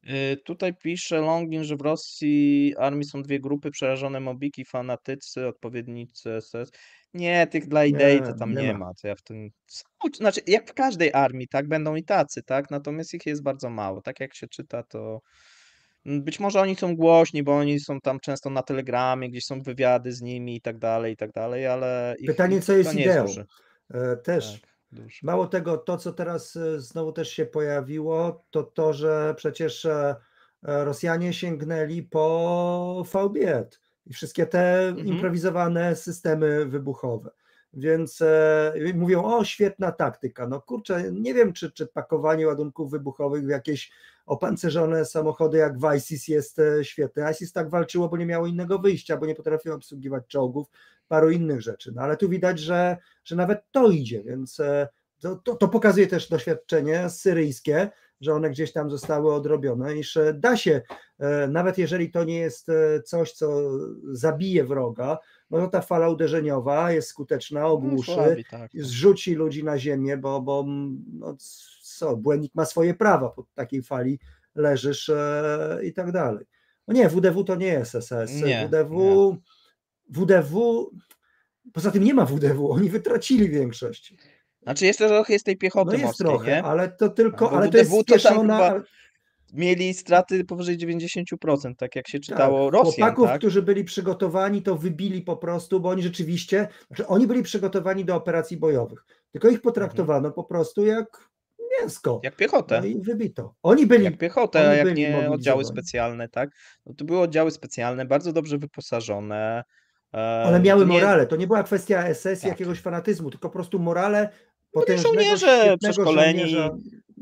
Y, Tutaj pisze Longin, że w Rosji armii są dwie grupy, przerażone mobiki, fanatycy, odpowiednicy SS. Nie, tych dla idei to tam nie nie ma. To ja w tym... Znaczy, jak w każdej armii, tak, będą i tacy, tak, natomiast ich jest bardzo mało. Tak jak się czyta, to mm, być może oni są głośni, bo oni są tam często na telegramie, gdzieś są wywiady z nimi i tak dalej, i tak dalej, ale ich, Pytanie, ich co jest jest ideą? E, Też Tak, duży. Mało tego, to co teraz e, znowu też się pojawiło, to to, że przecież e, e, Rosjanie sięgnęli po VBiet i wszystkie te Mhm. improwizowane systemy wybuchowe. Więc e, mówią, o świetna taktyka. No kurczę, nie wiem, czy, czy pakowanie ładunków wybuchowych w jakieś opancerzone samochody jak w ISIS jest e, świetne. ISIS tak walczyło, bo nie miało innego wyjścia, bo nie potrafiło obsługiwać czołgów, paru innych rzeczy. No ale tu widać, że, że nawet to idzie, więc e, to, to, to pokazuje też doświadczenie syryjskie, że one gdzieś tam zostały odrobione, iż e, da się, nawet jeżeli to nie jest coś, co zabije wroga, no to ta fala uderzeniowa jest skuteczna, No, ogłuszy, słabi, tak. zrzuci ludzi na ziemię, bo, bo mm, no, co, błędnik ma swoje prawa, pod takiej fali leżysz e, i tak dalej. No nie, WDW to nie jest SS. Nie, WDW, WDW, poza tym nie ma WDW, oni wytracili większość. Znaczy jeszcze trochę jest tej piechoty No jest morskiej, trochę, nie? ale to tylko, ale to jest to spieszona, chyba ale- Mieli straty powyżej 90%, tak jak się tak, czytało Rosjan, chłopaków, tak? którzy byli przygotowani, to wybili po prostu, bo oni rzeczywiście, znaczy oni byli przygotowani do operacji bojowych, tylko ich potraktowano po prostu jak mięsko. Mhm. Jak piechotę. No i wybito. Oni byli, Jak piechotę, a jak nie oddziały specjalne, tak? No to były oddziały specjalne, bardzo dobrze wyposażone. e, one miały nie- morale. To nie była kwestia SS Tak. jakiegoś fanatyzmu, tylko po prostu morale potężnego, żołnierze przeszkoleni, żołnierza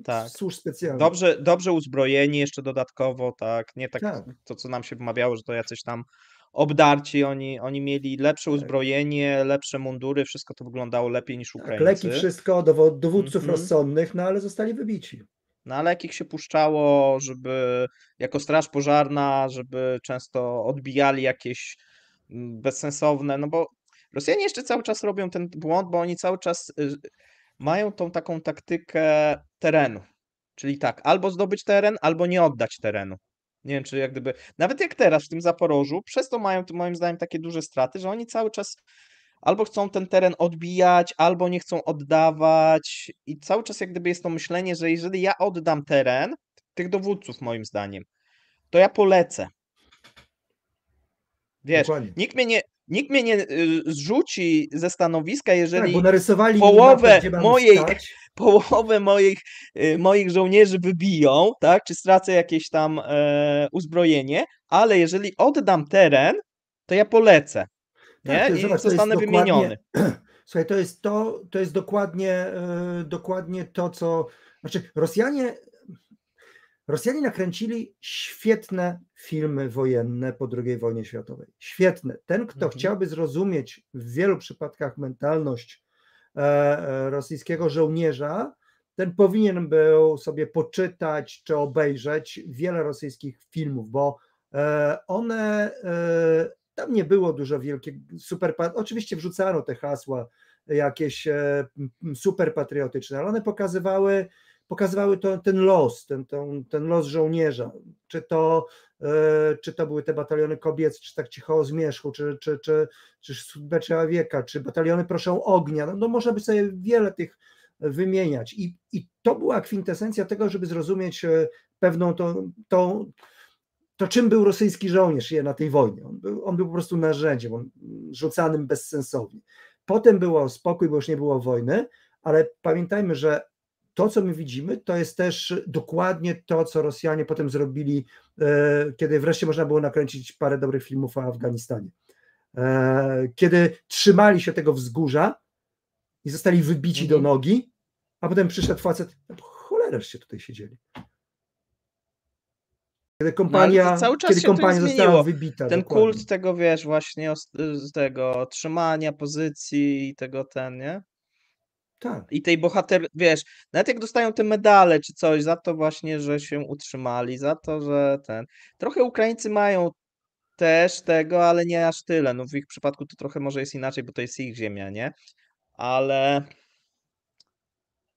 tak. służb specjalnych. Dobrze, dobrze uzbrojeni jeszcze dodatkowo, tak? Nie tak, Tak. to, co nam się wmawiało, że to jacyś tam obdarci, oni, oni mieli lepsze Tak. uzbrojenie, lepsze mundury, wszystko to wyglądało lepiej niż Tak, Ukraińcy. leki, wszystko, dowo- dowódców Mhm. rozsądnych, no ale zostali wybici. No ale jak ich się puszczało, żeby jako straż pożarna, żeby często odbijali jakieś mm, bezsensowne, no bo Rosjanie jeszcze cały czas robią ten błąd, bo oni cały czas y, mają tą taką taktykę terenu. Czyli tak, albo zdobyć teren, albo nie oddać terenu. Nie wiem, czy jak gdyby, nawet jak teraz w tym Zaporożu, przez to mają tu moim zdaniem takie duże straty, że oni cały czas albo chcą ten teren odbijać, albo nie chcą oddawać i cały czas jak gdyby jest to myślenie, że jeżeli ja oddam teren, tych dowódców moim zdaniem, to ja polecę. Wiesz, Dokładnie. nikt mnie nie, nikt mnie nie y, zrzuci ze stanowiska, Tak, jeżeli narysowali połowę mam mojej- stać. połowę moich, y, moich żołnierzy wybiją, tak, czy stracę jakieś tam e, uzbrojenie, ale jeżeli oddam teren, to ja polecę, nie? Tak, to, I zobacz, zostanę wymieniony. Słuchaj, to jest to, to jest dokładnie, e, dokładnie to, co. Znaczy, Rosjanie. Rosjanie nakręcili świetne filmy wojenne po II wojnie światowej. Świetne. Ten, kto Mhm. chciałby zrozumieć w wielu przypadkach mentalność e, e, rosyjskiego żołnierza, ten powinien był sobie poczytać czy obejrzeć wiele rosyjskich filmów, bo e, one tam nie było dużo wielkiego, super, oczywiście wrzucano te hasła jakieś super patriotyczne, ale one pokazywały, pokazywały to, ten los, ten, ten, ten los żołnierza, czy to, e, czy to były te bataliony kobiece, czy tak cicho o zmierzchu, czy, czy, czy, czy Służba wieka, czy bataliony proszą ognia, no, no można by sobie wiele tych wymieniać i, i to była kwintesencja tego, żeby zrozumieć e, pewną tą, tą to czym był rosyjski żołnierz na tej wojnie. On był, on był po prostu narzędziem, on, rzucanym bezsensownie. Potem było spokój, bo już nie było wojny, ale pamiętajmy, że to, co my widzimy, to jest też dokładnie to, co Rosjanie potem zrobili, e, kiedy wreszcie można było nakręcić parę dobrych filmów o Afganistanie. E, kiedy trzymali się tego wzgórza i zostali wybici do Mhm. nogi, a potem przyszedł facet, cholera, się tutaj siedzieli. Kiedy kompania, No, cały czas kiedy kompania została wybita. Ten dokładnie. kult tego, wiesz, właśnie z tego trzymania pozycji i tego ten, nie? Tak. I tej bohater, wiesz, nawet jak dostają te medale czy coś za to właśnie, że się utrzymali, za to, że ten. Trochę Ukraińcy mają też tego, ale nie aż tyle. No w ich przypadku to trochę może jest inaczej, bo to jest ich ziemia, nie? Ale.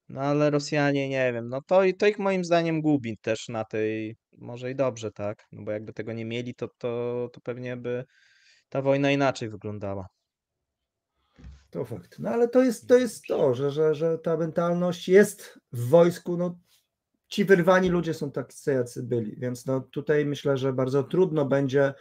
No ale Rosjanie, nie wiem, no to, to ich moim zdaniem gubi też na tej, może i dobrze, tak? No bo jakby tego nie mieli, to, to, to pewnie by ta wojna inaczej wyglądała. To fakt. No ale to jest to, jest to że, że, że ta mentalność jest w wojsku. No, ci wyrwani ludzie są tacy, jacy byli, więc no, tutaj myślę, że bardzo trudno będzie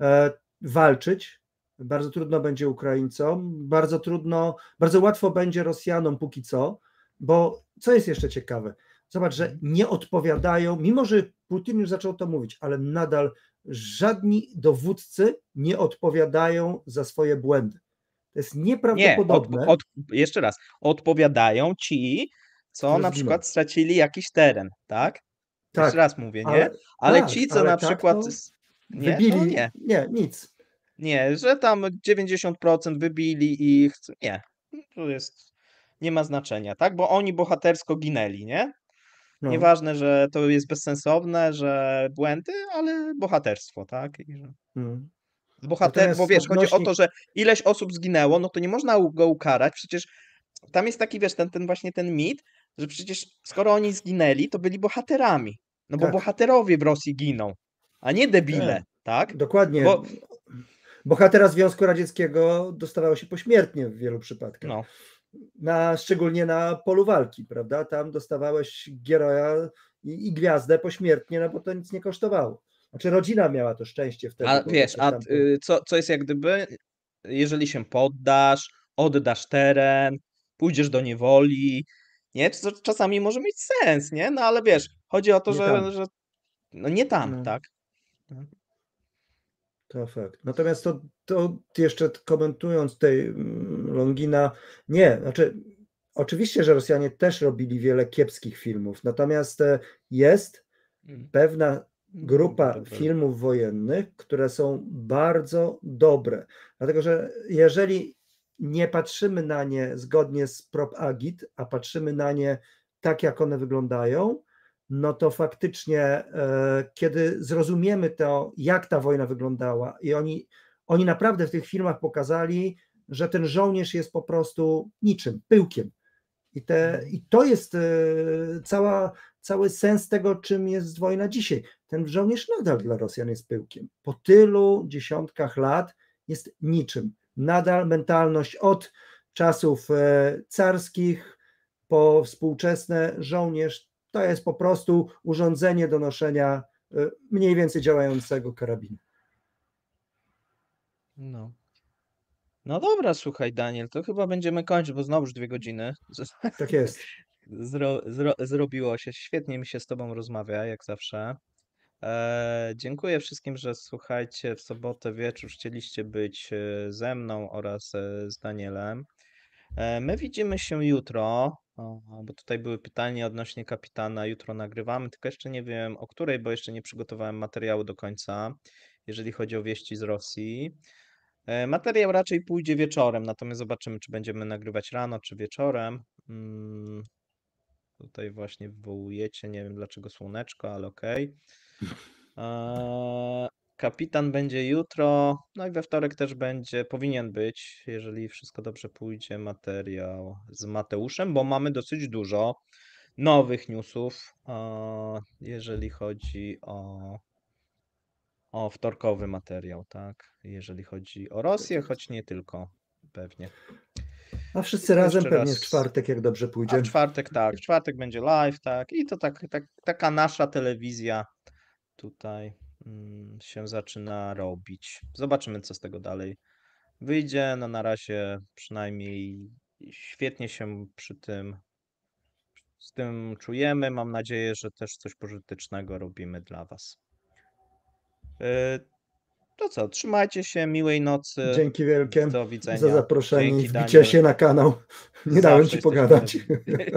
e, walczyć. Bardzo trudno będzie Ukraińcom, bardzo trudno, bardzo łatwo będzie Rosjanom póki co, bo co jest jeszcze ciekawe? Zobacz, że nie odpowiadają, mimo że Putin już zaczął to mówić, ale nadal żadni dowódcy nie odpowiadają za swoje błędy. To jest Nie, od, nieprawdopodobne. od, jeszcze raz, odpowiadają ci, co Którzy na przykład stracili jakiś teren, tak? Tak, Jeszcze raz mówię, nie? ale, tak, ci, co ale na tak, przykład. no, s- Nie, wybili. no nie, nie, nic. nie, że tam 90% wybili ich. Nie, to jest. Nie ma znaczenia, tak? Bo oni bohatersko ginęli, nie? No, Nieważne, że to jest bezsensowne, że błędy, ale bohaterstwo, tak? I że... mm. Bohater, Natomiast bo wiesz, chodzi o to, że ileś osób zginęło, no to nie można go ukarać. Przecież tam jest taki, wiesz, ten, ten właśnie ten mit, że przecież skoro oni zginęli, to byli bohaterami. No bo Tak. bohaterowie w Rosji giną, a nie debile, tak? Dokładnie. Bo- Bohatera Związku Radzieckiego dostawało się pośmiertnie w wielu przypadkach. No, Na, szczególnie na polu walki, prawda? Tam dostawałeś Geroja i, i gwiazdę pośmiertnie, no bo to nic nie kosztowało. Znaczy rodzina miała to szczęście wtedy. a wiesz, a y, co, co jest jak gdyby, jeżeli się poddasz, oddasz teren, pójdziesz do niewoli, nie? To czasami może mieć sens, nie? No ale wiesz, chodzi o to, Nie że, że no nie tam, No. tak? To fakt. Natomiast to, to jeszcze komentując tej mm, Longina, nie, znaczy oczywiście, że Rosjanie też robili wiele kiepskich filmów, natomiast e, jest Mm. pewna grupa Dobra. filmów wojennych, które są bardzo dobre. Dlatego, że jeżeli nie patrzymy na nie zgodnie z prop agit, a patrzymy na nie tak, jak one wyglądają, no to faktycznie, e, kiedy zrozumiemy to, jak ta wojna wyglądała, i oni, oni naprawdę w tych filmach pokazali, że ten żołnierz jest po prostu niczym, pyłkiem. I, te, i to jest e, cała, cały sens tego, czym jest wojna dzisiaj. Ten żołnierz nadal dla Rosjan jest pyłkiem. Po tylu dziesiątkach lat jest niczym. Nadal mentalność od czasów e, carskich po współczesne żołnierz to jest po prostu urządzenie do noszenia e, mniej więcej działającego karabinu. No. No dobra, słuchaj, Daniel, to chyba będziemy kończyć, bo znowuż dwie godziny. Tak jest. Zro, zro, zrobiło się. Świetnie mi się z Tobą rozmawia, jak zawsze. E, dziękuję wszystkim, że słuchajcie, w sobotę wieczór chcieliście być e, ze mną oraz e, z Danielem. My widzimy się jutro, o, bo tutaj były pytania odnośnie kapitana. Jutro nagrywamy, tylko jeszcze nie wiem o której, bo jeszcze nie przygotowałem materiału do końca, jeżeli chodzi o wieści z Rosji. Materiał raczej pójdzie wieczorem, natomiast zobaczymy, czy będziemy nagrywać rano, czy wieczorem. Mm, Tutaj właśnie wywołujecie, nie wiem dlaczego słoneczko, ale okej. Eee, Kapitan będzie jutro, no i we wtorek też będzie, powinien być, jeżeli wszystko dobrze pójdzie, materiał z Mateuszem, bo mamy dosyć dużo nowych newsów, e, jeżeli chodzi o, o wtorkowy materiał, tak? Jeżeli chodzi o Rosję, choć nie tylko, pewnie. A wszyscy razem pewnie w raz- czwartek, jak dobrze A pójdzie. w czwartek tak, w czwartek będzie live, tak. I to tak, tak, taka nasza telewizja tutaj mm, się zaczyna robić. Zobaczymy, co z tego dalej wyjdzie. No na razie przynajmniej świetnie się przy tym z tym czujemy. Mam nadzieję, że też coś pożytecznego robimy dla Was. Yy, To co, trzymajcie się, miłej nocy. Dzięki wielkie Do widzenia. za zaproszenie Dzięki, wbicie się na kanał. Nie Zawsze dałem ci pogadać. mile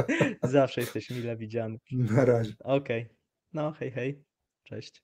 Zawsze jesteś mile widziany. Na razie. Okej. No, hej, hej. Cześć.